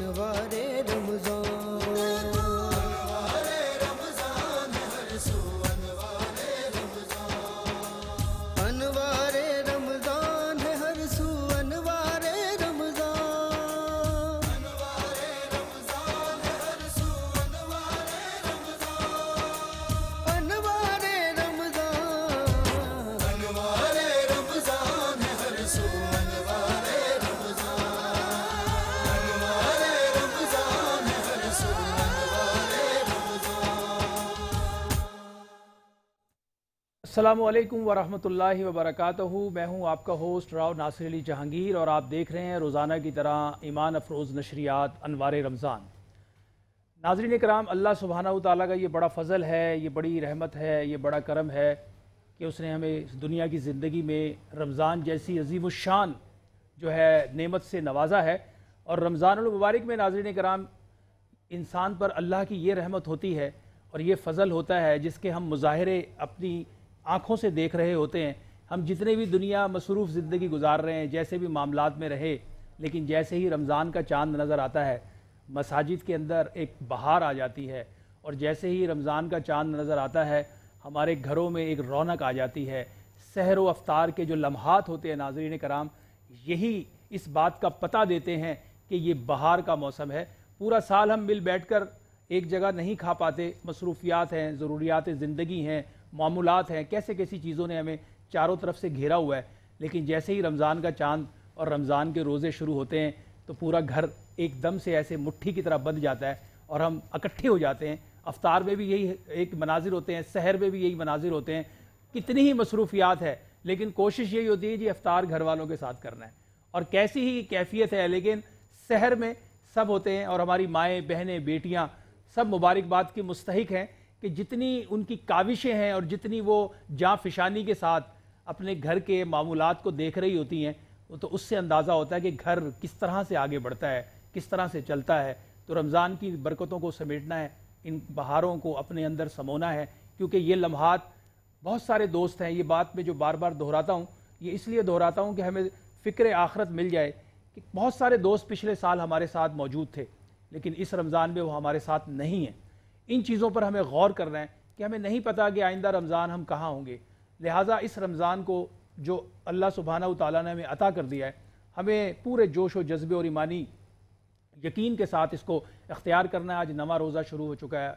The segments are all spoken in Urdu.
انوار رمضان السلام علیکم ورحمۃ اللہ وبرکاتہ۔ میں ہوں آپ کا ہوسٹ راؤ ناصر علی جہانگیر اور آپ دیکھ رہے ہیں روزانہ کی طرح ایمان افروز نشریات انوار رمضان۔ ناظرین کرام، اللہ سبحانہ و تعالیٰ کا یہ بڑا فضل ہے، یہ بڑی رحمت ہے، یہ بڑا کرم ہے کہ اس نے ہمیں دنیا کی زندگی میں رمضان جیسی عظیم الشان جو ہے نعمت سے نوازا ہے۔ اور رمضان المبارک میں ناظرین کرام، انسان پر اللہ کی یہ رحمت ہوتی ہے اور یہ فضل ہوتا ہے جس کے ہم مظاہرے اپنی آنکھوں سے دیکھ رہے ہوتے ہیں۔ ہم جتنے بھی دنیا مصروف زندگی گزار رہے ہیں، جیسے بھی معاملات میں رہے، لیکن جیسے ہی رمضان کا چاند نظر آتا ہے، مساجد کے اندر ایک بہار آ جاتی ہے۔ اور جیسے ہی رمضان کا چاند نظر آتا ہے، ہمارے گھروں میں ایک رونق آ جاتی ہے۔ سحر و افطار کے جو لمحات ہوتے ہیں، ناظرین کرام، یہی اس بات کا پتہ دیتے ہیں کہ یہ بہار کا موسم ہے۔ پورا سال ہم مل بیٹھ کر ایک جگہ نہیں کھا پاتے۔ مصروفیات ہیں، ضروریات زندگی ہیں۔ معمولات ہیں، کیسے کیسی چیزوں نے ہمیں چاروں طرف سے گھیرا ہوا ہے۔ لیکن جیسے ہی رمضان کا چاند اور رمضان کے روزے شروع ہوتے ہیں، تو پورا گھر ایک دم سے ایسے مٹھی کی طرح بندھ جاتا ہے اور ہم اکٹھے ہو جاتے ہیں۔ افطار میں بھی یہی ایک مناظر ہوتے ہیں، سحر میں بھی یہی مناظر ہوتے ہیں۔ کتنی ہی مصروفیات ہے، لیکن کوشش یہی ہوتی ہے کہ افطار گھر والوں کے ساتھ کرنا ہے۔ اور کیسی ہی کیفیت ہے، لیکن سحر میں سب ہوتے ہیں اور ہماری مائیں، بہنیں، بیٹیاں سب مبارکباد کی مستحق ہیں۔ کہ جتنی ان کی کاوشیں ہیں اور جتنی وہ جاں فشانی کے ساتھ اپنے گھر کے معمولات کو دیکھ رہی ہوتی ہیں، وہ تو اس سے اندازہ ہوتا ہے کہ گھر کس طرح سے آگے بڑھتا ہے، کس طرح سے چلتا ہے۔ تو رمضان کی برکتوں کو سمیٹنا ہے، ان بہاروں کو اپنے اندر سمونا ہے۔ کیونکہ یہ لمحات بہت سارے دوست ہیں، یہ بات میں جو بار بار دہراتا ہوں، یہ اس لیے دہراتا ہوں کہ ہمیں فکر آخرت مل جائے کہ بہت سارے دوست پچھلے سال ہمارے ساتھ موجود تھے، لیکن اس رمضان میں وہ ہمارے ساتھ نہیں ہیں۔ ان چیزوں پر ہمیں غور کرنا ہے کہ ہمیں نہیں پتا کہ آئندہ رمضان ہم کہاں ہوں گے۔ لہٰذا اس رمضان کو جو اللہ سبحانہ و تعالیٰ نے ہمیں عطا کر دیا ہے، ہمیں پورے جوش و جذبے اور ایمانی یقین کے ساتھ اس کو اختیار کرنا ہے۔ آج نواں روزہ شروع ہو چکا ہے،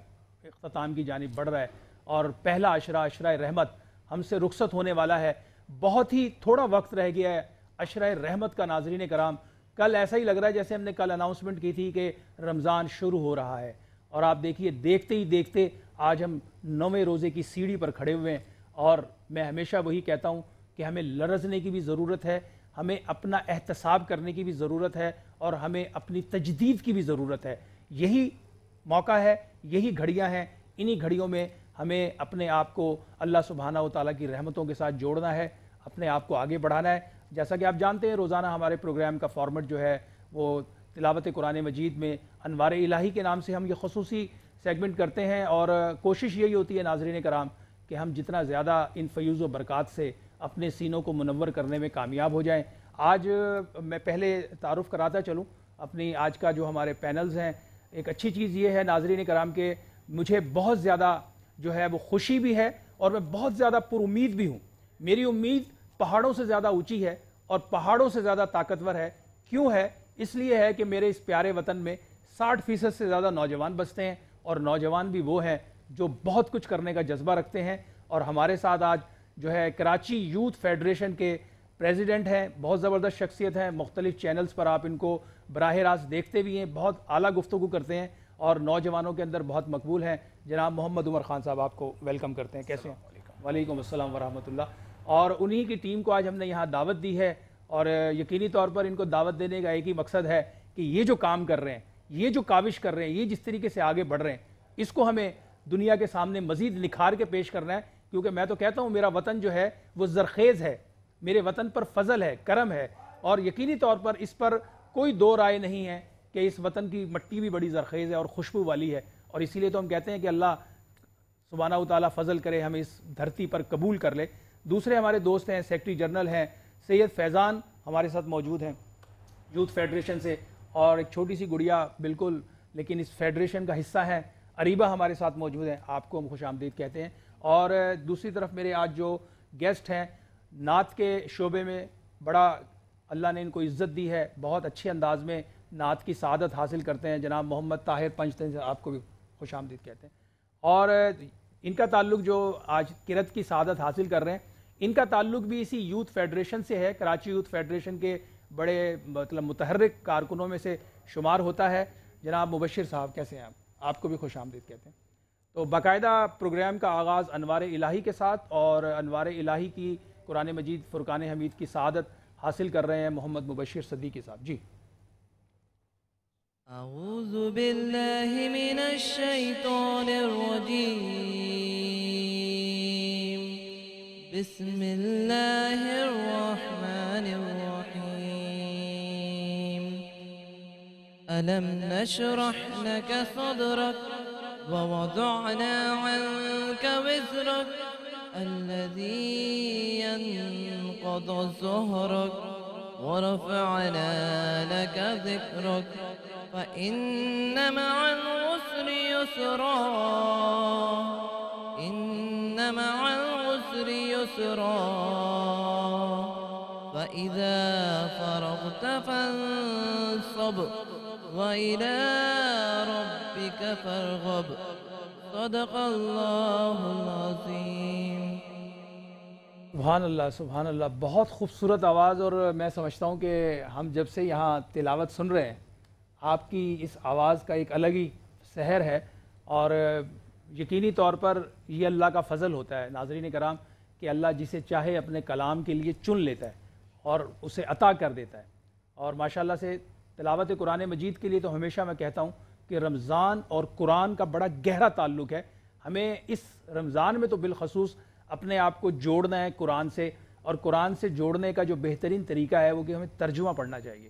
اختتام کی جانب بڑھ رہا ہے اور پہلا عشرہ عشرہ رحمت ہم سے رخصت ہونے والا ہے۔ بہت ہی تھوڑا وقت رہ گیا ہے عشرہ رحمت کا، ناظرین کرام۔ کل ایسا ہی لگ رہا ہے جیسے ہم نے کل اناؤنسمنٹ کی تھی کہ رمضان شروع ہو رہا ہے۔ اور آپ دیکھیے، دیکھتے ہی دیکھتے آج ہم نویں روزے کی سیڑھی پر کھڑے ہوئے ہیں اور میں ہمیشہ وہی کہتا ہوں کہ ہمیں لرزنے کی بھی ضرورت ہے، ہمیں اپنا احتساب کرنے کی بھی ضرورت ہے اور ہمیں اپنی تجدید کی بھی ضرورت ہے۔ یہی موقع ہے، یہی گھڑیاں ہیں۔ انہی گھڑیوں میں ہمیں اپنے آپ کو اللہ سبحانہ و تعالیٰ کی رحمتوں کے ساتھ جوڑنا ہے، اپنے آپ کو آگے بڑھانا ہے۔ جیسا کہ آپ جانتے ہیں، روزانہ ہمارے پروگرام کا فارمیٹ جو ہے وہ تلاوت قرآن مجید میں انوار الہی کے نام سے ہم یہ خصوصی سیگمنٹ کرتے ہیں اور کوشش یہی ہوتی ہے ناظرین کرام کہ ہم جتنا زیادہ ان فیوز و برکات سے اپنے سینوں کو منور کرنے میں کامیاب ہو جائیں۔ آج میں پہلے تعارف کراتا چلوں۔ اپنی آج کا جو ہمارے پینلز ہیں، ایک اچھی چیز یہ ہے ناظرین کرام کہ مجھے بہت زیادہ جو ہے وہ خوشی بھی ہے اور میں بہت زیادہ پر امید بھی ہوں۔ میری امید پہاڑوں سے زیادہ اونچی ہے اور پہاڑوں سے زیادہ طاقتور ہے۔ کیوں ہے؟ اس لیے ہے کہ میرے اس پیارے وطن میں ساٹھ فیصد سے زیادہ نوجوان بستے ہیں اور نوجوان بھی وہ ہیں جو بہت کچھ کرنے کا جذبہ رکھتے ہیں اور ہمارے ساتھ آج جو ہے کراچی یوتھ فیڈریشن کے پریزیڈنٹ ہیں بہت زبردست شخصیت ہیں مختلف چینلز پر آپ ان کو براہ راست دیکھتے بھی ہیں بہت اعلیٰ گفتگو کرتے ہیں اور نوجوانوں کے اندر بہت مقبول ہیں۔ جناب محمد عمر خان صاحب آپ کو ویلکم کرتے ہیں کیسے ہیں؟ وعلیکم السلام ورحمۃ اللہ۔ اور انہی کی ٹیم کو آج ہم نے یہاں دعوت دی ہے اور یقینی طور پر ان کو دعوت دینے کا ایک ہی مقصد ہے کہ یہ جو کام کر رہے ہیں، یہ جو کاوش کر رہے ہیں، یہ جس طریقے سے آگے بڑھ رہے ہیں، اس کو ہمیں دنیا کے سامنے مزید نکھار کے پیش کرنا ہے، کیونکہ میں تو کہتا ہوں میرا وطن جو ہے وہ زرخیز ہے، میرے وطن پر فضل ہے، کرم ہے، اور یقینی طور پر اس پر کوئی دو رائے نہیں ہے کہ اس وطن کی مٹی بھی بڑی زرخیز ہے اور خوشبو والی ہے، اور اسی لیے تو ہم کہتے ہیں کہ اللہ سبحانہ و تعالیٰ فضل کرے ہمیں اس دھرتی پر قبول کر لے۔ دوسرے ہمارے دوست ہیں، سیکٹری جنرل ہیں سید فیضان ہمارے ساتھ موجود ہیں، یوتھ فیڈریشن سے، اور ایک چھوٹی سی گڑیا بالکل، لیکن اس فیڈریشن کا حصہ ہے اریبہ ہمارے ساتھ موجود ہیں، آپ کو ہم خوش آمدید کہتے ہیں۔ اور دوسری طرف میرے آج جو گیسٹ ہیں، نعت کے شعبے میں بڑا اللہ نے ان کو عزت دی ہے، بہت اچھے انداز میں نعت کی سعادت حاصل کرتے ہیں۔ جناب محمد طاہر پنجتن سے آپ کو بھی خوش آمدید کہتے ہیں۔ اور ان کا تعلق جو آج کرت کی سعادت حاصل کر رہے ہیں ان کا تعلق بھی اسی یوتھ فیڈریشن سے ہے۔ کراچی یوتھ فیڈریشن کے بڑے مطلب متحرک کارکنوں میں سے شمار ہوتا ہے۔ جناب مبشر صاحب، کیسے ہیں آپ؟ آپ کو بھی خوش آمدید کہتے ہیں۔ تو باقاعدہ پروگرام کا آغاز انوار الہی کے ساتھ اور انوار الہی کی قرآن مجید فرقان حمید کی سعادت حاصل کر رہے ہیں محمد مبشر صدیقی صاحب جی۔ أعوذ بالله من الشيطان الرجيم بسم الله الرحمن الرحيم. ألم نشرح لك صدرك ووضعنا عنك وزرك الذي ينقض ظهرك ورفعنا لك ذكرك. فإن مع العسر يسرا. إن مع العسر يسرا. فإذا فرغت فانصب وإلى ربك فارغب. صدق الله العظيم. سبحان اللہ سبحان اللہ. بہت خوبصورت آواز اور میں سمجھتا ہوں کہ ہم جب سے یہاں تلاوت سن رہے ہیں، آپ کی اس آواز کا ایک الگ ہی سحر ہے اور یقینی طور پر یہ اللہ کا فضل ہوتا ہے۔ ناظرین کرام، کہ اللہ جسے چاہے اپنے کلام کے لیے چن لیتا ہے اور اسے عطا کر دیتا ہے۔ اور ماشاءاللہ سے تلاوت قرآن مجید کے لیے تو ہمیشہ میں کہتا ہوں کہ رمضان اور قرآن کا بڑا گہرا تعلق ہے۔ ہمیں اس رمضان میں تو بالخصوص اپنے آپ کو جوڑنا ہے قرآن سے۔ اور قرآن سے جوڑنے کا جو بہترین طریقہ ہے وہ کہ ہمیں ترجمہ پڑھنا چاہیے۔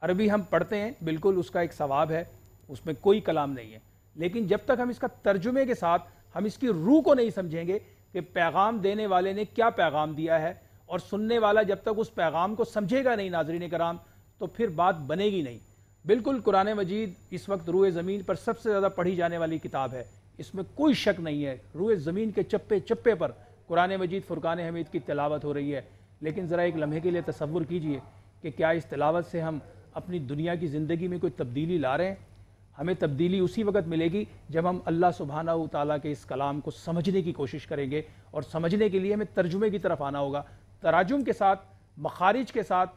عربی ہم پڑھتے ہیں، بالکل اس کا ایک ثواب ہے، اس میں کوئی کلام نہیں ہے۔ لیکن جب تک ہم اس کا ترجمے کے ساتھ ہم اس کی روح کو نہیں سمجھیں گے کہ پیغام دینے والے نے کیا پیغام دیا ہے اور سننے والا جب تک اس پیغام کو سمجھے گا نہیں ناظرین کرام، تو پھر بات بنے گی نہیں۔ بالکل قرآن مجید اس وقت روئے زمین پر سب سے زیادہ پڑھی جانے والی کتاب ہے۔ اس میں کوئی شک نہیں ہے۔ روئے زمین کے چپے چپے پر قرآن مجید فرقان حمید کی تلاوت ہو رہی ہے۔ لیکن ذرا ایک لمحے کے لیے تصور کیجیے کہ کیا اس تلاوت سے ہم اپنی دنیا کی زندگی میں کوئی تبدیلی لا رہے ہیں؟ ہمیں تبدیلی اسی وقت ملے گی جب ہم اللہ سبحانہ و تعالیٰ کے اس کلام کو سمجھنے کی کوشش کریں گے اور سمجھنے کے لیے ہمیں ترجمے کی طرف آنا ہوگا۔ تراجم کے ساتھ، مخارج کے ساتھ،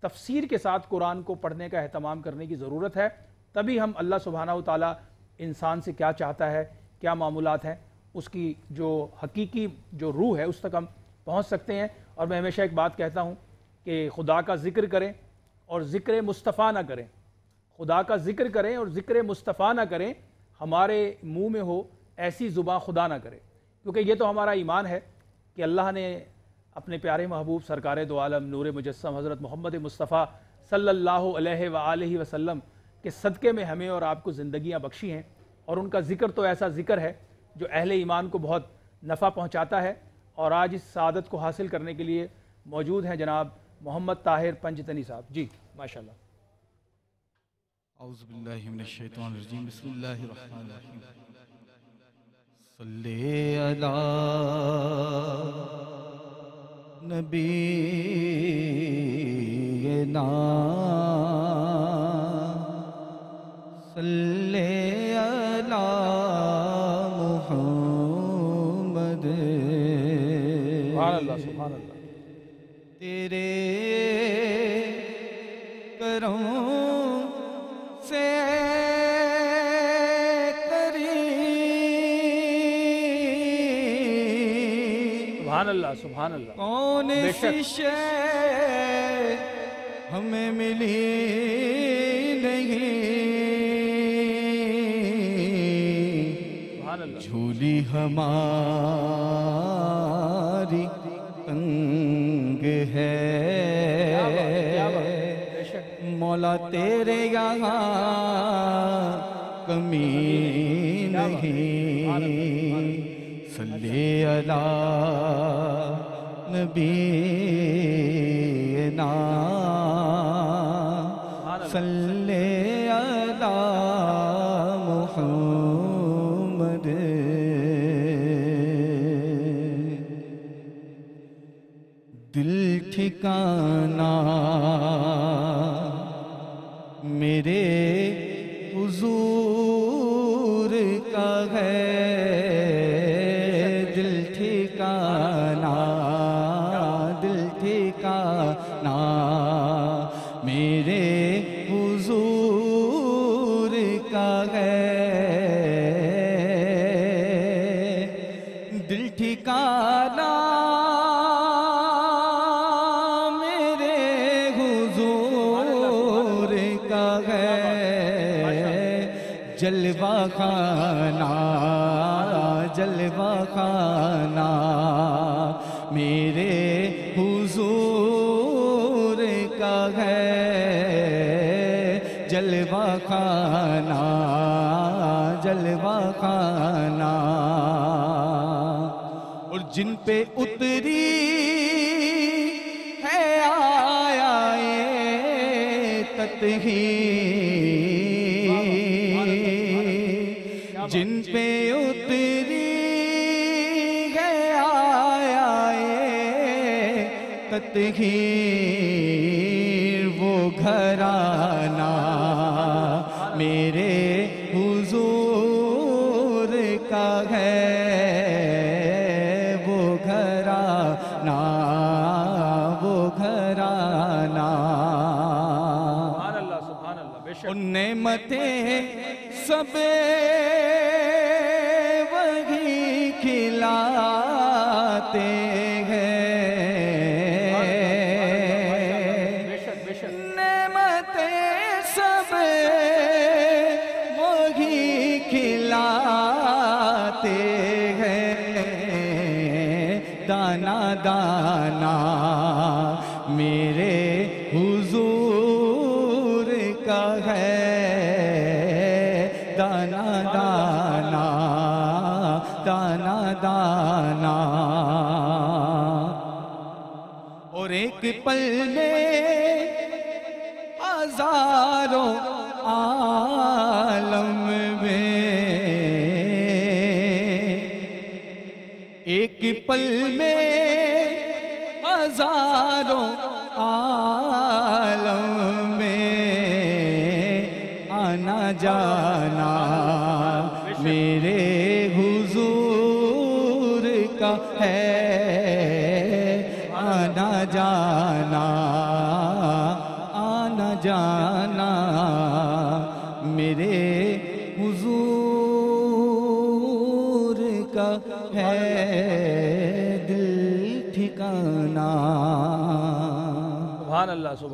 تفسیر کے ساتھ قرآن کو پڑھنے کا اہتمام کرنے کی ضرورت ہے۔ تبھی ہم اللہ سبحانہ و تعالیٰ انسان سے کیا چاہتا ہے، کیا معمولات ہیں، اس کی جو حقیقی جو روح ہے، اس تک ہم پہنچ سکتے ہیں۔ اور میں ہمیشہ ایک بات کہتا ہوں کہ خدا کا ذکر کریں اور ذکر مصطفیٰ نہ کریں۔ خدا کا ذکر کریں اور ذکر مصطفیٰ نہ کریں، ہمارے منہ میں ہو ایسی زباں خدا نہ کرے۔ کیونکہ یہ تو ہمارا ایمان ہے کہ اللہ نے اپنے پیارے محبوب سرکار دو عالم نور مجسم حضرت محمد مصطفیٰ صلی اللہ علیہ وآلہ وسلم کے صدقے میں ہمیں اور آپ کو زندگیاں بخشی ہیں۔ اور ان کا ذکر تو ایسا ذکر ہے جو اہل ایمان کو بہت نفع پہنچاتا ہے۔ اور آج اس سعادت کو حاصل کرنے کے لیے موجود ہیں جناب محمد طاہر پنجتنی صاحب۔ جی ماشاءاللہ۔ أعوذ بالله من الشيطان الرجيم. بسم الله الرحمن الرحيم. صلي على نبينا سبحان اللہ۔ کون سی شے ہمیں ملی نہیں؟ جھولی ہماری آتے ہیں۔ نعمتیں سب وہی کھلاتے ہیں۔ دانا دان ایک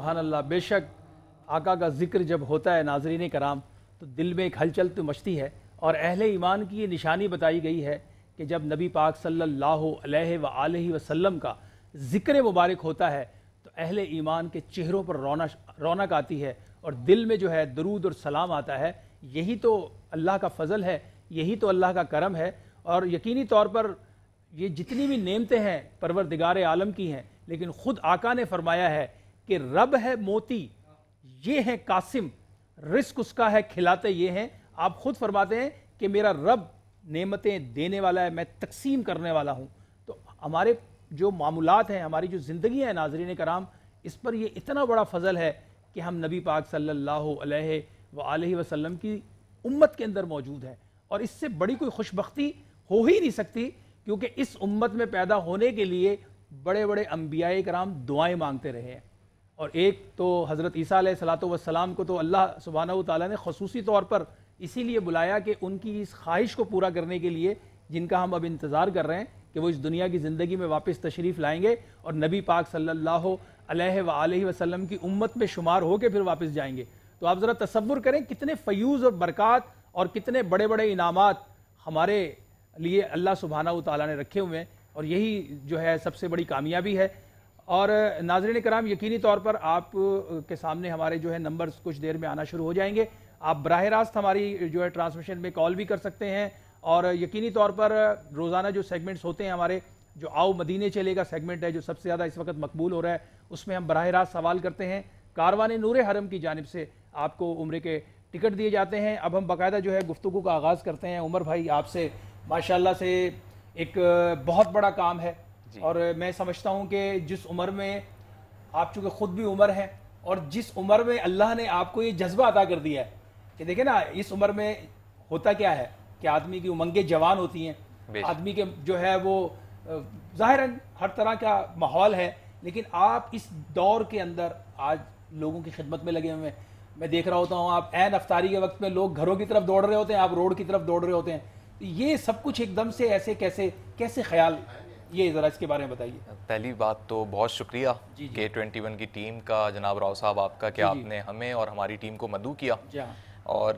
سبحان اللہ بے شک آقا کا ذکر جب ہوتا ہے ناظرین کرام، تو دل میں ایک ہلچل تو مچتی ہے اور اہل ایمان کی یہ نشانی بتائی گئی ہے کہ جب نبی پاک صلی اللہ علیہ وآلہ وسلم کا ذکر مبارک ہوتا ہے، تو اہل ایمان کے چہروں پر رونق رونق آتی ہے اور دل میں جو ہے درود اور سلام آتا ہے۔ یہی تو اللہ کا فضل ہے، یہی تو اللہ کا کرم ہے۔ اور یقینی طور پر یہ جتنی بھی نعمتیں ہیں پروردگار عالم کی ہیں، لیکن خود آقا نے فرمایا ہے کہ رب ہے موتی، یہ ہے قاسم، رزق اس کا ہے، کھلاتے یہ ہیں۔ آپ خود فرماتے ہیں کہ میرا رب نعمتیں دینے والا ہے، میں تقسیم کرنے والا ہوں۔ تو ہمارے جو معمولات ہیں، ہماری جو زندگی ہے ناظرین کرام، اس پر یہ اتنا بڑا فضل ہے کہ ہم نبی پاک صلی اللہ علیہ وآلہ وسلم کی امت کے اندر موجود ہیں۔ اور اس سے بڑی کوئی خوشبختی ہو ہی نہیں سکتی، کیونکہ اس امت میں پیدا ہونے کے لیے بڑے بڑے انبیاء کرام دعائیں مانگتے رہے ہیں۔ اور ایک تو حضرت عیسیٰ علیہ الصلوۃ والسلام کو تو اللہ سبحانہ و تعالیٰ نے خصوصی طور پر اسی لیے بلایا کہ ان کی اس خواہش کو پورا کرنے کے لیے جن کا ہم اب انتظار کر رہے ہیں کہ وہ اس دنیا کی زندگی میں واپس تشریف لائیں گے اور نبی پاک صلی اللہ علیہ وآلہ وسلم کی امت میں شمار ہو کے پھر واپس جائیں گے۔ تو آپ ذرا تصور کریں کتنے فیوز اور برکات اور کتنے بڑے بڑے انعامات ہمارے لیے اللہ سبحانہ و تعالیٰ نے رکھے ہوئے ہیں اور یہی جو ہے سب سے بڑی کامیابی ہے۔ اور ناظرین کرام، یقینی طور پر آپ کے سامنے ہمارے جو ہے نمبرز کچھ دیر میں آنا شروع ہو جائیں گے۔ آپ براہ راست ہماری جو ہے ٹرانسمیشن میں کال بھی کر سکتے ہیں اور یقینی طور پر روزانہ جو سیگمنٹس ہوتے ہیں ہمارے، جو آؤ مدینے چلے گا سیگمنٹ ہے جو سب سے زیادہ اس وقت مقبول ہو رہا ہے، اس میں ہم براہ راست سوال کرتے ہیں۔ کاروان نور حرم کی جانب سے آپ کو عمرے کے ٹکٹ دیے جاتے ہیں۔ اب ہم باقاعدہ جو ہے گفتگو کا آغاز کرتے ہیں۔ عمر بھائی، آپ سے ماشاءاللہ سے ایک بہت بڑا کام ہے۔ اور میں سمجھتا ہوں کہ جس عمر میں آپ چونکہ خود بھی عمر ہیں اور جس عمر میں اللہ نے آپ کو یہ جذبہ عطا کر دیا ہے کہ دیکھیں نا اس عمر میں ہوتا کیا ہے کہ آدمی کی امنگیں جوان ہوتی ہیں۔ آدمی کے جو ہے وہ ظاہر ہر طرح کا ماحول ہے لیکن آپ اس دور کے اندر آج لوگوں کی خدمت میں لگے ہوئے ہیں۔ میں دیکھ رہا ہوتا ہوں آپ عین افطاری کے وقت میں لوگ گھروں کی طرف دوڑ رہے ہوتے ہیں آپ روڈ کی طرف دوڑ رہے ہوتے ہیں۔ یہ سب کچھ ایک دم سے ایسے کیسے کیسے خیال یہ ذرا اس کے بارے میں بتائیے۔ پہلی بات تو بہت شکریہ جی، جی۔ کہ ٹوینٹی ون کی ٹیم کا جناب راؤ صاحب آپ کا کہ آپ نے ہمیں اور ہماری ٹیم کو مدعو کیا۔ جی ہاں۔ اور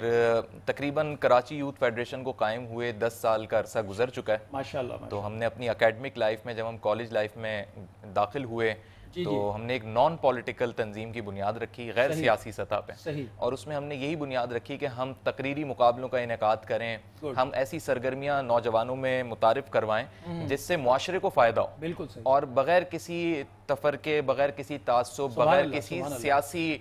تقریباً کراچی یوتھ فیڈریشن کو قائم ہوئے دس سال کا عرصہ گزر چکا ہے۔ ماشاء اللہ تو ہم نے اپنی اکیڈمک لائف میں جب ہم کالج لائف میں داخل ہوئے جی، تو ہم نے ایک نان پولیٹیکل تنظیم کی بنیاد رکھی غیر سیاسی سطح پہ۔ اور اس میں ہم نے یہی بنیاد رکھی کہ ہم تقریری مقابلوں کا انعقاد کریں ہم ایسی سرگرمیاں نوجوانوں میں متعارف کروائیں جس سے معاشرے کو فائدہ ہو۔ بالکل اور بغیر کسی تفرقے بغیر کسی تعصب بغیر کسی۔ سیاسی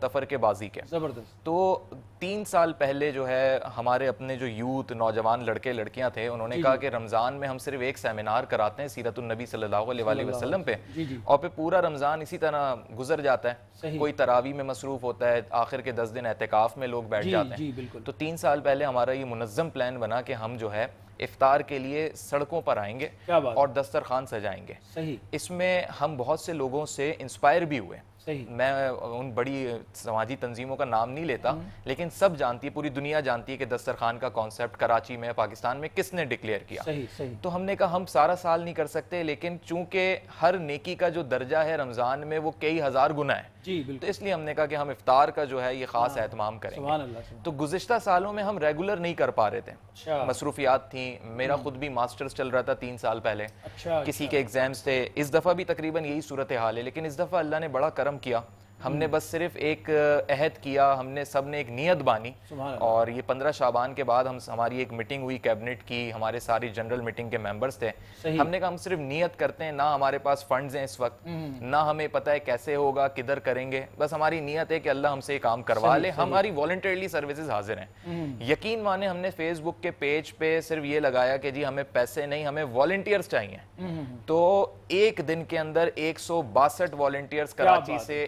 تفرقے بازی کے۔ زبردست۔ تو تین سال پہلے جو ہے ہمارے اپنے جو یوتھ نوجوان لڑکے لڑکیاں تھے انہوں جی، نے کہا کہ رمضان میں ہم صرف ایک سیمینار کراتے ہیں سیرت النبی صلی اللہ علیہ وسلم پہ۔ جی جی۔ اور پھر پورا رمضان اسی طرح گزر جاتا ہے۔ کوئی تراوی میں مصروف ہوتا ہے آخر کے دس دن اعتکاف میں لوگ بیٹھ جی جاتے ہیں۔ جی تو تین سال پہلے ہمارا یہ منظم پلان بنا کہ ہم جو ہے افطار کے لیے سڑکوں پر آئیں گے اور دسترخوان سجائیں گے۔ اس میں ہم بہت سے لوگوں سے انسپائر بھی ہوئے۔ میں ان بڑی سماجی تنظیموں کا نام نہیں لیتا لیکن سب جانتی ہے پوری دنیا جانتی ہے کہ دسترخوان کا کانسیپٹ کراچی میں پاکستان میں کس نے ڈکلیئر کیا۔ تو ہم نے کہا ہم سارا سال نہیں کر سکتے لیکن چونکہ ہر نیکی کا جو درجہ ہے رمضان میں وہ کئی ہزار گنا ہے۔ جی تو اس لیے ہم نے کہا کہ ہم افطار کا جو ہے یہ خاص اہتمام کریں گے۔ تو گزشتہ سالوں میں ہم ریگولر نہیں کر پا رہے تھے۔ اچھا۔ مصروفیات تھیں۔ میرا خود بھی ماسٹرز چل رہا تھا تین سال پہلے۔ اچھا کسی کے ایگزامز تھے۔ اس دفعہ بھی تقریباً یہی صورتحال ہے لیکن اس دفعہ اللہ نے بڑا کرم کیا۔ ہم نے بس صرف ایک عہد کیا ہم نے سب نے ایک نیت بانی۔ اور یہ پندرہ شابان کے بعد ہم ہماری ایک میٹنگ ہوئی کیبنٹ کی ہمارے ساری جنرل میٹنگ کے ممبرز تھے۔ ہم نے کہا ہم صرف نیت کرتے ہیں نہ ہمارے پاس فنڈز ہیں اس وقت نہ ہمیں پتہ ہے کیسے ہوگا کدھر کریں گے۔ بس ہماری نیت ہے کہ اللہ ہم سے یہ کام کروا لے۔ ہماری والنٹرلی سروسز حاضر ہیں۔ یقین مانے ہم نے فیس بک کے پیج پہ صرف یہ لگایا کہ جی ہمیں پیسے نہیں ہمیں والنٹیئرز چاہیے۔ تو ایک دن کے اندر ایک سو باسٹھ والنٹیئرز کراچی سے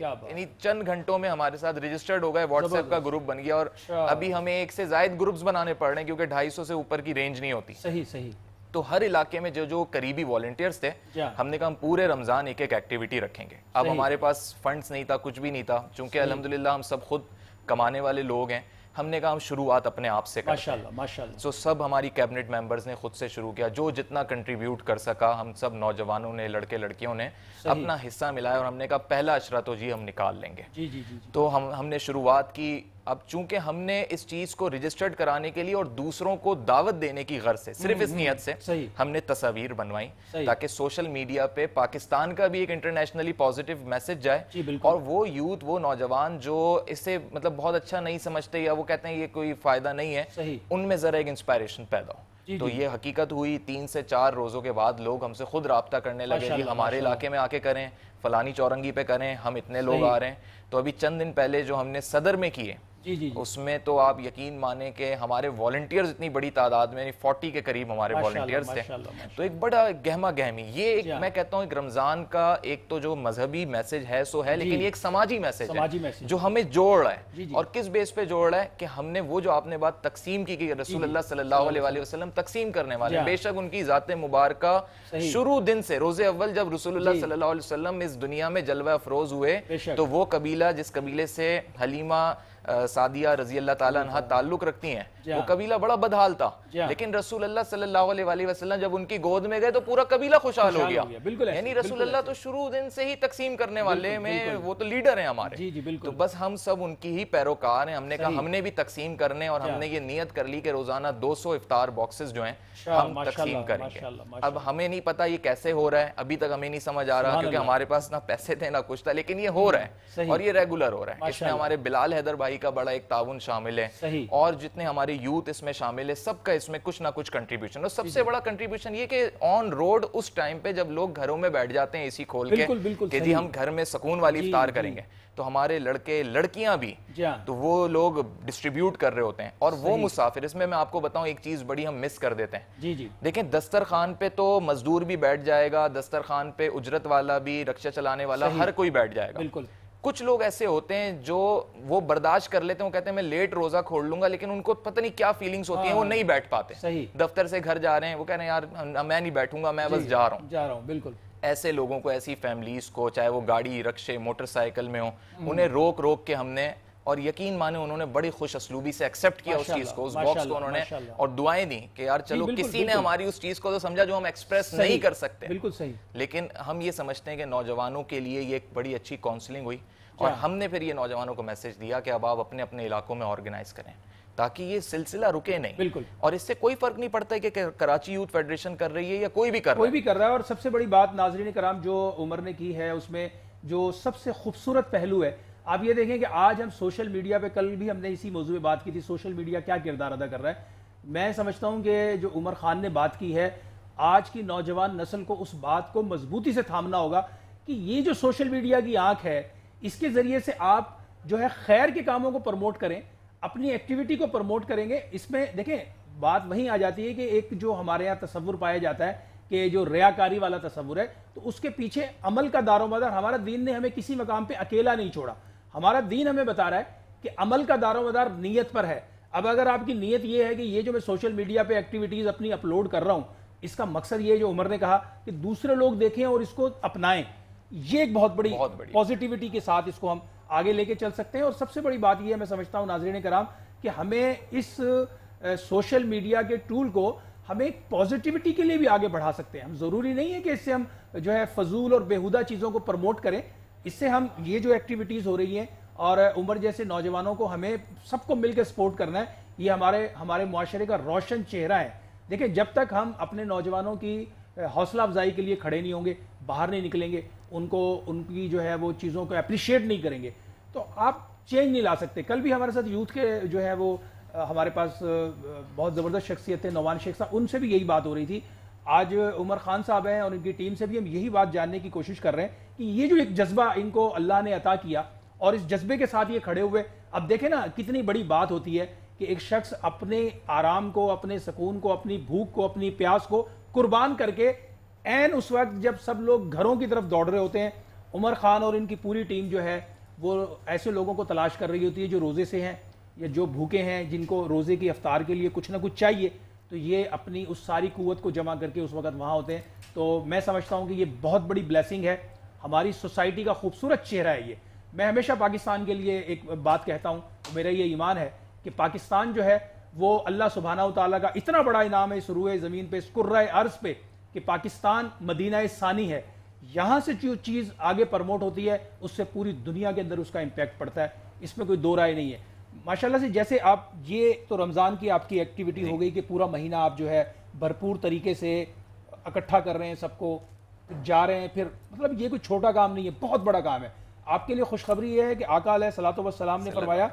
چند گھنٹوں میں ہمارے ساتھ رجسٹرڈ ہو گئے واٹس ایپ کا گروپ بن گیا اور ابھی ہمیں ایک سے زائد گروپس بنانے پڑ رہے ہیں کیونکہ ڈھائی سو سے اوپر کی رینج نہیں ہوتی۔ صحیح صحیح۔ تو ہر علاقے میں جو جو قریبی والنٹیئرز تھے جی ہاں۔ ہم نے کہا ہم پورے رمضان ایک ایک ایکٹیویٹی رکھیں گے۔ اب ہمارے پاس فنڈز نہیں تھا کچھ بھی نہیں تھا چونکہ الحمدللہ ہم سب خود کمانے والے لوگ ہیں۔ ہم نے کہا ہم شروعات اپنے آپ سے اللہ ماشاء اللہ سو سب ہماری کیبنٹ ممبرز نے خود سے شروع کیا۔ جو جتنا کنٹریبیوٹ کر سکا ہم سب نوجوانوں نے لڑکے لڑکیوں نے اپنا حصہ ملایا اور ہم نے کہا پہلا اشرا تو جی ہم نکال لیں گے۔ جی جی جی۔ تو ہم ہم نے شروعات کی اب چونکہ ہم نے اس چیز کو رجسٹرڈ کرانے کے لیے اور دوسروں کو دعوت دینے کی غرض سے صرف اس نیت سے ہم نے تصاویر بنوائیں تاکہ سوشل میڈیا پہ پاکستان کا بھی ایک انٹرنیشنلی پازیٹیو میسج جائے۔ جی اور وہ یوتھ وہ نوجوان جو اسے مطلب بہت اچھا نہیں سمجھتے یا وہ کہتے ہیں یہ کوئی فائدہ نہیں ہے ان میں ذرا ایک انسپائریشن پیدا ہو۔ جی، تو یہ حقیقت ہوئی تین سے چار روزوں کے بعد لوگ ہم سے خود رابطہ کرنے لگے جی اللہ، ہمارے علاقے میں آ کے کریں فلانی چورنگی پہ کریں ہم اتنے لوگ۔ آ رہے ہیں۔ تو ابھی چند دن پہلے جو ہم نے صدر میں کیے جی جی جی اس میں تو آپ یقین مانیں کہ ہمارے والنٹیئرز اتنی بڑی تعداد میں فورٹی کے قریب ہمارے والنٹیئرز تھے تو ایک بڑا گہما گہمی یہ ایک ہاں۔ میں کہتا ہوں ایک رمضان کا ایک تو جو مذہبی میسج ہے سو ہے لیکن یہ ایک سماجی میسج ہے جو ہمیں جوڑ رہا ہے۔ اور کس بیس پہ جوڑ رہا ہے کہ ہم نے وہ جو آپ نے بات تقسیم کی کہ رسول اللہ صلی اللہ علیہ وآلہ وسلم تقسیم کرنے والے ہاں۔ بے شک ان کی ذات مبارکہ۔ شروع دن سے روز اول جب رسول اللہ صلی اللہ علیہ وسلم اس دنیا میں جلوہ افروز ہوئے۔ تو وہ قبیلہ جس قبیلے سے حلیمہ سعدیہ رضی اللہ تعالیٰ عنہ تعلق رکھتی ہیں۔ وہ ہاں۔ قبیلہ بڑا بدحال تھا۔ جی ہاں۔ لیکن رسول اللہ صلی اللہ علیہ وآلہ وسلم جب ان کی گود میں گئے تو پورا قبیلہ خوشحال ہو گیا۔ یعنی رسول اللہ تو شروع دن سے ہی تقسیم کرنے والے میں وہ تو لیڈر ہیں ہمارے۔ جی جی تو بس ہم سب ان کی ہی پیروکار ہیں۔ ہم نے کہا ہم نے بھی تقسیم کرنے اور جی ہم ہاں۔ نے یہ نیت کر لی کہ روزانہ دو سو افطار باکسز جو ہیں ہم تقسیم کریں گے۔ اب ہمیں نہیں پتا یہ کیسے ہو رہا ہے۔ ابھی تک ہمیں نہیں سمجھ آ رہا کیونکہ۔ ہمارے پاس نہ پیسے تھے نہ کچھ تھا لیکن یہ ہو رہا ہے۔ اور یہ ریگولر ہو رہا ہے۔ اس میں۔ ہمارے بلال حیدر بھائی کا بڑا ایک تعاون شامل ہے۔ اور جتنے ہمارے یوتھ اس میں شامل ہے سب کا اس میں کچھ نہ کچھ کنٹریبیوشن اور سب سے بڑا کنٹریبیوشن یہ کہ آن روڈ اس ٹائم پہ جب لوگ گھروں میں بیٹھ جاتے ہیں اسی کھول کے کہ جی۔ ہم گھر میں سکون والی جی، افطار جی۔ کریں گے۔ تو ہمارے لڑکے لڑکیاں بھی جی ہاں۔ تو وہ لوگ ڈسٹریبیوٹ کر رہے ہوتے ہیں۔ اور وہ مسافر اس میں میں آپ کو بتاؤں ایک چیز بڑی ہم مس کر دیتے ہیں۔ جی جی۔ دیکھیں دسترخوان پہ تو مزدور بھی بیٹھ جائے گا دسترخوان پہ اجرت والا بھی رکشہ چلانے والا ہر کوئی بیٹھ جائے گا۔ بالکل۔ کچھ لوگ ایسے ہوتے ہیں جو وہ برداشت کر لیتے ہیں وہ کہتے ہیں میں لیٹ روزہ کھول لوں گا لیکن ان کو پتہ نہیں کیا فیلنگز ہوتی ہیں وہ نہیں بیٹھ پاتے۔ صحیح۔ دفتر سے گھر جا رہے ہیں وہ کہہ رہے ہیں یار میں نہیں بیٹھوں گا میں بس جا رہا ہوں۔ جا رہا ہوں بالکل۔ ایسے لوگوں کو ایسی فیملیز کو چاہے وہ گاڑی رکشے موٹر سائیکل میں ہوں انہیں روک روک کے ہم نے اور یقین مانے انہوں نے بڑی خوش اسلوبی سے ایکسیپٹ کیا اس چیز کو اس باکس کو انہوں نے۔ اور دعائیں دیں کہ یار چلو بالکل، کسی نے۔ ہماری اس چیز کو تو سمجھا جو ہم ایکسپریس نہیں کر سکتے۔ بالکل صحیح۔ لیکن ہم یہ سمجھتے ہیں کہ نوجوانوں کے لیے یہ ایک بڑی اچھی کاؤنسلنگ ہوئی۔ اور ہم نے پھر یہ نوجوانوں کو میسج دیا کہ اب آپ اپنے اپنے علاقوں میں آرگنائز کریں تاکہ یہ سلسلہ رکے نہیں۔ بالکل۔ اور اس سے کوئی فرق نہیں پڑتا ہے کہ کراچی یوتھ فیڈریشن کر رہی ہے یا کوئی بھی کر رہا کوئی ہے۔ بھی کر رہا ہے۔ اور سب سے بڑی بات ناظرین کرام جو عمر نے کی ہے اس میں جو سب سے خوبصورت پہلو ہے آپ یہ دیکھیں کہ آج ہم سوشل میڈیا پہ، کل بھی ہم نے اسی موضوع پہ بات کی تھی، سوشل میڈیا کیا کردار ادا کر رہا ہے۔ میں سمجھتا ہوں کہ جو عمر خان نے بات کی ہے، آج کی نوجوان نسل کو اس بات کو مضبوطی سے تھامنا ہوگا کہ یہ جو سوشل میڈیا کی آنکھ ہے، اس کے ذریعے سے آپ جو ہے خیر کے کاموں کو پروموٹ کریں، اپنی ایکٹیویٹی کو پروموٹ کریں گے۔ اس میں دیکھیں، بات وہیں آ جاتی ہے کہ ایک جو ہمارے یہاں تصور پایا جاتا ہے کہ جو ریاکاری والا تصور ہے، تو اس کے پیچھے عمل کا دار و مدار ہمارا دین نے ہمیں کسی مقام پہ اکیلا نہیں چھوڑا۔ ہمارا دین ہمیں بتا رہا ہے کہ عمل کا دار و مدار نیت پر ہے۔ اب اگر آپ کی نیت یہ ہے کہ یہ جو میں سوشل میڈیا پہ ایکٹیویٹیز اپنی اپلوڈ کر رہا ہوں اس کا مقصد یہ جو عمر نے کہا کہ دوسرے لوگ دیکھیں اور اس کو اپنائیں۔ یہ ایک بہت بڑی پازیٹیوٹی کے ساتھ اس کو ہم آگے لے کے چل سکتے ہیں۔ اور سب سے بڑی بات یہ ہے میں سمجھتا ہوں ناظرین کرام کہ ہمیں اس سوشل میڈیا کے ٹول کو ہمیں ایک پازیٹیوٹی کے لیے بھی آگے بڑھا سکتے ہیں۔ ہم ضروری نہیں ہے کہ اس سے ہم جو ہے فضول اور بےہودہ چیزوں کو پروموٹ کریں۔ اس سے ہم یہ جو ایکٹیویٹیز ہو رہی ہیں اور عمر جیسے نوجوانوں کو ہمیں سب کو مل کے سپورٹ کرنا ہے، یہ ہمارے ہمارے معاشرے کا روشن چہرہ ہے۔ دیکھیں، جب تک ہم اپنے نوجوانوں کی حوصلہ افزائی کے لیے کھڑے نہیں ہوں گے، باہر نہیں نکلیں گے، ان کو، ان کی جو ہے وہ چیزوں کو اپریشیٹ نہیں کریں گے، تو آپ چینج نہیں لا سکتے۔ کل بھی ہمارے ساتھ یوتھ کے جو ہے وہ ہمارے پاس بہت زبردست شخصیت ہے نوان شیخ صاحب، ان سے بھی یہی بات ہو رہی تھی۔ آج عمر خان صاحب ہیں اور ان کی ٹیم سے بھی ہم یہی بات جاننے کی کوشش کر رہے ہیں کہ یہ جو ایک جذبہ ان کو اللہ نے عطا کیا اور اس جذبے کے ساتھ یہ کھڑے ہوئے، اب دیکھیں نا کتنی بڑی بات ہوتی ہے کہ ایک شخص اپنے آرام کو، اپنے سکون کو، اپنی بھوک کو، اپنی پیاس کو قربان کر کے این اس وقت جب سب لوگ گھروں کی طرف دوڑ رہے ہوتے ہیں، عمر خان اور ان کی پوری ٹیم جو ہے وہ ایسے لوگوں کو تلاش کر رہی ہوتی ہے جو روزے سے ہیں یا جو بھوکے ہیں جن کو روزے کی افطار کے لیے کچھ نہ کچھ چاہیے۔ تو یہ اپنی اس ساری قوت کو جمع کر کے اس وقت وہاں ہوتے ہیں۔ تو میں سمجھتا ہوں کہ یہ بہت بڑی بلیسنگ ہے۔ ہماری سوسائٹی کا خوبصورت چہرہ ہے یہ۔ میں ہمیشہ پاکستان کے لیے ایک بات کہتا ہوں، میرا یہ ایمان ہے کہ پاکستان جو ہے، وہ اللہ سبحانہ و تعالیٰ کا اتنا بڑا انعام ہے اس روئے زمین پہ، اس قرۂ عرض پہ، کہ پاکستان مدینہ ثانی ہے۔ یہاں سے جو چیز آگے پرموٹ ہوتی ہے، اس سے پوری دنیا کے اندر اس کا امپیکٹ پڑتا ہے۔ اس میں کوئی دو رائے نہیں ہے۔ ماشاءاللہ سے جیسے آپ یہ تو رمضان کی آپ کی ایکٹیویٹی ہو گئی کہ پورا مہینہ آپ جو ہے بھرپور طریقے سے اکٹھا کر رہے ہیں سب کو جا رہے ہیں پھر مطلب یہ کوئی چھوٹا کام نہیں ہے بہت بڑا کام ہے۔ آپ کے لیے خوشخبری یہ ہے کہ آقا علیہ صلاح وسلام نے فرمایا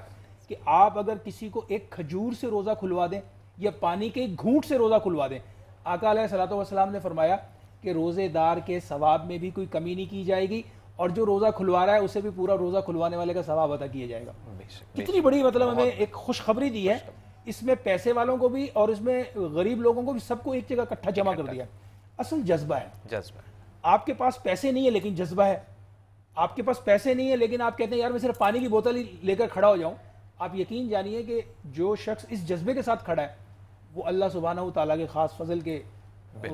کہ آپ اگر کسی کو ایک کھجور سے روزہ کھلوا دیں یا پانی کے ایک گھونٹ سے روزہ کھلوا دیں آقا علیہ صلاح وسلام نے فرمایا کہ روزے دار کے ثواب میں بھی کوئی کمی نہیں کی جائے گی۔ اور جو روزہ کھلوا رہا ہے اسے بھی پورا روزہ کھلوانے والے کا ثواب عطا کیا جائے گا۔ کتنی بڑی مطلب ہمیں ایک خوشخبری دی ہے اس میں پیسے والوں کو بھی اور اس میں غریب لوگوں کو بھی سب کو ایک جگہ اکٹھا جمع کر دیا۔ اصل جذبہ ہے۔ جذبہ۔ آپ کے پاس پیسے نہیں ہے لیکن جذبہ ہے۔ آپ کے پاس پیسے نہیں ہے لیکن آپ کہتے ہیں یار میں صرف پانی کی بوتل ہی لے کر کھڑا ہو جاؤں۔ آپ یقین جانیے کہ جو شخص اس جذبے کے ساتھ کھڑا ہے وہ اللہ سبحانہ و تعالیٰ کے خاص فضل کے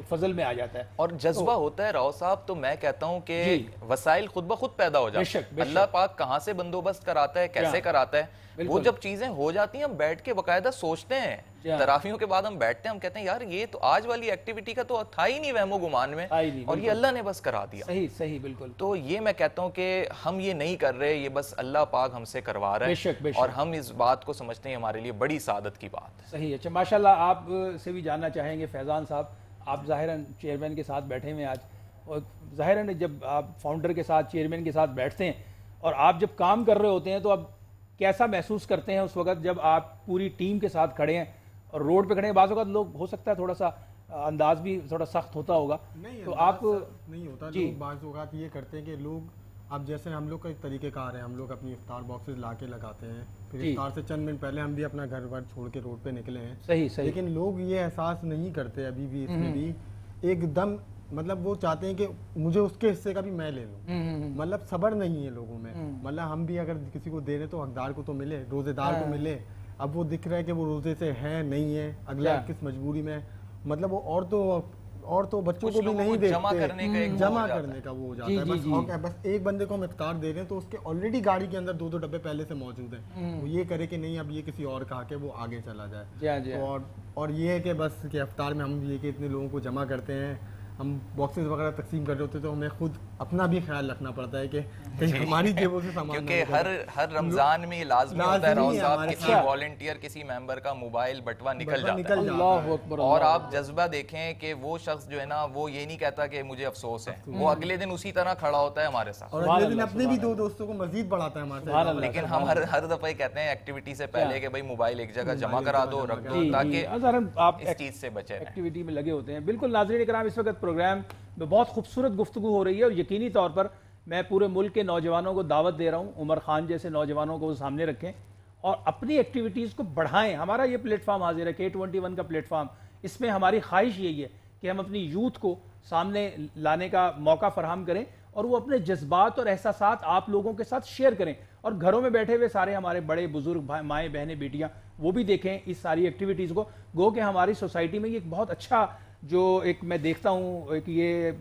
فضل میں آ جاتا ہے۔ اور جذبہ ہوتا ہے راؤ صاحب تو میں کہتا ہوں کہ جی۔ وسائل خود بخود پیدا ہو جاتے بے ہیں اللہ پاک کہاں سے بندوبست کراتا ہے کیسے۔ کراتا ہے؟ وہ۔ جب چیزیں ہو جاتی ہیں ہم بیٹھ کے باقاعدہ سوچتے ہیں۔ ترافیوں کے بعد ہم بیٹھتے ہیں ہم کہتے ہیں یار یہ تو آج والی ایکٹیویٹی کا تو تھا ہی نہیں وہم و گمان میں۔ اور یہ اللہ نے بس کرا دیا۔ صحیح صحیح بالکل۔ تو یہ میں کہتا ہوں کہ ہم یہ نہیں کر رہے یہ بس اللہ پاک ہم سے کروا رہا بے شک، بے ہے شک۔ اور ہم اس بات کو سمجھتے ہیں ہمارے لیے بڑی سعادت کی بات ہے۔ صحیح اچھا ماشاءاللہ آپ سے بھی جاننا چاہیں گے فیضان صاحب۔ آپ ظاہراً چیئرمین کے ساتھ بیٹھے ہوئے آج اور ظاہراً جب آپ فاؤنڈر کے ساتھ چیئرمین کے ساتھ بیٹھتے ہیں اور آپ جب کام کر رہے ہوتے ہیں تو اب کیسا محسوس کرتے ہیں اس وقت جب آپ پوری ٹیم کے ساتھ کھڑے ہیں اور روڈ پہ کھڑے ہیں؟ بعض اوقات لوگ ہو سکتا ہے تھوڑا سا انداز بھی تھوڑا سخت ہوتا ہوگا۔ نہیں تو آپ نہیں ہوتا۔ جی۔ بعض اوقات یہ کرتے ہیں کہ لوگ اب جیسے ہم لوگ کا ایک طریقہ کار ہے ہم لوگ اپنی افطار باکسز لا کے لگاتے ہیں۔ پھر جی۔ افطار سے چند منٹ پہلے ہم بھی اپنا گھر ور چھوڑ کے روڈ پہ نکلے ہیں۔ صحیح صحیح۔ لیکن لوگ یہ احساس نہیں کرتے ابھی بھی اس میں بھی۔ ایک دم مطلب وہ چاہتے ہیں کہ مجھے اس کے حصے کا بھی میں لے لوں۔ مطلب صبر نہیں ہے لوگوں میں۔ مطلب ہم بھی اگر کسی کو دے رہے تو حقدار کو تو ملے روزے دار کو ملے۔ اب وہ دکھ رہا ہے کہ وہ روزے سے ہے نہیں ہے۔ اگلا؟ کس مجبوری میں۔ مطلب وہ اور تو اور تو بچوں کو بھی نہیں دیکھتے۔ کرنے کا ایک وہ جمع کرنے کا وہ ہو جی، جاتا ہے۔ جی، بس جی۔ ہاں کہ بس ایک بندے کو ہم افطار دے رہے ہیں تو اس کے آلریڈی گاڑی کے اندر دو دو ڈبے پہلے سے موجود ہیں۔ وہ یہ کرے کہ نہیں اب یہ کسی اور کہا کہ وہ آگے چلا جائے۔ ہاں ہاں۔ اور اور یہ ہے کہ بس کہ افطار میں ہم یہ کہ اتنے لوگوں کو جمع کرتے ہیں۔ ہم باکسز وغیرہ تقسیم کر رہے ہوتے تو ہمیں خود اپنا بھی خیال رکھنا پڑتا ہے کہ کہیں ہماری جیبوں سے سامان کیونکہ ہر ہر رمضان میں لازمی ہوتا ہے صاحب ہمارے کسی ساتھ۔ والنٹیئر کسی ممبر کا موبائل بٹوا نکل جاتا ہے۔ اللہ اکبر اور آپ جذبہ دیکھیں کہ وہ شخص جو ہے نا وہ یہ نہیں کہتا کہ مجھے افسوس ہے۔ وہ اگلے دن اسی طرح کھڑا ہوتا ہے ہمارے ساتھ۔ اور اگلے دن اپنے بھی دو دوستوں کو مزید بڑھاتا ہے ہمارے ساتھ۔ لیکن ہم ہر ہر دفعہ یہ کہتے ہیں ایکٹیویٹی سے پہلے کہ بھائی موبائل ایک جگہ جمع کرا دو رکھ دو جی جی تاکہ آپ اس چیز سے بچے ایکٹیویٹی میں لگے ہوتے ہیں۔ بالکل ناظرین کرام اس وقت پروگرام میں بہت خوبصورت گفتگو ہو رہی ہے اور یقینی طور پر میں پورے ملک کے نوجوانوں کو دعوت دے رہا ہوں، عمر خان جیسے نوجوانوں کو وہ سامنے رکھیں اور اپنی ایکٹیویٹیز کو بڑھائیں۔ ہمارا یہ پلیٹ فارم حاضر ہے کے ٹوئنٹی ون کا پلیٹ فارم اس میں ہماری خواہش یہی ہے کہ ہم اپنی یوتھ کو سامنے لانے کا موقع فراہم کریں اور وہ اپنے جذبات اور احساسات آپ لوگوں کے ساتھ شیئر کریں اور گھروں میں بیٹھے ہوئے سارے ہمارے بڑے، بزرگ مائیں، بہنیں، بیٹیاں وہ بھی دیکھیں اس ساری ایکٹیویٹیز کو۔ گو کہ ہماری سوسائٹی میں یہ ایک بہت اچھا جو ایک میں دیکھتا ہوں، ایک یہ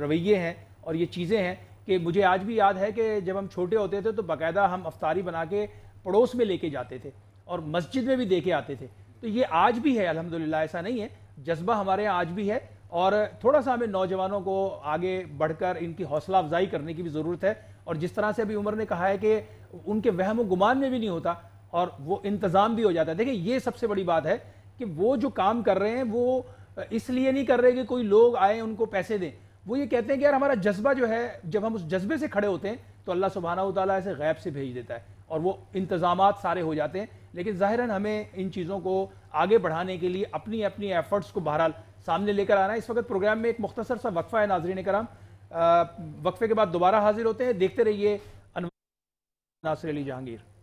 رویے ہیں اور یہ چیزیں ہیں کہ مجھے آج بھی یاد ہے کہ جب ہم چھوٹے ہوتے تھے تو باقاعدہ ہم افطاری بنا کے پڑوس میں لے کے جاتے تھے اور مسجد میں بھی دے کے آتے تھے۔ تو یہ آج بھی ہے، الحمدللہ ایسا نہیں ہے، جذبہ ہمارے یہاں آج بھی ہے اور تھوڑا سا ہمیں نوجوانوں کو آگے بڑھ کر ان کی حوصلہ افزائی کرنے کی بھی ضرورت ہے۔ اور جس طرح سے ابھی عمر نے کہا ہے کہ ان کے وہم و گمان میں بھی نہیں ہوتا اور وہ انتظام بھی ہو جاتا ہے۔ دیکھیں، یہ سب سے بڑی بات ہے کہ وہ جو کام کر رہے ہیں، وہ اس لیے نہیں کر رہے کہ کوئی لوگ آئیں ان کو پیسے دیں۔ وہ یہ کہتے ہیں کہ یار ہمارا جذبہ جو ہے، جب ہم اس جذبے سے کھڑے ہوتے ہیں، تو اللہ سبحانہ و تعالیٰ اسے غیب سے بھیج دیتا ہے اور وہ انتظامات سارے ہو جاتے ہیں۔ لیکن ظاہراً ہمیں ان چیزوں کو آگے بڑھانے کے لیے اپنی اپنی ایفرٹس کو بہرحال سامنے لے کر آنا ہے۔ اس وقت پروگرام میں ایک مختصر سا وقفہ ہے ناظرین کرام۔ وقفے کے بعد دوبارہ حاضر ہوتے ہیں۔ دیکھتے رہیے ناصر علی جہانگیر۔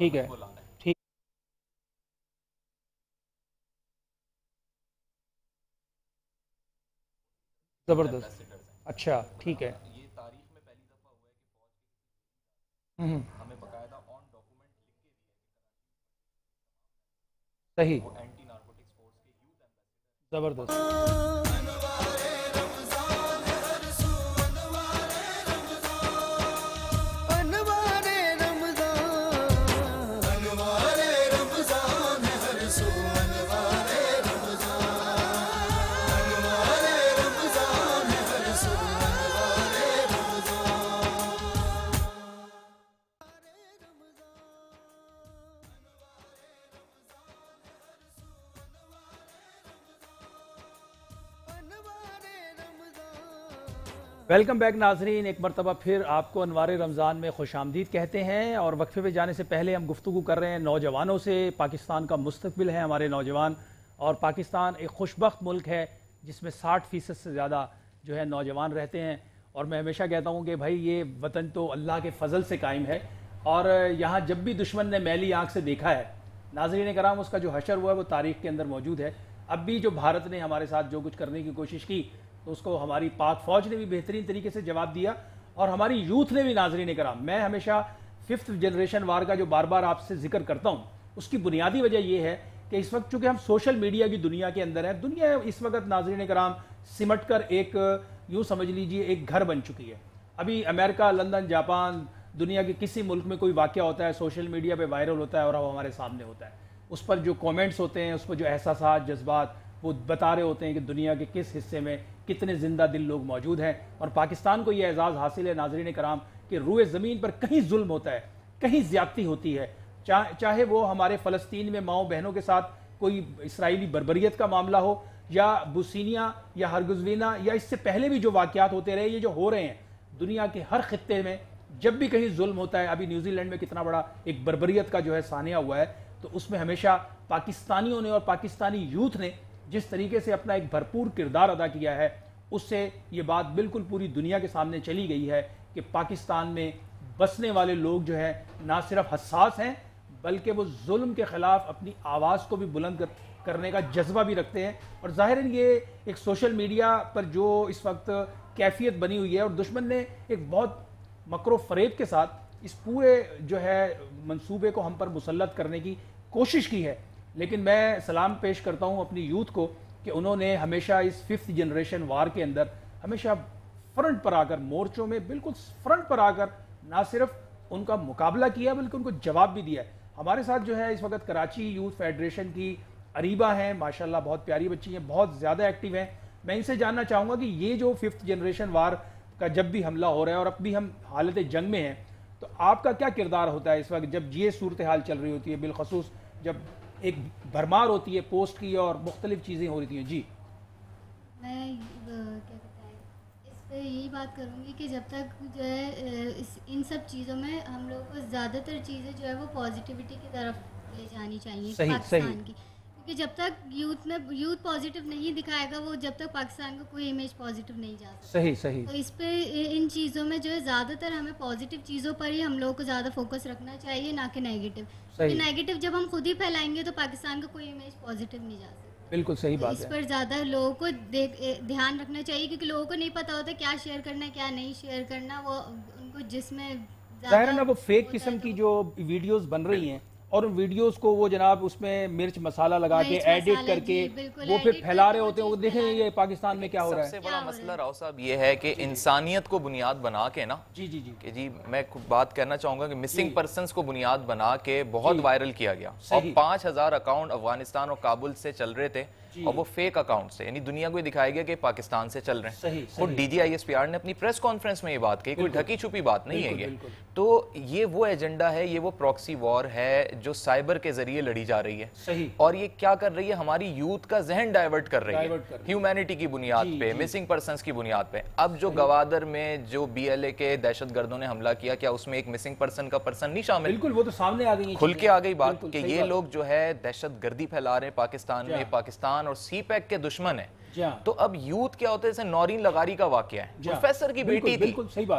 ٹھیک ہے ٹھیک۔ زبردست۔ اچھا ٹھیک ہے۔ یہ تاریخ میں پہلی دفعہ ہوا ہے کہ فوج ہم، ہمیں باقاعدہ آن ڈاکومنٹ لکھ کے صحیح۔ اینٹی نارکوٹکس فورس کے یوتھ زبردست۔ ویلکم بیک ناظرین ایک مرتبہ پھر آپ کو انوار رمضان میں خوش آمدید کہتے ہیں اور وقفے پہ جانے سے پہلے ہم گفتگو کر رہے ہیں نوجوانوں سے۔ پاکستان کا مستقبل ہے ہمارے نوجوان اور پاکستان ایک خوشبخت ملک ہے جس میں ساٹھ فیصد سے زیادہ جو ہے نوجوان رہتے ہیں۔ اور میں ہمیشہ کہتا ہوں کہ بھائی یہ وطن تو اللہ کے فضل سے قائم ہے۔ اور یہاں جب بھی دشمن نے میلی آنکھ سے دیکھا ہے، ناظرین کرام، اس کا جو حشر ہوا ہے وہ تاریخ کے اندر موجود ہے۔ اب بھی جو بھارت نے ہمارے ساتھ جو کچھ کرنے کی کوشش کی تو اس کو ہماری پاک فوج نے بھی بہترین طریقے سے جواب دیا اور ہماری یوتھ نے بھی ناظرین کرام، میں ہمیشہ ففتھ جنریشن وار کا جو بار بار آپ سے ذکر کرتا ہوں، اس کی بنیادی وجہ یہ ہے کہ اس وقت چونکہ ہم سوشل میڈیا کی دنیا کے اندر ہیں، دنیا اس وقت ناظرین کرام سمٹ کر ایک، یوں سمجھ لیجیے، ایک گھر بن چکی ہے۔ ابھی امریکہ، لندن، جاپان، دنیا کے کسی ملک میں کوئی واقعہ ہوتا ہے، سوشل میڈیا پہ وائرل ہوتا ہے اور وہ ہمارے سامنے ہوتا ہے۔ اس پر جو کومنٹس ہوتے ہیں، اس پر جو احساسات، جذبات وہ بتا رہے ہوتے ہیں کہ دنیا کے کس حصے میں کتنے زندہ دل لوگ موجود ہیں اور پاکستان کو یہ اعزاز حاصل ہے ناظرین کرام کہ روئے زمین پر کہیں ظلم ہوتا ہے، کہیں زیادتی ہوتی ہے۔ چاہے وہ ہمارے فلسطین میں ماؤں بہنوں کے ساتھ کوئی اسرائیلی بربریت کا معاملہ ہو یا بوسینیا یا ہرگزوینا یا اس سے پہلے بھی جو واقعات ہوتے رہے، یہ جو ہو رہے ہیں، دنیا کے ہر خطے میں جب بھی کہیں ظلم ہوتا ہے، ابھی نیوزی لینڈ میں کتنا بڑا ایک بربریت کا جو ہے سانیہ ہوا ہے، تو اس میں ہمیشہ پاکستانیوں نے اور پاکستانی یوتھ نے جس طریقے سے اپنا ایک بھرپور کردار ادا کیا ہے، اس سے یہ بات بالکل پوری دنیا کے سامنے چلی گئی ہے کہ پاکستان میں بسنے والے لوگ جو ہے نہ صرف حساس ہیں، بلکہ وہ ظلم کے خلاف اپنی آواز کو بھی بلند کرنے کا جذبہ بھی رکھتے ہیں۔ اور ظاہر یہ ایک سوشل میڈیا پر جو اس وقت کیفیت بنی ہوئی ہے، اور دشمن نے ایک بہت مکر و فریب کے ساتھ اس پورے جو ہے منصوبے کو ہم پر مسلط کرنے کی کوشش کی ہے۔ لیکن میں سلام پیش کرتا ہوں اپنی یوتھ کو کہ انہوں نے ہمیشہ اس ففتھ جنریشن وار کے اندر ہمیشہ فرنٹ پر آ کر مورچوں میں بالکل فرنٹ پر آ کر نہ صرف ان کا مقابلہ کیا بلکہ ان کو جواب بھی دیا ہے۔ ہمارے ساتھ جو ہے اس وقت کراچی یوتھ فیڈریشن کی عریبہ ہیں، ماشاءاللہ بہت پیاری بچی ہیں، بہت زیادہ ایکٹیو ہیں۔ میں ان سے جاننا چاہوں گا کہ یہ جو ففتھ جنریشن وار کا جب بھی حملہ ہو رہا ہے اور اب بھی ہم حالت جنگ میں ہیں، تو آپ کا کیا کردار ہوتا ہے اس وقت جب جی یہ صورتحال چل رہی ہوتی ہے بالخصوص جب ایک بھرمار ہوتی ہے پوسٹ کی اور مختلف چیزیں ہو رہی ہیں جی۔ میں کیا کہتا ہے اس پہ یہی بات کروں گی کہ جب تک جو ہے ان سب چیزوں میں ہم لوگ کو زیادہ تر چیزیں جو ہے وہ پازیٹیوٹی کی طرف لے جانی چاہیے پاکستان کی۔ کہ جب تک یوتھ میں یوتھ پازیٹیو نہیں دکھائے گا وہ جب تک پاکستان کا کوئی امیج پازیٹیو نہیں جا سکتا۔ صحیح صحیح۔ تو اس پہ ان چیزوں میں جو ہے زیادہ تر ہمیں پازیٹیو چیزوں پر ہی ہم لوگوں کو زیادہ فوکس رکھنا چاہیے نہ کہ نیگیٹو نیگیٹو جب ہم خود ہی پھیلائیں گے تو پاکستان کا کوئی امیج پازیٹیو نہیں جا سکتا۔ بالکل صحیح بات اس پر زیادہ لوگوں کو دھیان رکھنا چاہیے کیونکہ لوگوں کو نہیں پتا ہوتا کیا شیئر کرنا ہے کیا نہیں شیئر کرنا۔ وہ ان کو جس میں ظاہر ہے نا وہ فیک قسم کی جو ویڈیوز بن رہی ہیں اور ان ویڈیوز کو وہ جناب اس میں مرچ مسالہ لگا کے ایڈٹ کر کے جی، وہ پھر پھیلا رہے ہوتے ہیں۔ وہ دیکھیں یہ پاکستان میں کیا ہو رہا ہے۔ سب سے بڑا مسئلہ راؤ صاحب یہ ہے کہ انسانیت کو بنیاد بنا کے نا جی جی جی۔ کہ جی میں بات کرنا چاہوں گا کہ مسنگ پرسنز کو بنیاد بنا کے بہت وائرل کیا گیا۔ اور پانچ ہزار اکاؤنٹ افغانستان اور کابل سے چل رہے تھے۔ اور وہ فیک اکاؤنٹ سے یعنی دنیا کو یہ دکھایا گیا کہ پاکستان سے چل رہے ہیں۔ خود D G I S P R نے اپنی پریس کانفرنس میں یہ بات کہی کوئی ڈھکی چھپی بات نہیں ہے یہ۔ تو یہ وہ ایجنڈا ہے یہ وہ پروکسی وار ہے جو سائبر کے ذریعے لڑی جا رہی ہے۔ اور یہ کیا کر رہی ہے؟ ہماری یوتھ کا ذہن ڈائیورٹ کر رہی ہے۔ ہیومینٹی کی بنیاد پہ مسنگ پرسنز کی بنیاد پہ۔ اب جو گوادر میں جو بی ایل اے کے دہشت گردوں نے حملہ کیا کیا اس میں ایک مسنگ پرسن کا پرسن نہیں شامل؟ بالکل وہ تو سامنے آ گئی کھل کے آ گئی بات کہ یہ لوگ جو ہے دہشت گردی پھیلا رہے ہیں پاکستان میں۔ پاکستان اور سی پیک کے دشمن ہیں۔ تو اب یوتھ کیا ہوتا ہے؟ جیسے نورین لغاری کا واقعہ ہے۔ پروفیسر کی بیٹی تھی۔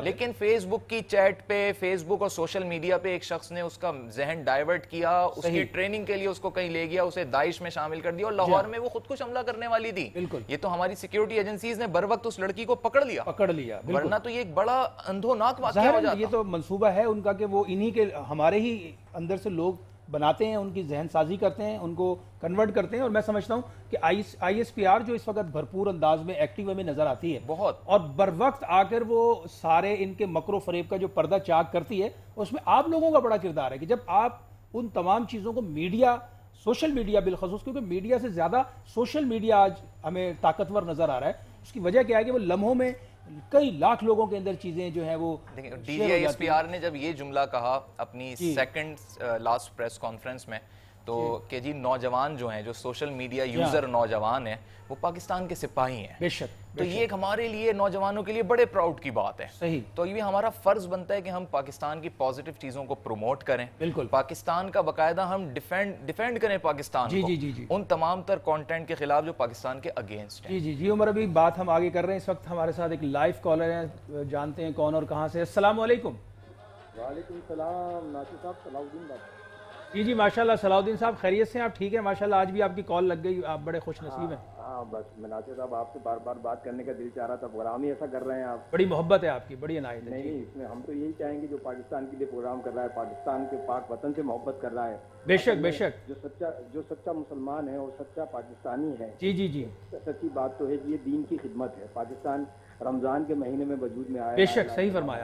لیکن فیس بک کی چیٹ پہ فیس بک اور سوشل میڈیا پہ ایک شخص نے اس کا ذہن ڈائیورٹ کیا اس کی ٹریننگ کے لیے اس کو کہیں لے گیا اسے داعش میں شامل کر دیا اور لاہور میں وہ خود کچھ حملہ کرنے والی تھی۔ یہ تو ہماری سیکیورٹی ایجنسیز نے بر وقت اس لڑکی کو پکڑ لیا۔ پکڑ لیا ورنہ تو یہ ایک بڑا اندھوناک واقعہ ہو جاتا۔ یہ تو منصوبہ ہے ان کا کہ وہ انہی کے ہمارے ہی اندر سے لوگ بناتے ہیں ان کی ذہن سازی کرتے ہیں ان کو کنورٹ کرتے ہیں اور میں سمجھتا ہوں کہ آئی ایس پی آر جو اس وقت بھرپور انداز میں ایکٹیو میں نظر آتی ہے۔ بہت۔ اور بر وقت آ کر وہ سارے ان کے مکر و فریب کا جو پردہ چاک کرتی ہے اس میں آپ لوگوں کا بڑا کردار ہے کہ جب آپ ان تمام چیزوں کو میڈیا سوشل میڈیا بالخصوص کیونکہ میڈیا سے زیادہ سوشل میڈیا آج ہمیں طاقتور نظر آ رہا ہے۔ اس کی وجہ کیا ہے کہ وہ لمحوں میں کئی لاکھ لوگوں کے اندر چیزیں جو ہیں وہ D G I S P R نے جب یہ جملہ کہا اپنی سیکنڈ لاسٹ پریس کانفرنس میں تو جی۔ کہ جی نوجوان جو ہیں جو سوشل میڈیا یوزر نوجوان ہیں وہ پاکستان کے سپاہی ہیں۔ بے شک۔ تو یہ ایک ہمارے لیے نوجوانوں کے لیے بڑے پراؤڈ کی بات ہے۔ صحیح۔ تو یہ ہمارا فرض بنتا ہے کہ ہم پاکستان کی پازیٹیو چیزوں کو پروموٹ کریں۔ بالکل۔ پاکستان کا باقاعدہ ہم ڈیفینڈ ڈیفینڈ کریں پاکستان جی کو۔ جی جی جی۔ ان تمام تر کانٹینٹ کے خلاف جو پاکستان کے اگینسٹ ہیں۔ جی جی جی عمر ابھی بات ہم آگے کر رہے ہیں۔ اس وقت ہمارے ساتھ ایک لائف کالر ہیں۔ جانتے ہیں کون اور کہاں سے۔ السلام علیکم۔ وعلیکم السلام ناصر صاحب صلاح الدین بات جی جی ماشاءاللہ صلاح الدین صاحب خیریت سے ہیں؟ آپ ٹھیک ہیں؟ ماشاءاللہ آج بھی آپ کی کال لگ گئی۔ آپ بڑے خوش نصیب ہیں۔ بس مناظر صاحب آپ سے بار بار بات کرنے کا دل چاہ رہا تھا پروگرام ہی ایسا کر رہے ہیں آپ۔ بڑی محبت ہے آپ کی بڑی عنایت ہے نہیں نہیں اس میں ہم تو یہی چاہیں گے جو پاکستان کے لیے پروگرام کر رہا ہے پاکستان کے پاک وطن سے محبت کر رہا ہے۔ بے شک بے شک جو سچا جو سچا مسلمان ہے اور سچا پاکستانی ہے جی جی جی۔ سچی بات تو ہے کہ یہ دین کی خدمت ہے۔ پاکستان رمضان کے مہینے میں وجود میں آیا بے شک صحیح فرمایا۔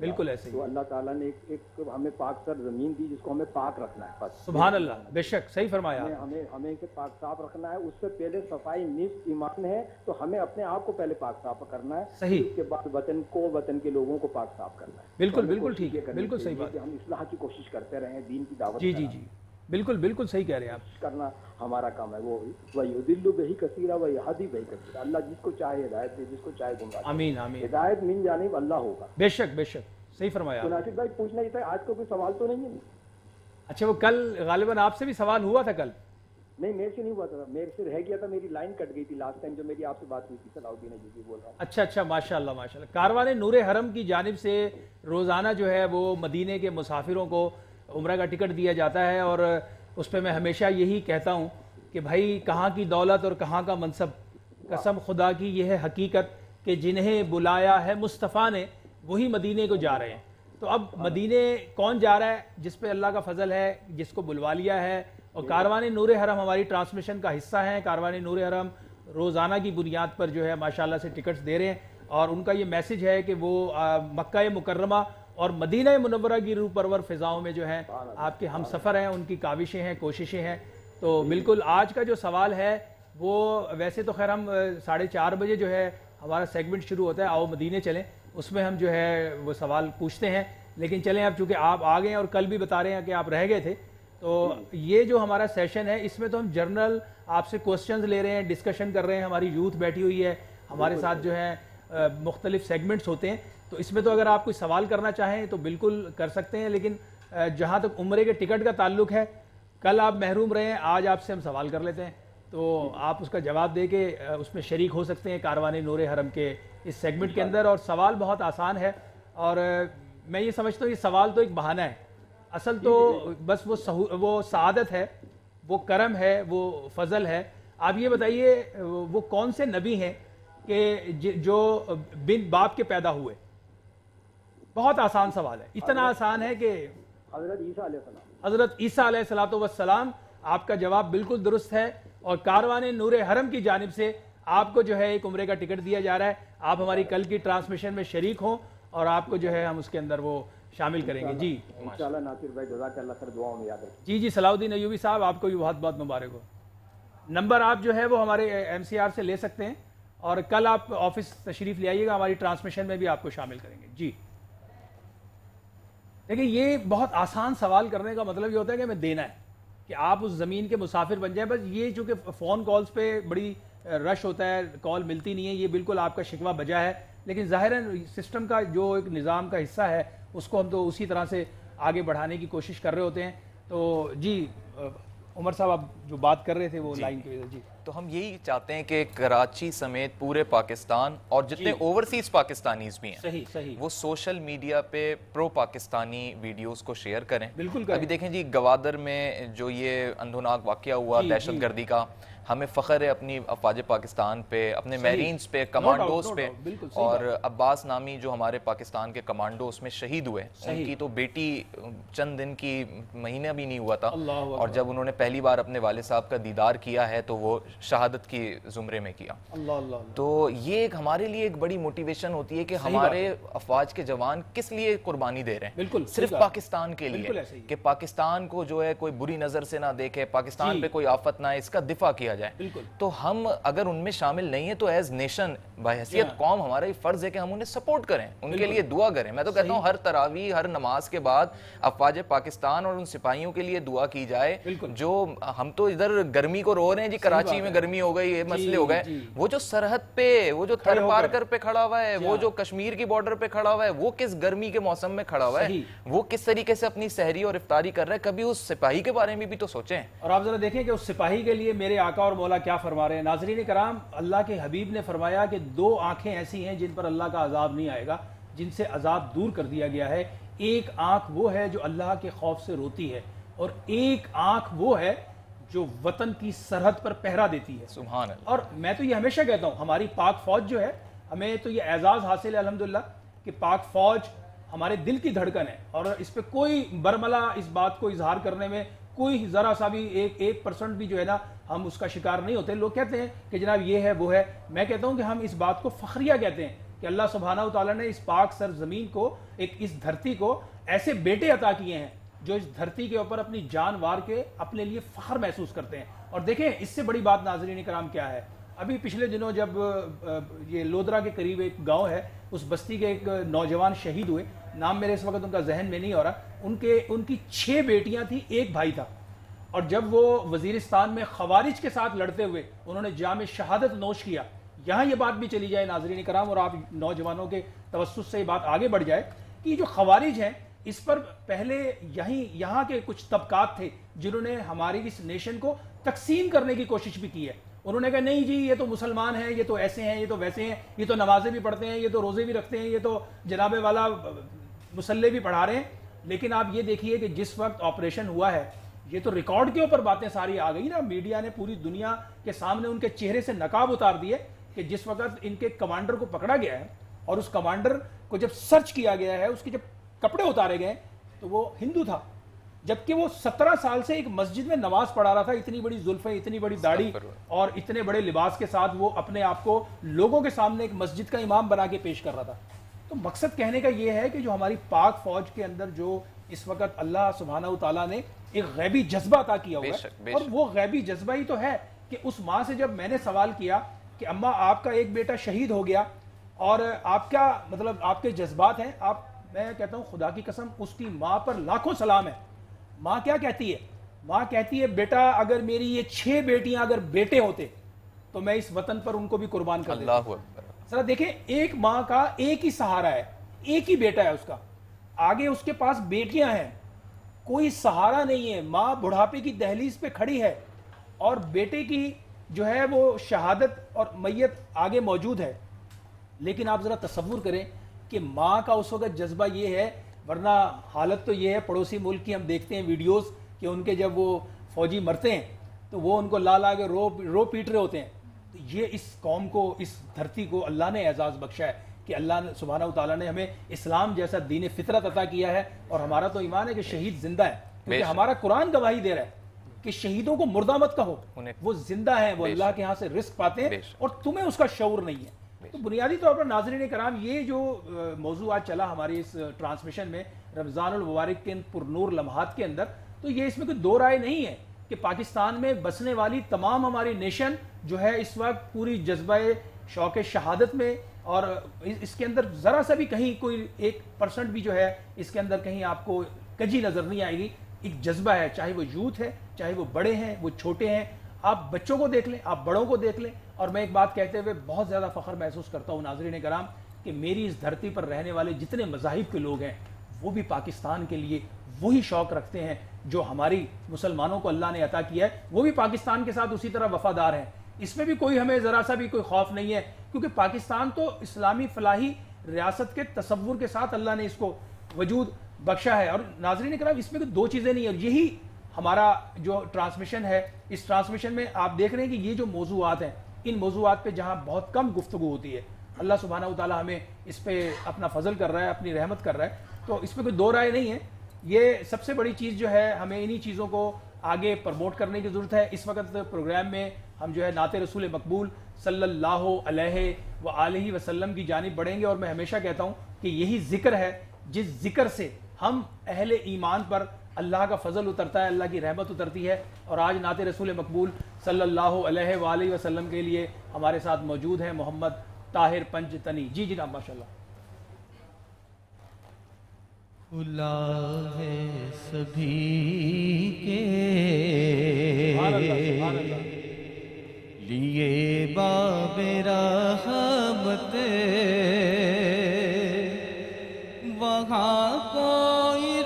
بالکل ایسے ہی۔ تو اللہ تعالیٰ نے ایک ایک ہمیں پاک سر زمین دی جس کو ہمیں پاک رکھنا ہے بس۔ سبحان اللہ بے شک صحیح فرمایا۔ ہمیں ہمیں اسے پاک صاف رکھنا ہے اس سے پہلے صفائی نصف ایمان ہے تو ہمیں اپنے آپ کو پہلے پاک صاف کرنا ہے صحیح۔ اس کے بعد وطن کو وطن کے لوگوں کو پاک صاف کرنا ہے۔ بالکل بالکل ٹھیک ہے بالکل صحیح بات۔ ہم اصلاح کی کوشش کرتے رہیں دین کی دعوت جی جی۔ جی۔ بالکل بالکل صحیح کہہ رہے ہیں آپ۔ کرنا ہمارا کام ہے وہ دلو بہی کثیرہ وہی حدی بہی کثیرہ۔ اللہ جس کو چاہے ہدایت دے جس کو چاہے گمراہ۔ آمین آمین۔ ہدایت من جانب اللہ ہوگا۔ بے شک بے شک۔ صحیح فرمایا تو بھائی پوچھنا یہ تھا آج کا کوئی سوال تو نہیں ہے؟ اچھا وہ کل غالباً آپ سے بھی سوال ہوا تھا کل؟ نہیں میرے سے نہیں ہوا تھا۔ میرے سے رہ گیا تھا میری لائن کٹ گئی تھی لاسٹ ٹائم جو میری آپ سے بات ہوئی تھی صلاح الدین جی بول رہا ہوں۔ اچھا اچھا ماشاء اللہ ماشاء اللہ کاروان نور حرم کی جانب سے روزانہ جو ہے وہ مدینے کے مسافروں کو عمرہ کا ٹکٹ دیا جاتا ہے اور اس پہ میں ہمیشہ یہی کہتا ہوں کہ بھائی کہاں کی دولت اور کہاں کا منصب؟ قسم خدا کی یہ ہے حقیقت کہ جنہیں بلایا ہے مصطفیٰ نے، وہی مدینے کو جا رہے ہیں۔ تو اب مدینے کون جا رہا ہے؟ جس پہ اللہ کا فضل ہے، جس کو بلوا لیا ہے۔ اور کاروان نور حرم ہماری ٹرانسمیشن کا حصہ ہیں۔ کاروان نور حرم روزانہ کی بنیاد پر جو ہے ماشاءاللہ سے ٹکٹس دے رہے ہیں۔ اور ان کا یہ میسج ہے کہ وہ مکہ مکرمہ اور مدینہ منورہ کی روح پرور فضاؤں میں جو ہیں آپ کے ہم سفر ہیں ان کی کاوشیں ہیں کوششیں ہیں۔ تو بالکل آج کا جو سوال ہے وہ ویسے تو خیر ہم ساڑھے چار بجے جو ہے ہمارا سیگمنٹ شروع ہوتا ہے آؤ مدینے چلیں۔ اس میں ہم جو ہے وہ سوال پوچھتے ہیں۔ لیکن چلیں اب چونکہ آپ آ گئے ہیں اور کل بھی بتا رہے ہیں کہ آپ رہ گئے تھے تو یہ جو ہمارا سیشن ہے اس میں تو ہم جرنل آپ سے کوسچنز لے رہے ہیں ڈسکشن کر رہے ہیں۔ ہماری یوتھ بیٹھی ہوئی ہے ہمارے ساتھ جو ہے مختلف سیگمنٹس ہوتے ہیں۔ تو اس میں تو اگر آپ کوئی سوال کرنا چاہیں تو بالکل کر سکتے ہیں لیکن جہاں تک عمرے کے ٹکٹ کا تعلق ہے کل آپ محروم رہے ہیں آج آپ سے ہم سوال کر لیتے ہیں۔ تو آپ اس کا جواب دے کے اس میں شریک ہو سکتے ہیں کاروان نور حرم کے اس سیگمنٹ کے اندر۔ اور سوال بہت آسان ہے اور میں یہ سمجھتا ہوں یہ سوال تو ایک بہانہ ہے۔ اصل تو بس وہ وہ سعادت ہے وہ کرم ہے وہ فضل ہے۔ آپ یہ بتائیے وہ کون سے نبی ہیں کہ جو بن باپ کے پیدا ہوئے؟ بہت آسان سوال ہے۔ اتنا آسان ہے کہ حضرت عیسیٰ علیہ السلام۔ حضرت عیسیٰ علیہ والسلام آپ کا جواب بالکل درست ہے اور کاروان نور حرم کی جانب سے آپ کو جو ہے ایک عمرے کا ٹکٹ دیا جا رہا ہے۔ آپ ہماری کل کی ٹرانسمیشن میں شریک ہوں اور آپ کو جو ہے ہم اس کے اندر وہ شامل کریں گے۔ جی۔ انشاءاللہ ناصر بھائی جزاک اللہ سر دعاؤں میں یاد رکھیں۔ جی جی صلاح الدین ایوبی صاحب آپ کو بھی بہت بہت مبارک ہو۔ نمبر آپ جو ہے وہ ہمارے ایم سی آر سے لے سکتے ہیں اور کل آپ آفس تشریف لے آئیے گا ہماری ٹرانسمیشن میں بھی آپ کو شامل کریں گے۔ جی۔ دیکھیں یہ بہت آسان سوال کرنے کا مطلب یہ ہوتا ہے کہ ہمیں دینا ہے کہ آپ اس زمین کے مسافر بن جائیں۔ بس یہ چونکہ فون کالز پہ بڑی رش ہوتا ہے کال ملتی نہیں ہے یہ بالکل آپ کا شکوہ بجا ہے۔ لیکن ظاہر سسٹم کا جو ایک نظام کا حصہ ہے اس کو ہم تو اسی طرح سے آگے بڑھانے کی کوشش کر رہے ہوتے ہیں۔ تو جی عمر صاحب آپ جو بات کر رہے تھے وہ لائن کی وجہ جی۔ تو ہم یہی چاہتے ہیں کہ کراچی سمیت پورے پاکستان اور جتنے اوورسیز پاکستانیز بھی ہیں صحیح صحیح. وہ سوشل میڈیا پہ پرو پاکستانی ویڈیوز کو شیئر کریں۔ بالکل ابھی دیکھیں جی گوادر میں جو یہ اندھوناک واقعہ ہوا جی، دہشت جی۔ گردی کا ہمیں فخر ہے اپنی افواج پاکستان پہ اپنے۔ میرینز پہ کمانڈوز پہ اور عباس نامی جو ہمارے پاکستان کے کمانڈو اس میں شہید ہوئے ان۔ کی تو بیٹی چند دن کی مہینہ بھی نہیں ہوا تھا۔ اور جب انہوں نے پہلی بار اپنے والد صاحب کا دیدار کیا ہے تو وہ شہادت کی زمرے میں کیا تو یہ ایک ہمارے لیے ایک بڑی موٹیویشن ہوتی ہے کہ ہمارے افواج کے جوان کس لیے قربانی دے رہے ہیں صرف۔ پاکستان کے لیے۔ کہ پاکستان کو جو ہے کوئی بری نظر سے نہ دیکھے پاکستان جی۔ پہ کوئی آفت نہ آئے اس کا دفاع کیا جائے۔ بالکل۔ تو ہم اگر ان میں شامل نہیں ہیں تو ایز نیشن بحیثیت۔ قوم ہمارا یہ فرض ہے کہ ہم انہیں سپورٹ کریں۔ ان کے لیے دعا کریں۔ میں تو کہتا ہوں ہر تراوی ہر نماز کے بعد افواج پاکستان اور ان سپاہیوں کے لیے دعا کی جائے۔ جو ہم تو ادھر گرمی کو رو رہے ہیں جی کراچی میں گرمی ہو گئی یہ مسئلے ہو گئے۔ جی۔ وہ جو سرحد پہ وہ جو تھر پار کر۔ پہ کھڑا ہوا ہے وہ جو کشمیر کی بارڈر پہ کھڑا ہوا ہے وہ کس گرمی کے موسم میں کھڑا ہوا ہے۔ وہ کس طریقے سے اپنی سحری اور افطاری کر رہا ہے؟ کبھی اس سپاہی کے بارے میں بھی تو سوچیں۔ اور آپ ذرا دیکھیں کہ اس سپاہی کے لیے میرے آقا اور مولا کیا فرما رہے ہیں؟ ناظرین کرام اللہ کے حبیب نے فرمایا کہ دو آنکھیں ایسی ہیں جن پر اللہ کا عذاب نہیں آئے گا جن سے عذاب دور کر دیا گیا ہے۔ ایک آنکھ وہ ہے جو اللہ کے خوف سے روتی ہے اور ایک آنکھ وہ ہے جو وطن کی سرحد پر پہرا دیتی ہے۔ سبحان اللہ۔ اور میں تو یہ ہمیشہ کہتا ہوں ہماری پاک فوج جو ہے ہمیں تو یہ اعزاز حاصل ہے الحمدللہ کہ پاک فوج ہمارے دل کی دھڑکن ہے۔ اور اس پہ کوئی برملا اس بات کو اظہار کرنے میں کوئی ذرا سا بھی ایک ایک پرسنٹ بھی جو ہے نا ہم اس کا شکار نہیں ہوتے۔ لوگ کہتے ہیں کہ جناب یہ ہے، وہ ہے۔ میں کہتا ہوں کہ ہم اس بات کو فخریہ کہتے ہیں کہ اللہ سبحانہ و تعالیٰ نے اس پاک سر زمین کو، ایک اس دھرتی کو ایسے بیٹے عطا کیے ہیں جو اس دھرتی کے اوپر اپنی جان وار کے اپنے لیے فخر محسوس کرتے ہیں۔ اور دیکھیں، اس سے بڑی بات ناظرین کرام کیا ہے؟ ابھی پچھلے دنوں جب یہ لودرا کے قریب ایک گاؤں ہے، اس بستی کے ایک نوجوان شہید ہوئے۔ نام میرے اس وقت ان کا ذہن میں نہیں ہو رہا۔ ان کے، ان کی چھ بیٹیاں تھیں، ایک بھائی تھا۔ اور جب وہ وزیرستان میں خوارج کے ساتھ لڑتے ہوئے انہوں نے جامع شہادت نوش کیا، یہاں یہ بات بھی چلی جائے ناظرین کرام، اور آپ نوجوانوں کے توسط سے یہ بات آگے بڑھ جائے کہ جو خوارج ہیں، اس پر پہلے یہیں، یہاں کے کچھ طبقات تھے جنہوں نے ہماری اس نیشن کو تقسیم کرنے کی کوشش بھی کی ہے۔ انہوں نے کہا، نہیں جی یہ تو مسلمان ہیں، یہ تو ایسے ہیں، یہ تو ویسے ہیں، یہ تو نمازیں بھی پڑھتے ہیں، یہ تو روزے بھی رکھتے ہیں، یہ تو جناب والا مسلح بھی پڑھا رہے ہیں۔ لیکن آپ یہ دیکھیے کہ جس وقت آپریشن ہوا ہے یہ تو ریکارڈ کے اوپر باتیں ساری آ گئی نا۔ میڈیا نے پوری دنیا کے سامنے ان کے چہرے سے نقاب اتار دیے کہ جس وقت ان کے کمانڈر کو پکڑا گیا ہے اور اس کمانڈر کو جب سرچ کیا گیا ہے اس کے جب کپڑے اتارے گئے تو وہ ہندو تھا۔ جبکہ وہ سترہ سال سے ایک مسجد میں نماز پڑھا رہا تھا اتنی بڑی زلفیں اتنی بڑی داڑھی اور اتنے بڑے لباس کے ساتھ وہ اپنے آپ کو لوگوں کے سامنے ایک مسجد کا امام بنا کے پیش کر رہا تھا۔ تو مقصد کہنے کا یہ ہے کہ جو ہماری پاک فوج کے اندر جو اس وقت اللہ سبحانہ و تعالیٰ نے ایک غیبی جذبہ عطا کیا ہوا ہے اور وہ غیبی جذبہ ہی تو ہے کہ اس ماں سے جب میں نے سوال کیا کہ اماں آپ کا ایک بیٹا شہید ہو گیا اور آپ کیا مطلب آپ کے جذبات ہیں؟ آپ میں کہتا ہوں خدا کی قسم اس کی ماں پر لاکھوں سلام ہے ماں کیا کہتی ہے؟ ماں کہتی ہے بیٹا اگر میری یہ چھ بیٹیاں اگر بیٹے ہوتے تو میں اس وطن پر ان کو بھی قربان کر دیتا۔ ذرا دیکھیں، ایک ماں کا ایک ہی سہارا ہے، ایک ہی بیٹا ہے اس کا۔ آگے اس کے پاس بیٹیاں ہیں۔ کوئی سہارا نہیں ہے۔ ماں بڑھاپے کی دہلیز پہ کھڑی ہے اور بیٹے کی جو ہے وہ شہادت اور میت آگے موجود ہے۔ لیکن آپ ذرا تصور کریں کہ ماں کا اس وقت جذبہ یہ ہے، ورنہ حالت تو یہ ہے، پڑوسی ملک کی ہم دیکھتے ہیں ویڈیوز کہ ان کے جب وہ فوجی مرتے ہیں تو وہ ان کو لا لا کے رو رو پیٹ رہے ہوتے ہیں۔ تو یہ اس قوم کو اس دھرتی کو اللہ نے اعزاز بخشا ہے کہ اللہ نے سبحانہ و تعالیٰ نے ہمیں اسلام جیسا دین فطرت عطا کیا ہے اور ہمارا تو ایمان ہے کہ شہید زندہ ہے۔ کیونکہ ہمارا قرآن گواہی دے رہا ہے کہ شہیدوں کو مردہ مت کہو۔ وہ زندہ ہیں وہ اللہ کے ہاں سے رزق پاتے ہیں اور تمہیں اس کا شعور نہیں ہے۔ تو بنیادی طور پر ناظرین کرام یہ جو موضوع آج چلا ہماری اس ٹرانسمیشن میں رمضان المبارک کے پر نور لمحات کے اندر تو یہ اس میں کوئی دو رائے نہیں ہے۔ کہ پاکستان میں بسنے والی تمام ہماری نیشن جو ہے اس وقت پوری جذبہ شوق شہادت میں اور اس کے اندر ذرا سا بھی کہیں کوئی ایک پرسنٹ بھی جو ہے اس کے اندر کہیں آپ کو کجی نظر نہیں آئے گی۔ ایک جذبہ ہے، چاہے وہ یوتھ ہے، چاہے وہ بڑے ہیں، وہ چھوٹے ہیں۔ آپ بچوں کو دیکھ لیں، آپ بڑوں کو دیکھ لیں۔ اور میں ایک بات کہتے ہوئے بہت زیادہ فخر محسوس کرتا ہوں ناظرین کرام کہ میری اس دھرتی پر رہنے والے جتنے مذاہب کے لوگ ہیں، وہ بھی پاکستان کے لیے وہی شوق رکھتے ہیں جو ہماری مسلمانوں کو اللہ نے عطا کیا ہے۔ وہ بھی پاکستان کے ساتھ اسی طرح وفادار ہیں۔ اس میں بھی کوئی ہمیں ذرا سا بھی کوئی خوف نہیں ہے، کیونکہ پاکستان تو اسلامی فلاحی ریاست کے تصور کے ساتھ اللہ نے اس کو وجود بخشا ہے۔ اور ناظرین کرام، اس میں دو چیزیں نہیں ہیں۔ یہی ہمارا جو ٹرانسمیشن ہے، اس ٹرانسمیشن میں آپ دیکھ رہے ہیں کہ یہ جو موضوعات ہیں، ان موضوعات پہ جہاں بہت کم گفتگو ہوتی ہے۔ اللہ سبحانہ و تعالیٰ ہمیں اس پہ اپنا فضل کر رہا ہے، اپنی رحمت کر رہا ہے۔ تو اس پہ کوئی دو رائے نہیں ہے۔ یہ سب سے بڑی چیز جو ہے، ہمیں انہی چیزوں کو آگے پرموٹ کرنے کی ضرورت ہے۔ اس وقت پروگرام میں ہم جو ہے نعت رسول مقبول صلی اللہ علیہ و علیہ وسلم کی جانب بڑھیں گے اور میں ہمیشہ کہتا ہوں کہ یہی ذکر ہے جس ذکر سے ہم اہل ایمان پر اللہ کا فضل اترتا ہے، اللہ کی رحمت اترتی ہے۔ اور آج نعت رسول مقبول صلی اللہ علیہ وآلہ وسلم کے لیے ہمارے ساتھ موجود ہیں محمد طاہر پنج تنی جی جی نام ماشاء اللہ ہے سبھی کے لیے باب رحمت۔ وہاں کوئی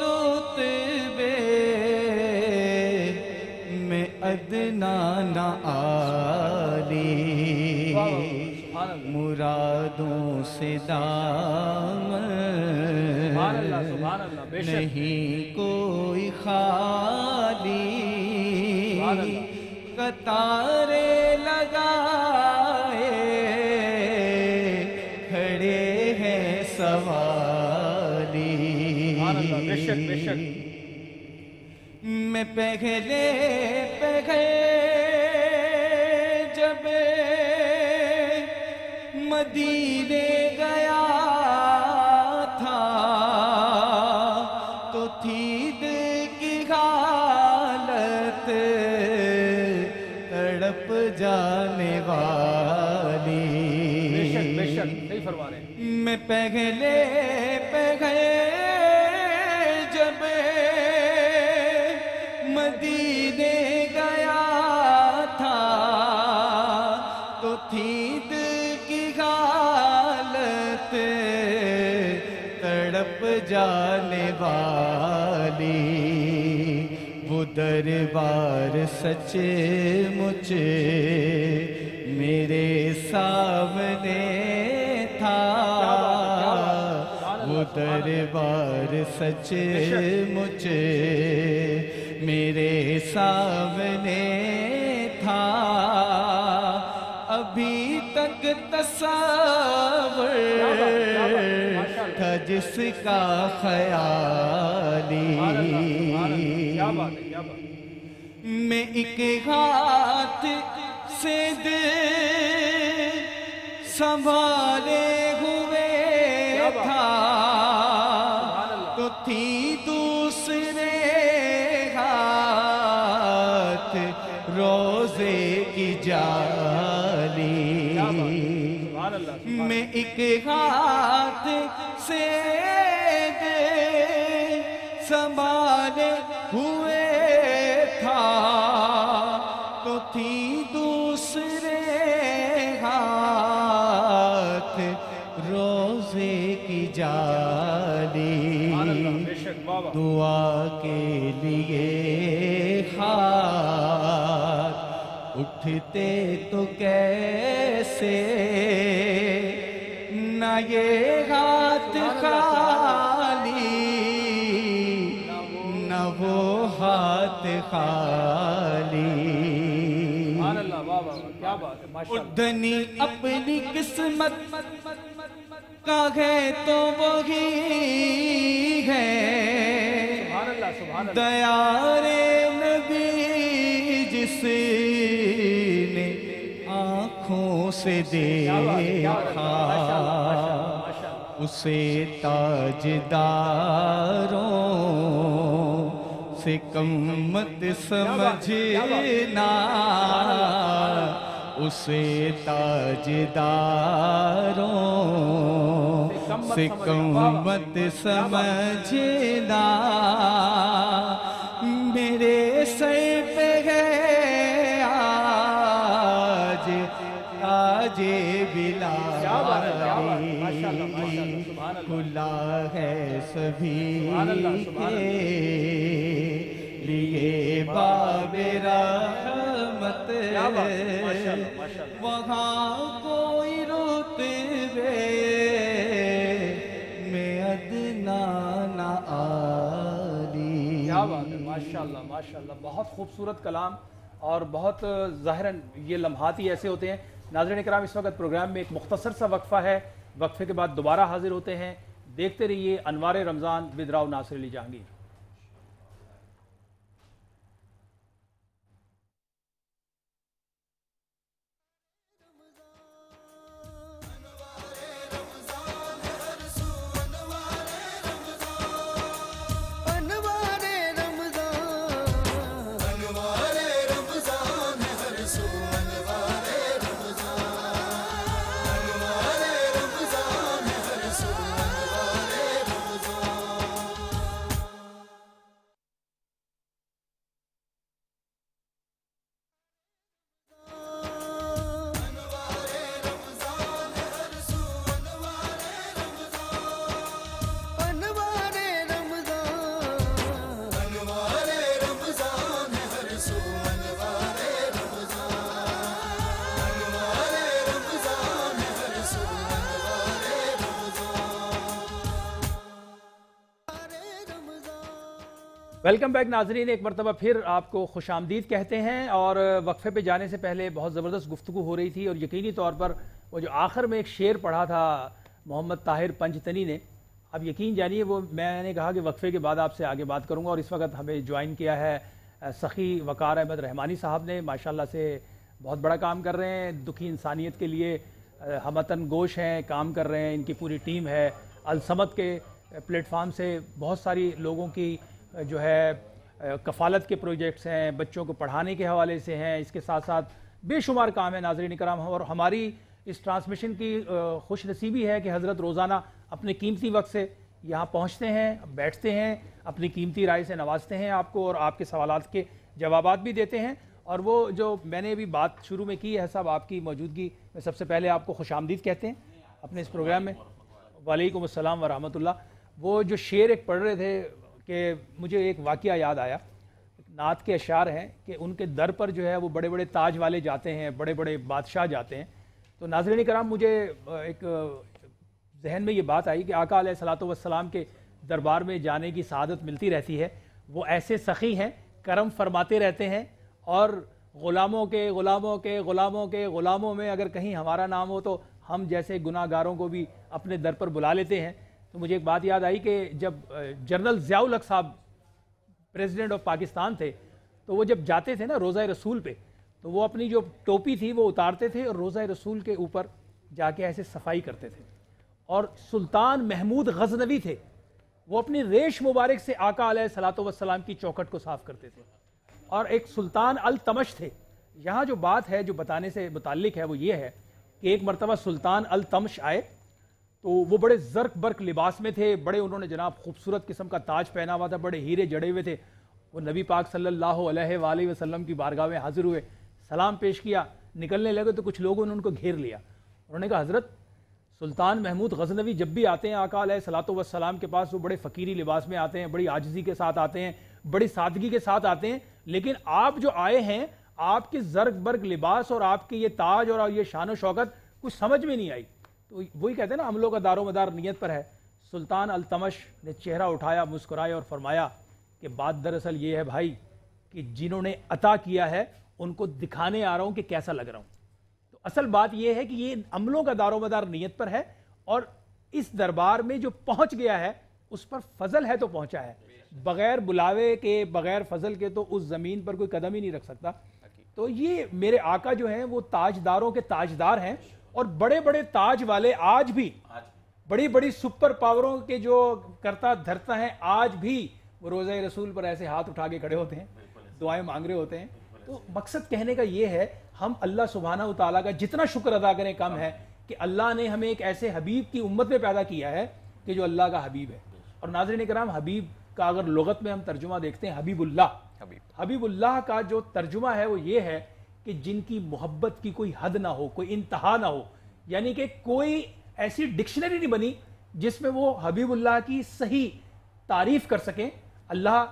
نہ آلی۔ مرادوں سے دام نہیں کوئی خالی قطارے لگائے کھڑے ہیں سوالی۔ میں پہلے جب صحیح میں پہلے پہلے جب مدینے گیا تھا تو تھی کی حالت تڑپ جانے والی۔ وہ دربار سچے مجھے میرے سامنے دربار سچے مجھے، میرے سامنے تھا۔ ابھی تک تصور تھا جس کا خیالی۔ میں ایک ہاتھ سے دل سنبھالے ہوں۔ تھا تو تھی دوسرے ہاتھ روزے کی جالی۔ میں ایک ہاتھ سے سنبھالے ہوئے تھا۔ تو تھی دعا کے لیے ہاتھ اٹھتے تو کیسے؟ نہ یہ ہاتھ خالی نہ وہ ہاتھ خالی۔ اللہ اپنی قسمت کا ہے تو وہی ہے۔ دیار نبی جس نے آنکھوں سے دیکھا اسے تاجداروں سے کم مت سمجھنا۔ اسے تاجداروں سے قومت سمجھنا میرے سر پہ ہے آج تاج بلا کھلا ہے سبھی کے لیے بابرہ وہاں کوئی روتے بے میں ادنا نہ آلی۔ کیا بات ہے ماشاءاللہ ماشاءاللہ بہت خوبصورت کلام اور بہت ظاہراً یہ لمحات ہی ایسے ہوتے ہیں۔ ناظرین اکرام اس وقت پروگرام میں ایک مختصر سا وقفہ ہے۔ وقفے کے بعد دوبارہ حاضر ہوتے ہیں۔ دیکھتے رہیے انوار رمضان ودراؤ ناصر علی جہانگیر۔ ویلکم بیک ناظرین ایک مرتبہ پھر آپ کو خوش آمدید کہتے ہیں اور وقفے پہ جانے سے پہلے بہت زبردست گفتگو ہو رہی تھی اور یقینی طور پر وہ جو آخر میں ایک شعر پڑھا تھا محمد طاہر پنجتنی نے، اب یقین جانیے وہ، میں نے کہا کہ وقفے کے بعد آپ سے آگے بات کروں گا اور اس وقت ہمیں جوائن کیا ہے سخی وقار احمد رحمانی صاحب نے۔ ماشاءاللہ سے بہت بڑا کام کر رہے ہیں، دکھی انسانیت کے لیے ہمتن گوش ہیں، کام کر رہے ہیں، ان کی پوری ٹیم ہے۔ السمت کے پلیٹ فارم سے بہت ساری لوگوں کی جو ہے کفالت کے پروجیکٹس ہیں، بچوں کو پڑھانے کے حوالے سے ہیں، اس کے ساتھ ساتھ بے شمار کام ہے ناظرین کرام، اور ہماری اس ٹرانسمیشن کی خوش نصیبی ہے کہ حضرت روزانہ اپنے قیمتی وقت سے یہاں پہنچتے ہیں، بیٹھتے ہیں، اپنی قیمتی رائے سے نوازتے ہیں آپ کو اور آپ کے سوالات کے جوابات بھی دیتے ہیں۔ اور وہ جو میں نے بھی بات شروع میں کی ہے صاحب، آپ کی موجودگی میں سب سے پہلے آپ کو خوش آمدید کہتے ہیں اپنے اس پروگرام میں۔ وعلیکم السلام ورحمۃ اللہ۔ وہ جو شعر ایک پڑھ رہے تھے کہ مجھے ایک واقعہ یاد آیا۔ نعت کے اشعار ہیں کہ ان کے در پر جو ہے وہ بڑے بڑے تاج والے جاتے ہیں، بڑے بڑے بادشاہ جاتے ہیں۔ تو ناظرین کرام، مجھے ایک ذہن میں یہ بات آئی کہ آقا علیہ صلاۃ وسلام کے دربار میں جانے کی سعادت ملتی رہتی ہے۔ وہ ایسے سخی ہیں، کرم فرماتے رہتے ہیں اور غلاموں کے غلاموں کے غلاموں کے، غلاموں میں اگر کہیں ہمارا نام ہو تو ہم جیسے گناہ گاروں کو بھی اپنے در پر بلا لیتے ہیں۔ تو مجھے ایک بات یاد آئی کہ جب جنرل ضیاء الحق صاحب پریزیڈنٹ آف پاکستان تھے، تو وہ جب جاتے تھے نا روزہ رسول پہ، تو وہ اپنی جو ٹوپی تھی وہ اتارتے تھے اور روزہ رسول کے اوپر جا کے ایسے صفائی کرتے تھے۔ اور سلطان محمود غزنوی تھے، وہ اپنی ریش مبارک سے آقا علیہ صلاۃ وسلام کی چوکٹ کو صاف کرتے تھے۔ اور ایک سلطان التمش تھے۔ یہاں جو بات ہے جو بتانے سے متعلق ہے وہ یہ ہے کہ ایک مرتبہ سلطان التمش آئے تو وہ بڑے زرک برک لباس میں تھے، بڑے انہوں نے جناب خوبصورت قسم کا تاج پہنا ہوا تھا، بڑے ہیرے جڑے ہوئے تھے۔ وہ نبی پاک صلی اللہ علیہ وآلہ وسلم کی بارگاہ میں حاضر ہوئے، سلام پیش کیا، نکلنے لگے تو کچھ لوگوں نے ان کو گھیر لیا۔ انہوں نے کہا، حضرت، سلطان محمود غزنوی جب بھی آتے ہیں آقا علیہ صلاۃ وسلام کے پاس، وہ بڑے فقیری لباس میں آتے ہیں، بڑی عاجزی کے ساتھ آتے ہیں، بڑی سادگی کے ساتھ آتے ہیں، لیکن آپ جو آئے ہیں، آپ کے زرگ برگ لباس اور آپ کے یہ تاج اور یہ شان و شوکت کچھ سمجھ میں نہیں آئی۔ تو وہی کہتے ہیں نا عملوں کا دار و مدار نیت پر ہے۔ سلطان التمش نے چہرہ اٹھایا مسکرائے اور فرمایا کہ بات دراصل یہ ہے بھائی کہ جنہوں نے عطا کیا ہے، ان کو دکھانے آ رہا ہوں کہ کیسا لگ رہا ہوں۔ تو اصل بات یہ ہے کہ یہ عملوں کا دار و مدار نیت پر ہے اور اس دربار میں جو پہنچ گیا ہے، اس پر فضل ہے تو پہنچا ہے۔ بغیر بلاوے کے، بغیر فضل کے تو اس زمین پر کوئی قدم ہی نہیں رکھ سکتا۔ تو یہ میرے آقا جو ہیں، وہ تاجداروں کے تاجدار ہیں۔ اور بڑے بڑے تاج والے آج بھی بڑی بڑی سپر پاوروں کے جو کرتا دھرتا ہے آج بھی وہ روزہ رسول پر ایسے ہاتھ اٹھا کے کھڑے ہوتے ہیں دعائیں مانگ رہے ہوتے ہیں۔ تو مقصد کہنے کا یہ ہے ہم اللہ سبحانہ وتعالی تعالیٰ کا جتنا شکر ادا کریں کم ہے کہ اللہ نے ہمیں ایک ایسے حبیب کی امت میں پیدا کیا ہے کہ جو اللہ کا حبیب ہے۔ اور ناظرین کرام حبیب کا اگر لغت میں ہم ترجمہ دیکھتے ہیں حبیب اللہ۔ حبیب اللہ کا جو ترجمہ ہے وہ یہ ہے کہ جن کی محبت کی کوئی حد نہ ہو، کوئی انتہا نہ ہو۔ یعنی کہ کوئی ایسی ڈکشنری نہیں بنی جس میں وہ حبیب اللہ کی صحیح تعریف کر سکیں۔ اللہ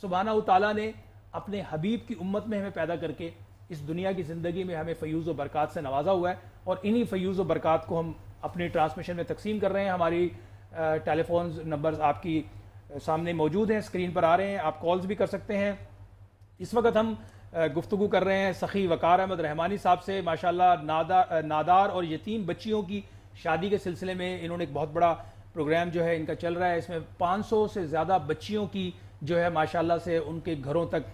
سبحانہ و تعالیٰ نے اپنے حبیب کی امت میں ہمیں پیدا کر کے اس دنیا کی زندگی میں ہمیں فیوز و برکات سے نوازا ہوا ہے اور انہی فیوز و برکات کو ہم اپنی ٹرانسمیشن میں تقسیم کر رہے ہیں۔ ہماری ٹیلی فونز نمبرز آپ کی سامنے موجود ہیں، اسکرین پر آ رہے ہیں، آپ کالز بھی کر سکتے ہیں۔ اس وقت ہم گفتگو کر رہے ہیں سخی وقار احمد رحمانی صاحب سے، ماشاءاللہ نادار اور یتیم بچیوں کی شادی کے سلسلے میں انہوں نے ایک بہت بڑا پروگرام جو ہے ان کا چل رہا ہے۔ اس میں پانچ سو سے زیادہ بچیوں کی جو ہے ماشاءاللہ سے ان کے گھروں تک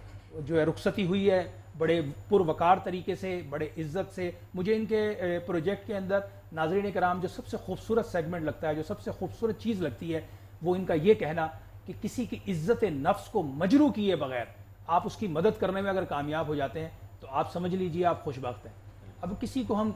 جو ہے رخصتی ہوئی ہے۔ بڑے پروقار طریقے سے، بڑے عزت سے۔ مجھے ان کے پروجیکٹ کے اندر ناظرین کرام جو سب سے خوبصورت سیگمنٹ لگتا ہے، جو سب سے خوبصورت چیز لگتی ہے، وہ ان کا یہ کہنا کہ کسی کی عزت نفس کو مجروع کیے بغیر آپ اس کی مدد کرنے میں اگر کامیاب ہو جاتے ہیں، تو آپ سمجھ لیجیے آپ خوش بخت ہیں۔ اب کسی کو ہم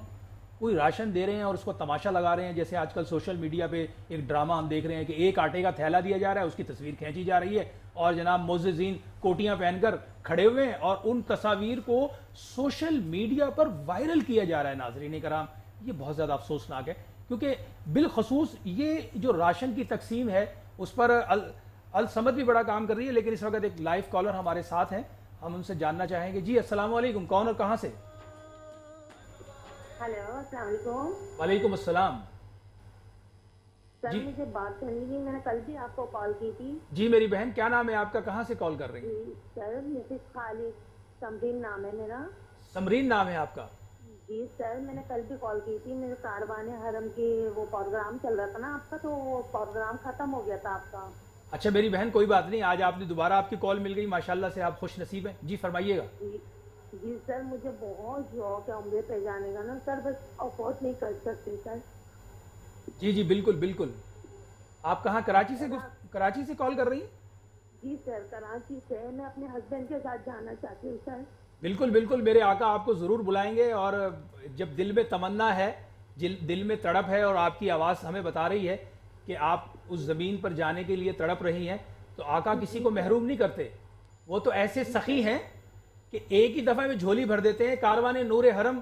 کوئی راشن دے رہے ہیں اور اس کو تماشا لگا رہے ہیں، جیسے آج کل سوشل میڈیا پہ ایک ڈرامہ ہم دیکھ رہے ہیں کہ ایک آٹے کا تھیلا دیا جا رہا ہے، اس کی تصویر کھینچی جا رہی ہے اور جناب موزین کوٹیاں پہن کر کھڑے ہوئے ہیں اور ان تصاویر کو سوشل میڈیا پر وائرل کیا جا رہا ہے۔ ناظرین کرام، یہ بہت زیادہ افسوسناک ہے، کیونکہ بالخصوص یہ جو راشن کی تقسیم ہے، اس پر السمد بھی بڑا کام کر رہی ہے لیکن اس وقت ایک لائف کالر ہمارے ساتھ ہیں۔ ہم ان سے جاننا چاہیں گے۔ جی السلام علیکم۔ کون اور کہاں سے؟ ہلو السلام علیکم۔ وعلیکم السلام۔ سر جی۔ مجھے بات کرنی تھی۔ میں نے کل بھی آپ کو کال کی تھی۔ جی میری بہن کیا نام ہے آپ کا؟ کہاں سے کال کر رہی ہیں؟ جی، سر مسز خالد سمرین نام ہے میرا۔ سمرین نام ہے آپ کا؟ جی سر میں نے کل بھی کال کی تھی۔ میرے کاروان حرم کی وہ پروگرام چل رہا تھا نا آپ کا تو وہ پروگرام ختم ہو گیا تھا آپ کا۔ اچھا میری بہن کوئی بات نہیں آج آپ نے دوبارہ آپ کی کال مل گئی ماشاءاللہ سے آپ خوش نصیب ہیں۔ جی فرمائیے گا۔ جی, جی سر مجھے بہت شوق ہے عمرے پہ جانے کا نا۔ سر بس افورڈ نہیں کر سکتے سر۔ جی جی بالکل بالکل۔ آپ کہاں کراچی سے کراچی سے کال کر رہی ہیں؟ جی سر کراچی سے۔ میں اپنے ہسبینڈ کے ساتھ جانا چاہتی ہوں سر۔ بالکل بالکل۔ میرے آقا آپ کو ضرور بلائیں گے اور جب دل میں تمنا ہے دل میں تڑپ ہے اور آپ کی آواز ہمیں بتا رہی ہے کہ آپ اس زمین پر جانے کے لیے تڑپ رہی ہیں تو آقا کسی کو محروم نہیں کرتے۔ وہ تو ایسے سخی ہیں کہ ایک ہی دفعہ میں جھولی بھر دیتے ہیں۔ کاروان نور حرم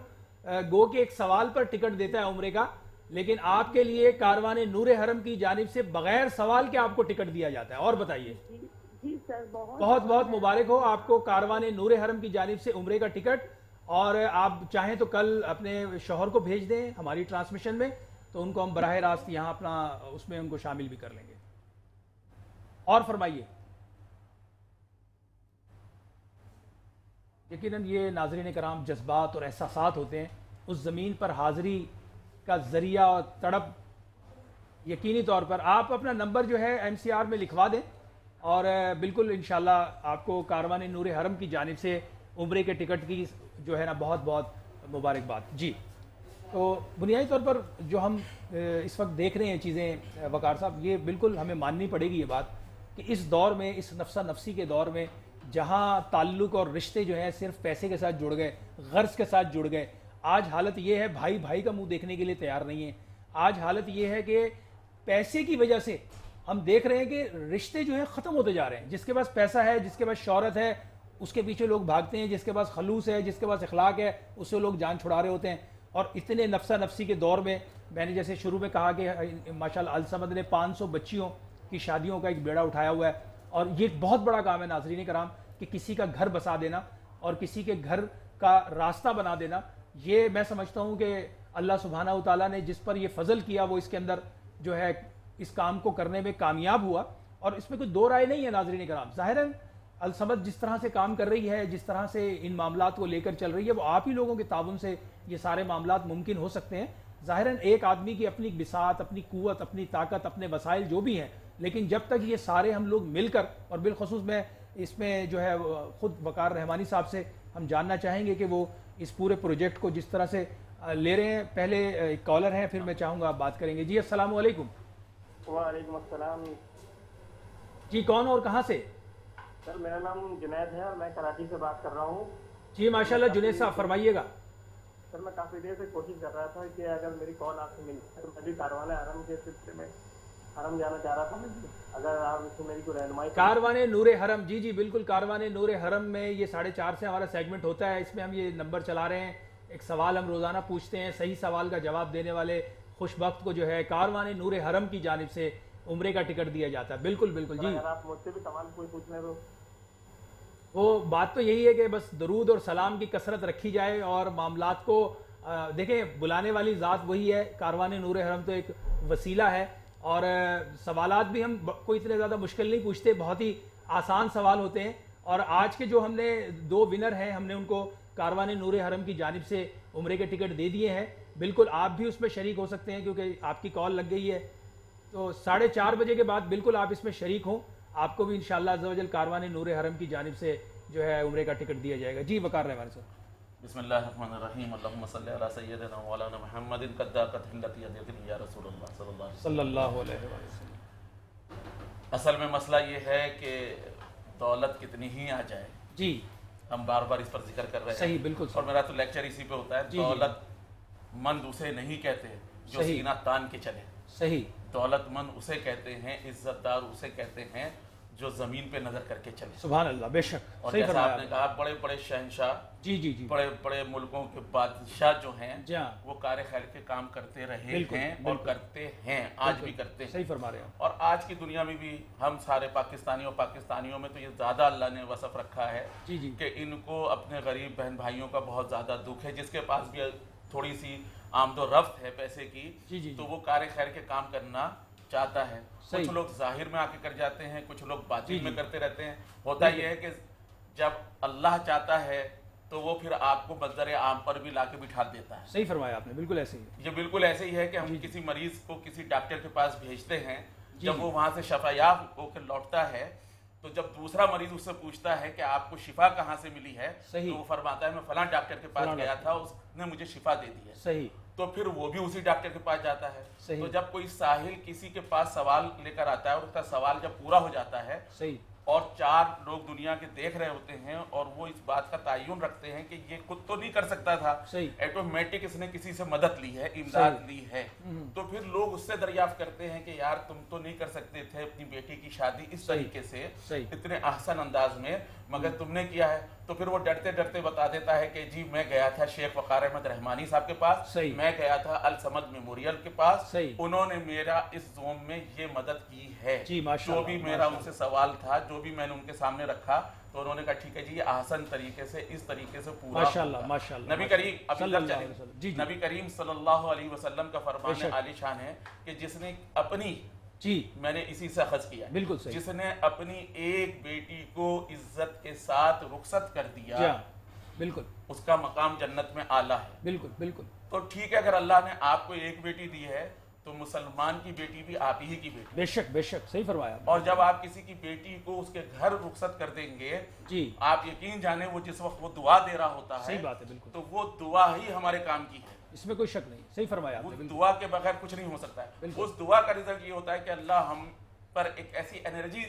گو کے ایک سوال پر ٹکٹ دیتا ہے عمرے کا لیکن آپ کے لیے کاروان نور حرم کی جانب سے بغیر سوال کے آپ کو ٹکٹ دیا جاتا ہے۔ اور بتائیے۔ جی بہت بہت مبارک ہو آپ کو کاروان نور حرم کی جانب سے عمرے کا ٹکٹ۔ اور آپ چاہیں تو کل اپنے شوہر کو بھیج دیں ہماری ٹرانسمیشن میں۔ تو ان کو ہم براہ راست یہاں اپنا اس میں ان کو شامل بھی کر لیں گے۔ اور فرمائیے۔ یقیناً یہ ناظرین کرام جذبات اور احساسات ہوتے ہیں۔ اس زمین پر حاضری کا ذریعہ اور تڑپ یقینی طور پر آپ اپنا نمبر جو ہے ایم سی آر میں لکھوا دیں اور بالکل انشاءاللہ آپ کو کاروان نور حرم کی جانب سے عمرے کے ٹکٹ کی جو ہے نا بہت بہت مبارکباد۔ جی۔ تو بنیادی طور پر جو ہم اس وقت دیکھ رہے ہیں چیزیں وقار صاحب، یہ بالکل ہمیں ماننی پڑے گی یہ بات کہ اس دور میں، اس نفسہ نفسی کے دور میں، جہاں تعلق اور رشتے جو ہیں صرف پیسے کے ساتھ جڑ گئے، غرض کے ساتھ جڑ گئے، آج حالت یہ ہے بھائی بھائی کا منہ دیکھنے کے لیے تیار نہیں ہے آج حالت یہ ہے کہ پیسے کی وجہ سے ہم دیکھ رہے ہیں کہ رشتے جو ہیں ختم ہوتے جا رہے ہیں۔ جس کے پاس پیسہ ہے، جس کے پاس شہرت ہے، اس کے پیچھے لوگ بھاگتے ہیں، جس کے پاس خلوص ہے، جس کے پاس اخلاق ہے اس سے لوگ جان چھڑا رہے ہوتے ہیں۔ اور اتنے نفسہ نفسی کے دور میں میں نے جیسے شروع میں کہا کہ ماشاء اللہ السمد نے پانچ سو بچیوں کی شادیوں کا ایک بیڑا اٹھایا ہوا ہے اور یہ ایک بہت بڑا کام ہے ناظرین کرام کہ کسی کا گھر بسا دینا اور کسی کے گھر کا راستہ بنا دینا یہ میں سمجھتا ہوں کہ اللہ سبحانہ و تعالیٰ نے جس پر یہ فضل کیا وہ اس کے اندر جو ہے اس کام کو کرنے میں کامیاب ہوا اور اس میں کوئی دو رائے نہیں ہے ناظرین کرام ظاہراً السمد جس طرح سے کام کر رہی ہے جس طرح سے ان معاملات کو لے کر چل رہی ہے وہ آپ ہی لوگوں کے تعاون سے یہ سارے معاملات ممکن ہو سکتے ہیں۔ ظاہراً ایک آدمی کی اپنی بساط اپنی قوت اپنی طاقت اپنے وسائل جو بھی ہیں لیکن جب تک یہ سارے ہم لوگ مل کر اور بالخصوص میں اس میں جو ہے خود وقار رحمانی صاحب سے ہم جاننا چاہیں گے کہ وہ اس پورے پروجیکٹ کو جس طرح سے لے رہے ہیں۔ پہلے کالر ہیں پھر میں چاہوں گا آپ بات کریں گے۔ جی السلام علیکم۔ وعلیکم السلام۔ جی کون اور کہاں سے؟ سر میرا نام جنید ہے اور میں کراچی سے بات کر رہا ہوں۔ جی ماشاءاللہ جنید صاحب فرمائیے گا۔ سر میں کافی دیر سے کوشش کر رہا تھا کہ اگر میری کال آپ سے مل جائے تو میں بھی کاروان حرم کے سلسلے میں حرم جانا چاہ رہا تھا۔ اگر آپ اس میری کوئی رہنمائی۔ کاروان نور حرم جی جی بالکل۔ کاروان نور حرم میں یہ ساڑھے چار سے ہمارا سیگمنٹ ہوتا ہے۔ اس میں ہم یہ نمبر چلا رہے ہیں۔ ایک سوال ہم روزانہ پوچھتے ہیں صحیح سوال کا جواب دینے والے خوش بخت کو جو ہے کاروان نور حرم کی جانب سے عمرے کا ٹکٹ دیا جاتا ہے۔ بالکل بالکل جی۔ اگر آپ مجھ سے بھی سوال کوئی پوچھنے تو وہ بات تو یہی ہے کہ بس درود اور سلام کی کثرت رکھی جائے اور معاملات کو دیکھیں، بلانے والی ذات وہی ہے، کاروان نور حرم تو ایک وسیلہ ہے اور سوالات بھی ہم کوئی اتنے زیادہ مشکل نہیں پوچھتے، بہت ہی آسان سوال ہوتے ہیں اور آج کے جو ہم نے دو ونر ہیں، ہم نے ان کو کاروان نور حرم کی جانب سے عمرے کے ٹکٹ دے دیے ہیں۔ بالکل آپ بھی اس میں شریک ہو سکتے ہیں کیونکہ آپ کی کال لگ گئی ہے۔ تو ساڑھے چار بجے کے بعد بالکل آپ اس میں شریک ہوں۔ آپ کو بھی انشاءاللہ عزوجل کاروان نور حرم کی جانب سے جو ہے عمرے کا ٹکٹ دیا جائے گا۔ جی وقار رحمان صاحب۔ بسم اللہ الرحمن الرحیم۔ اللہم صلی علی سیدنا مولانا محمد قد داقت حلت یدیکن یا رسول اللہ صلی اللہ علیہ صلی اللہ علیہ وسلم۔ وسلم اصل میں مسئلہ یہ ہے کہ دولت کتنی ہی آ جائے۔ جی۔ ہم بار بار اس پر ذکر کر رہے ہیں۔ صحیح بالکل اور میرا تو لیکچر اسی پہ ہوتا ہے۔ جی، جی۔ دولت مند اسے نہیں کہتے جو۔ سینہ تان کے چلے۔ صحیح۔ دولت مند اسے کہتے ہیں عزت دار اسے کہتے ہیں جو زمین پہ نظر کر کے چلے۔ سبحان اللہ بے شک اور صحیح جیسا آپ نے کہا بڑے بڑے شہنشاہ جی جی جی۔ بڑے بڑے ملکوں کے بادشاہ جو ہیں جی ہاں۔ وہ کار خیر کے کام کرتے رہے ہیں اور۔ کرتے ہیں آج بھی کرتے ہیں۔ صحیح فرما رہے ہیں اور آج کی دنیا میں بھی ہم سارے پاکستانیوں پاکستانیوں میں تو یہ زیادہ اللہ نے وصف رکھا ہے جی جی۔ کہ ان کو اپنے غریب بہن بھائیوں کا بہت زیادہ دکھ ہے جس کے پاس بھی تھوڑی سی آمد و رفت ہے پیسے کی جی، جی، تو وہ کار خیر کے کام کرنا چاہتا ہے۔ کچھ لوگ ظاہر میں آ کے کر جاتے ہیں کچھ لوگ جی، باطن میں جی۔ کرتے رہتے ہیں ہوتا یہ ہے کہ جب اللہ چاہتا ہے تو وہ پھر آپ کو منظر عام پر بھی لا کے بٹھا دیتا ہے صحیح فرمایا آپ نے بالکل ایسے ہی یہ بالکل ایسے ہی ہے کہ ہم جی، کسی مریض کو کسی ڈاکٹر کے پاس بھیجتے ہیں جی، جب جی۔ وہ وہاں سے شفا یاب ہو کے لوٹتا ہے تو جب دوسرا مریض اس سے پوچھتا ہے کہ آپ کو شفا کہاں سے ملی ہے۔ تو وہ فرماتا ہے میں فلاں ڈاکٹر کے پاس گیا۔ تھا اس نے مجھے شفا دے دی ہے صحیح تو پھر وہ بھی اسی ڈاکٹر کے پاس جاتا ہے۔ تو جب کوئی ساحل کسی کے پاس سوال لے کر آتا ہے اور اس کا سوال جب پورا ہو جاتا ہے اور چار لوگ دنیا کے دیکھ رہے ہوتے ہیں اور وہ اس بات کا تعین رکھتے ہیں کہ یہ خود تو نہیں کر سکتا تھا۔ ایٹومیٹک اس نے کسی سے مدد لی ہے امداد لی ہے۔ تو پھر لوگ اس سے دریافت کرتے ہیں کہ یار تم تو نہیں کر سکتے تھے اپنی بیٹی کی شادی اس طریقے سے اتنے احسن انداز میں۔ مگر تم نے کیا ہے؟ تو پھر وہ ڈرتے ڈرتے بتا دیتا ہے کہ جی میں گیا تھا شیخ وقار احمد رحمانی صاحب کے پاس۔ میں گیا تھا السمد میموریل کے پاس۔ انہوں نے میرا اس زوم میں یہ مدد کی ہے۔ جو بھی میرا ان سے سوال تھا جو بھی میں نے ان کے سامنے رکھا تو انہوں نے کہا ٹھیک ہے جی یہ آسن طریقے سے اس طریقے سے پورا نبی کریم نبی کریم صلی اللہ علیہ وسلم کا فرمان عالی شان ہے کہ جس نے اپنی جی. میں نے اسی سے اخذ کیا بالکل جس نے اپنی ایک بیٹی کو عزت کے ساتھ رخصت کر دیا جی ہاں. بالکل. اس کا مقام جنت میں آلہ ہے. بالکل بالکل. تو ٹھیک ہے اگر اللہ نے آپ کو ایک بیٹی دی ہے تو مسلمان کی بیٹی بھی آپ ہی کی بیٹی. بے شک بے شک. صحیح فرمایا. اور جب آپ کسی کی بیٹی کو اس کے گھر رخصت کر دیں گے جی. آپ یقین جانے وہ جس وقت وہ دعا دے رہا ہوتا ہے صحیح بات ہے بالکل. تو وہ دعا ہی ہمارے کام کی ہے. اس میں کوئی شک نہیں صحیح فرمایا آپ نے دعا کے بغیر کچھ نہیں ہو سکتا ہے۔ اس دعا کا ریزلٹ یہ ہوتا ہے کہ اللہ ہم پر ایک ایسی انرجی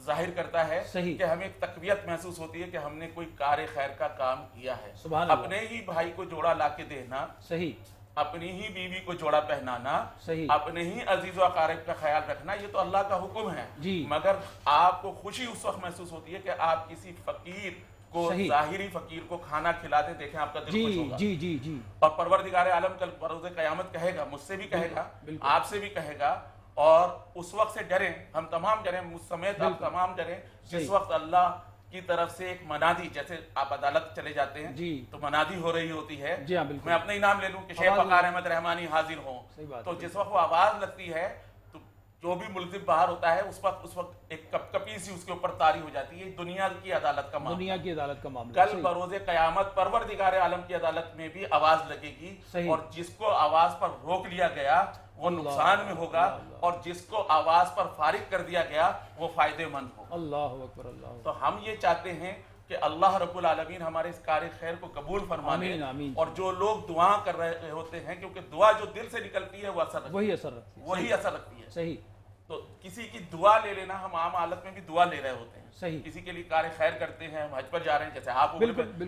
ظاہر کرتا ہے صحیح۔ کہ ہمیں ایک تقویت محسوس ہوتی ہے کہ ہم نے کوئی کار خیر کا کام کیا ہے۔ سبحان اپنے ہی بھائی کو جوڑا لا کے دینا صحیح۔ اپنی ہی بیوی کو جوڑا پہنانا صحیح۔ اپنے ہی عزیز و اقارب کا خیال رکھنا یہ تو اللہ کا حکم ہے۔ جی۔ مگر آپ کو خوشی اس وقت محسوس ہوتی ہے کہ آپ کسی فقیر کو ظاہری فقیر کو کھانا کھلا دے دیکھیں آپ کا دل خوش ہوگا۔ جی جی جی۔ اور پروردگار عالم کل پروز قیامت کہے گا مجھ سے بھی کہے گا آپ سے بھی کہے گا۔ اور اس وقت سے ڈریں ہم تمام ڈریں مجھ سمیت آپ تمام ڈریں۔ جس وقت اللہ کی طرف سے ایک منادی جیسے آپ عدالت چلے جاتے ہیں تو منادی ہو رہی ہوتی ہے۔ میں اپنے ہی نام لے لوں کہ شیخ وقار احمد رحمانی حاضر ہوں۔ تو جس وقت وہ آواز لگتی ہے جو بھی ملزم باہر ہوتا ہے اس وقت اس وقت ایک کپ کپی سی اس کے اوپر تاری ہو جاتی ہے دنیا کی عدالت کا معاملہ دنیا کی عدالت کا معاملہ کل بروز قیامت پروردگار عالم کی عدالت میں بھی آواز لگے گی اور جس کو آواز پر روک لیا گیا وہ نقصان میں ہوگا اور جس کو آواز پر فارغ کر دیا گیا وہ فائدے مند ہوگا۔ اللہ اکبر اللہ تو ہم یہ چاہتے ہیں کہ اللہ رب العالمین ہمارے اس کار خیر کو قبول فرمانے آمین آمین. اور جو لوگ دعا کر رہے ہوتے ہیں کیونکہ دعا جو دل سے نکلتی ہے وہ اثر رکھتی وہی اثر رکھتی وہی صحیح. اثر رکھتی ہے۔ صحیح۔ تو کسی کی دعا لے لینا ہم عام حالت میں بھی دعا لے رہے ہوتے ہیں۔ صحیح۔ کسی کے لیے کار خیر کرتے ہیں ہم حج پر جا رہے ہیں جیسے آپ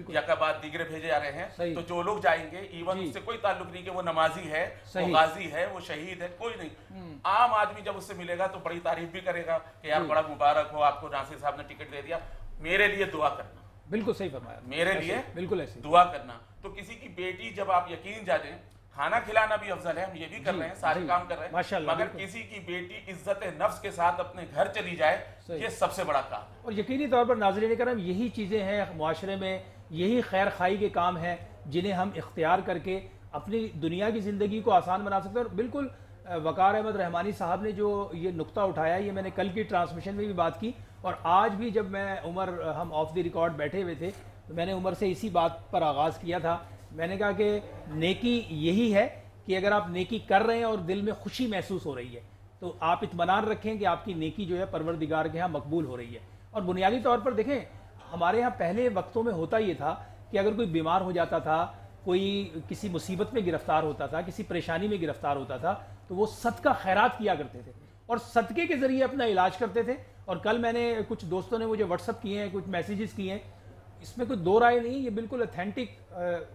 یا کباب دیگرے بھیجے جا رہے ہیں تو جو لوگ جائیں گے ایون جی۔ اس سے کوئی تعلق نہیں کہ وہ نمازی ہے وہ غازی ہے وہ شہید ہے کوئی نہیں۔ عام آدمی جب اس سے ملے گا تو بڑی تعریف بھی کرے گا کہ یار جی۔ بڑا مبارک ہو آپ کو ناصر صاحب نے ٹکٹ دے دیا۔ میرے لیے دعا کرنا۔ بالکل صحیح فرمایا۔ میرے لیے بالکل ایسے دعا کرنا۔ تو کسی کی بیٹی جب آپ یقین جاتے کھانا کھلانا بھی افضل ہے ہم یہ بھی کر جی، رہے ہیں سارے جی، کام کر رہے ہیں۔ مگر کسی کی بیٹی عزت نفس کے ساتھ اپنے گھر چلی جائے یہ سب سے بڑا کام۔ ہے اور یقینی طور پر ناظرین کرم یہی چیزیں ہیں معاشرے میں یہی خیر خائی کے کام ہیں جنہیں ہم اختیار کر کے اپنی دنیا کی زندگی کو آسان بنا سکتے ہیں۔ اور بالکل وقار احمد رحمانی صاحب نے جو یہ نقطہ اٹھایا یہ میں نے کل کی ٹرانسمیشن میں بھی بات کی۔ اور آج بھی جب میں عمر، ہم آف دی ریکارڈ بیٹھے ہوئے تھے، تو میں نے عمر سے اسی بات پر آغاز کیا تھا۔ میں نے کہا کہ نیکی یہی ہے کہ اگر آپ نیکی کر رہے ہیں اور دل میں خوشی محسوس ہو رہی ہے، تو آپ اطمینان رکھیں کہ آپ کی نیکی جو ہے پروردگار کے ہاں مقبول ہو رہی ہے۔ اور بنیادی طور پر دیکھیں، ہمارے ہاں پہلے وقتوں میں ہوتا یہ تھا کہ اگر کوئی بیمار ہو جاتا تھا، کوئی کسی مصیبت میں گرفتار ہوتا تھا، کسی پریشانی میں گرفتار ہوتا تھا، تو وہ صدقہ خیرات کیا کرتے تھے۔ اور صدقے کے ذریعے اپنا علاج کرتے تھے۔ اور کل میں نے کچھ دوستوں نے مجھے واٹس اپ کیے ہیں، کچھ میسیجز کیے ہیں۔ اس میں کوئی دو رائے نہیں، یہ بالکل اتھینٹک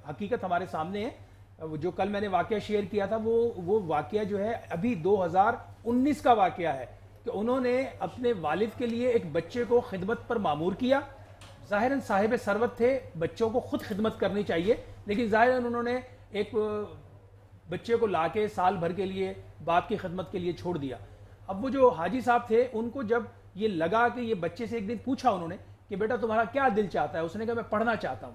حقیقت ہمارے سامنے ہے۔ جو کل میں نے واقعہ شیئر کیا تھا، وہ وہ واقعہ جو ہے، ابھی دو ہزار انیس کا واقعہ ہے کہ انہوں نے اپنے والد کے لیے ایک بچے کو خدمت پر معمور کیا۔ ظاہراً صاحب سروت تھے، بچوں کو خود خدمت کرنی چاہیے، لیکن ظاہراً انہوں نے ایک بچے کو لا کے سال بھر کے لیے، باپ کی خدمت کے لیے چھوڑ دیا۔ اب وہ جو حاجی صاحب تھے، ان کو جب یہ لگا کہ یہ بچے سے ایک دن پوچھا انہوں نے کہ بیٹا تمہارا کیا دل چاہتا ہے؟ اس نے کہا میں پڑھنا چاہتا ہوں.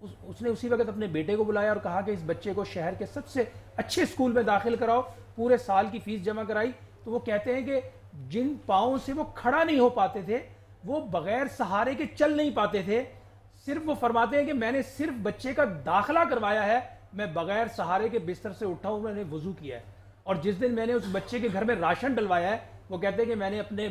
اس, اس نے اسی وقت اپنے بیٹے کو بلایا اور کہا کہ اس بچے کو شہر کے سب سے اچھے اسکول میں داخل کراؤ پورے سال کی فیس جمع کرائی۔ تو وہ کہتے ہیں کہ جن پاؤں سے وہ کھڑا نہیں ہو پاتے تھے وہ بغیر سہارے کے چل نہیں پاتے تھے۔ صرف وہ فرماتے ہیں کہ میں نے صرف بچے کا داخلہ کروایا ہے میں بغیر سہارے کے بستر سے اٹھا ہوں میں نے وضو کیا ہے۔ اور جس دن میں نے اس بچے کے گھر میں راشن ڈلوایا ہے وہ کہتے ہیں کہ میں نے اپنے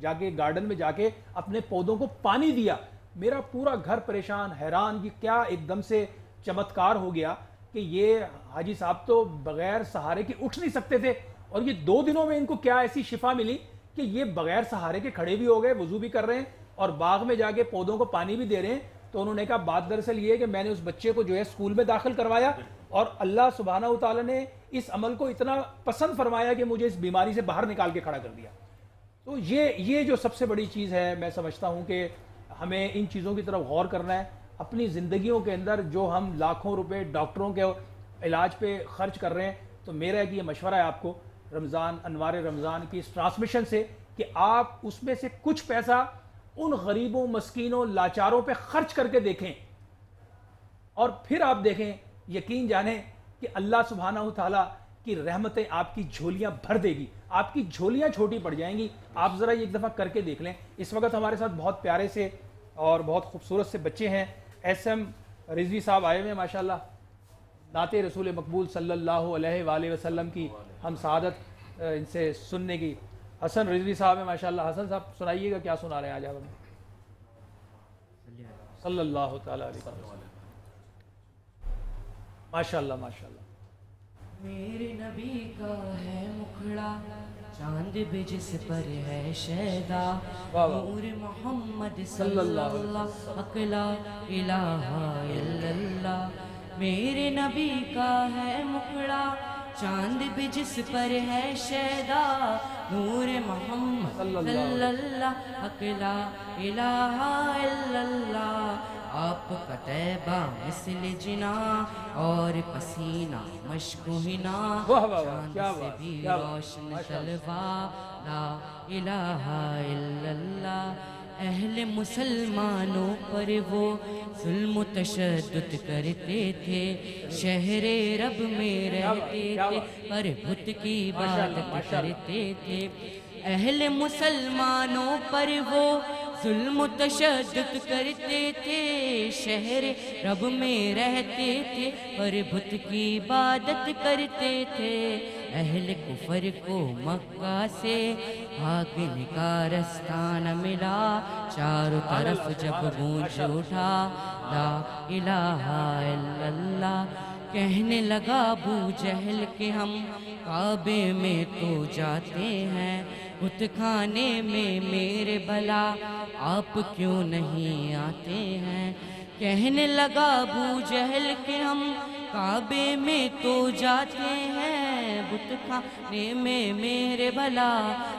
جا کے گارڈن میں جا کے اپنے پودوں کو پانی دیا۔ میرا پورا گھر پریشان، حیران کہ کیا ایک دم سے چمتکار ہو گیا کہ یہ حاجی صاحب تو بغیر سہارے کے اٹھ نہیں سکتے تھے۔ اور یہ دو دنوں میں ان کو کیا ایسی شفا ملی کہ یہ بغیر سہارے کے کھڑے بھی ہو گئے، وضو بھی کر رہے ہیں اور باغ میں جا کے پودوں کو پانی بھی دے رہے ہیں۔ تو انہوں نے کہا، بات دراصل یہ ہے کہ میں نے اس بچے کو جو ہے اسکول میں داخل کروایا۔ اور اللہ سبحانہ و تعالیٰ نے اس عمل کو اتنا پسند فرمایا کہ مجھے اس بیماری سے باہر نکال کے کھڑا کر دیا۔ تو یہ یہ جو سب سے بڑی چیز ہے، میں سمجھتا ہوں کہ ہمیں ان چیزوں کی طرف غور کرنا ہے۔ اپنی زندگیوں کے اندر جو ہم لاکھوں روپے ڈاکٹروں کے علاج پہ خرچ کر رہے ہیں، تو میرا ایک یہ مشورہ ہے آپ کو رمضان، انوار رمضان کی اس ٹرانسمیشن سے کہ آپ اس میں سے کچھ پیسہ ان غریبوں، مسکینوں، لاچاروں پہ خرچ کر کے دیکھیں۔ اور پھر آپ دیکھیں یقین جانیں کہ اللہ سبحانہ و تعالیٰ کی رحمتیں آپ کی جھولیاں بھر دے گی، آپ کی جھولیاں چھوٹی پڑ جائیں گی۔ آپ ذرا یہ ایک دفعہ کر کے دیکھ لیں۔ اس وقت ہمارے ساتھ بہت پیارے سے اور بہت خوبصورت سے بچے ہیں۔ ایس ایم رضوی صاحب آئے ہوئے ہیں، ماشاءاللہ۔ نعت رسول مقبول صلی اللہ علیہ وآلہ وسلم کی ہم سعادت ان سے سننے کی۔ حسن رضوی صاحب ہیں، ماشاءاللہ۔ حسن صاحب، سنائیے گا کیا سنا رہے ہیں آج آپ ہمیں؟ صلی اللہ تعالیٰ علیہ وسلم۔ ماشاءاللہ ماشاءاللہ۔ میرے نبی کا ہے مکھڑا چاند بھی جس پر ہے شیدا نور محمد صلی اللہ اکلا الہ الا اللہ۔ میرے نبی کا ہے مکھڑا چاند بھی جس پر ہے شیدا نور محمد صلی اللہ اکلا الہ الا اللہ۔ آپ کا تیبہ مثل جنا اور پسینہ مشک ہنا سے بھی روشن تلوا لا الہ الا اللہ۔ اہل مسلمانوں پر وہ ظلم و تشدد کرتے تھے شہر رب میں رہتے تھے پر بت کی عبادت کرتے تھے۔ اہل مسلمانوں پر وہ ظلم و تشدد کرتے تھے، شہر رب میں رہتے تھے پر بت کی عبادت کرتے تھے۔ اہل کفر کو مکہ سے بھاگنے کا رستہ ملا۔ چاروں طرف جب گونج اٹھا، لا الہ الا اللہ۔ کہنے لگا بو جہل، کہ ہم کعبے میں تو جاتے ہیں۔ بت کھانے میں میرے بھلا آپ کیوں نہیں آتے ہیں؟ کہنے لگا بو جہل کہ ہم کعبے میں تو جاتے ہیں۔ بت کھانے میں میرے بھلا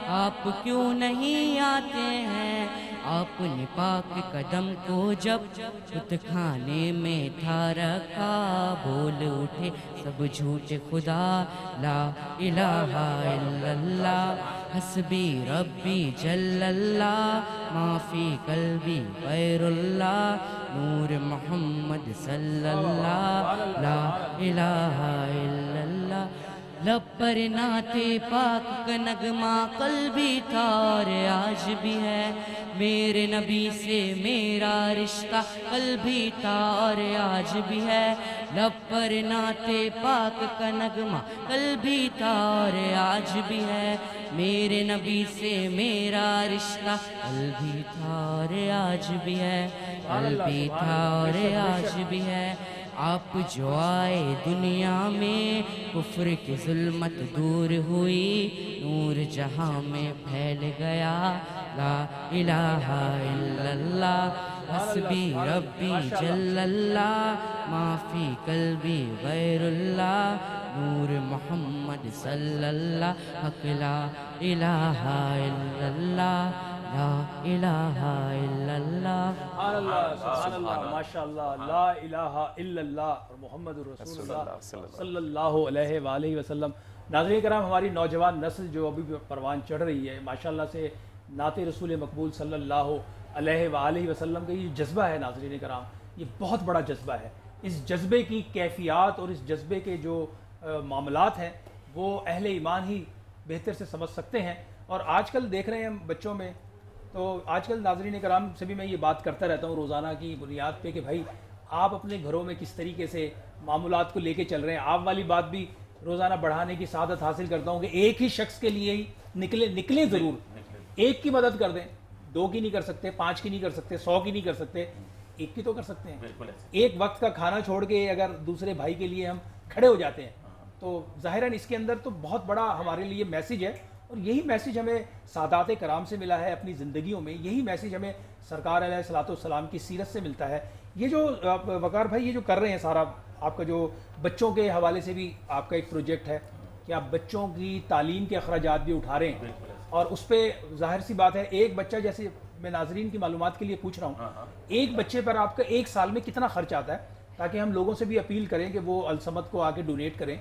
آپ کیوں نہیں آتے ہیں؟ آپ نے پاک قدم کو جب بت کھانے میں تھا رکھا، بول اٹھے سب جھوٹ خدا، لا الہ الا اللہ، حسبی ربی جل اللہ، معافی قلبی غیر اللہ، نور محمد صلی اللہ، لا الہ الا اللہ لب پر ناتے پاک کا نغمہ کل بھی تھا اور آج بھی ہے. میرے نبی سے میرا رشتہ کل بھی تھا اور آج بھی ہے. لب پر ناتے پاک کا نغمہ کل بھی تھا اور آج بھی ہے. میرے نبی سے میرا رشتہ کل بھی تھا اور آج بھی ہے. کل بھی تھا اور آج بھی ہے. آپ جو آئے دنیا میں، کفر کی ظلمت دور ہوئی، نور جہاں میں پھیل گیا۔ لا الہ الا اللہ، حسبی ربی جل اللہ، معافی قلبی غیر اللہ۔ نور محمد صلی اللہ، حق لا الہ الا اللہ۔ لا الہ الا اللہ۔ سبحان اللہ ماشاءاللہ، لا الہ الا اللہ۔ اور محمد رسول اللہ صلی اللہ علیہ وآلہ وسلم۔ ناظرین کرام ہماری نوجوان نسل جو ابھی بھی پروان چڑھ رہی ہے ماشاءاللہ سے نعت رسول مقبول صلی اللہ علیہ وآلہ وسلم کا یہ جذبہ ہے ناظرین کرام۔ یہ بہت بڑا جذبہ ہے۔ اس جذبے کی کیفیات اور اس جذبے کے جو معاملات ہیں وہ اہل ایمان ہی بہتر سے سمجھ سکتے ہیں۔ اور آج کل دیکھ رہے ہیں ہم بچوں میں تو آج کل ناظرین کرام سے بھی میں یہ بات کرتا رہتا ہوں روزانہ کی بنیاد پہ کہ بھائی آپ اپنے گھروں میں کس طریقے سے معاملات کو لے کے چل رہے ہیں؟ آپ والی بات بھی روزانہ بڑھانے کی سعادت حاصل کرتا ہوں کہ ایک ہی شخص کے لیے ہی نکلے نکلیں ضرور۔ ایک کی مدد کر دیں۔ دو کی نہیں کر سکتے پانچ کی نہیں کر سکتے سو کی نہیں کر سکتے ایک کی تو کر سکتے ہیں۔ ایک وقت کا کھانا چھوڑ کے اگر دوسرے بھائی کے لیے ہم کھڑے ہو جاتے ہیں تو ظاہراً اس کے اندر تو بہت بڑا ہمارے لیے میسیج ہے اور یہی میسیج ہمیں سادات کرام سے ملا ہے اپنی زندگیوں میں۔ یہی میسیج ہمیں سرکار علیہ السلاۃ والسلام کی سیرت سے ملتا ہے۔ یہ جو وقار بھائی یہ جو کر رہے ہیں سارا آپ کا جو بچوں کے حوالے سے بھی آپ کا ایک پروجیکٹ ہے کہ آپ بچوں کی تعلیم کے اخراجات بھی اٹھا رہے ہیں۔ اور اس پہ ظاہر سی بات ہے ایک بچہ جیسے میں ناظرین کی معلومات کے لیے پوچھ رہا ہوں ایک بچے پر آپ کا ایک سال میں کتنا خرچ آتا ہے؟ تاکہ ہم لوگوں سے بھی اپیل کریں کہ وہ السمت کو آگے ڈونیٹ کریں۔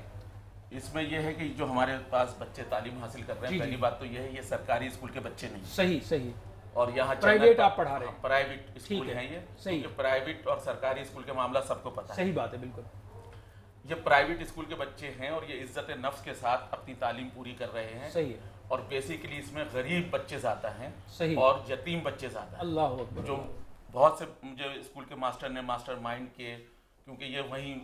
اس میں یہ ہے کہ جو ہمارے پاس بچے تعلیم حاصل کر رہے جی، ہیں جی۔ پہلی بات تو یہ ہے یہ سرکاری اسکول کے بچے نہیں صحیح صحیح۔ اور یہاں پرائیویٹ آپ پڑھا رہے ہیں۔ پرائیویٹ اسکول ہیں یہ۔ صحیح پرائیویٹ اور سرکاری اسکول کے معاملہ سب کو پتہ ہے۔ صحیح بات ہے بالکل۔ یہ پرائیویٹ اسکول کے بچے ہیں اور یہ عزت نفس کے ساتھ اپنی تعلیم پوری کر رہے ہیں۔ صحیح ہے۔ اور بیسیکلی اس میں غریب بچے زیادہ ہیں صحیح۔ اور یتیم بچے زیادہ ہیں۔ اللہ اکبر۔ جو بہت سے مجھے اسکول کے ماسٹر نے ماسٹر مائنڈ کیے کیونکہ یہ وہیں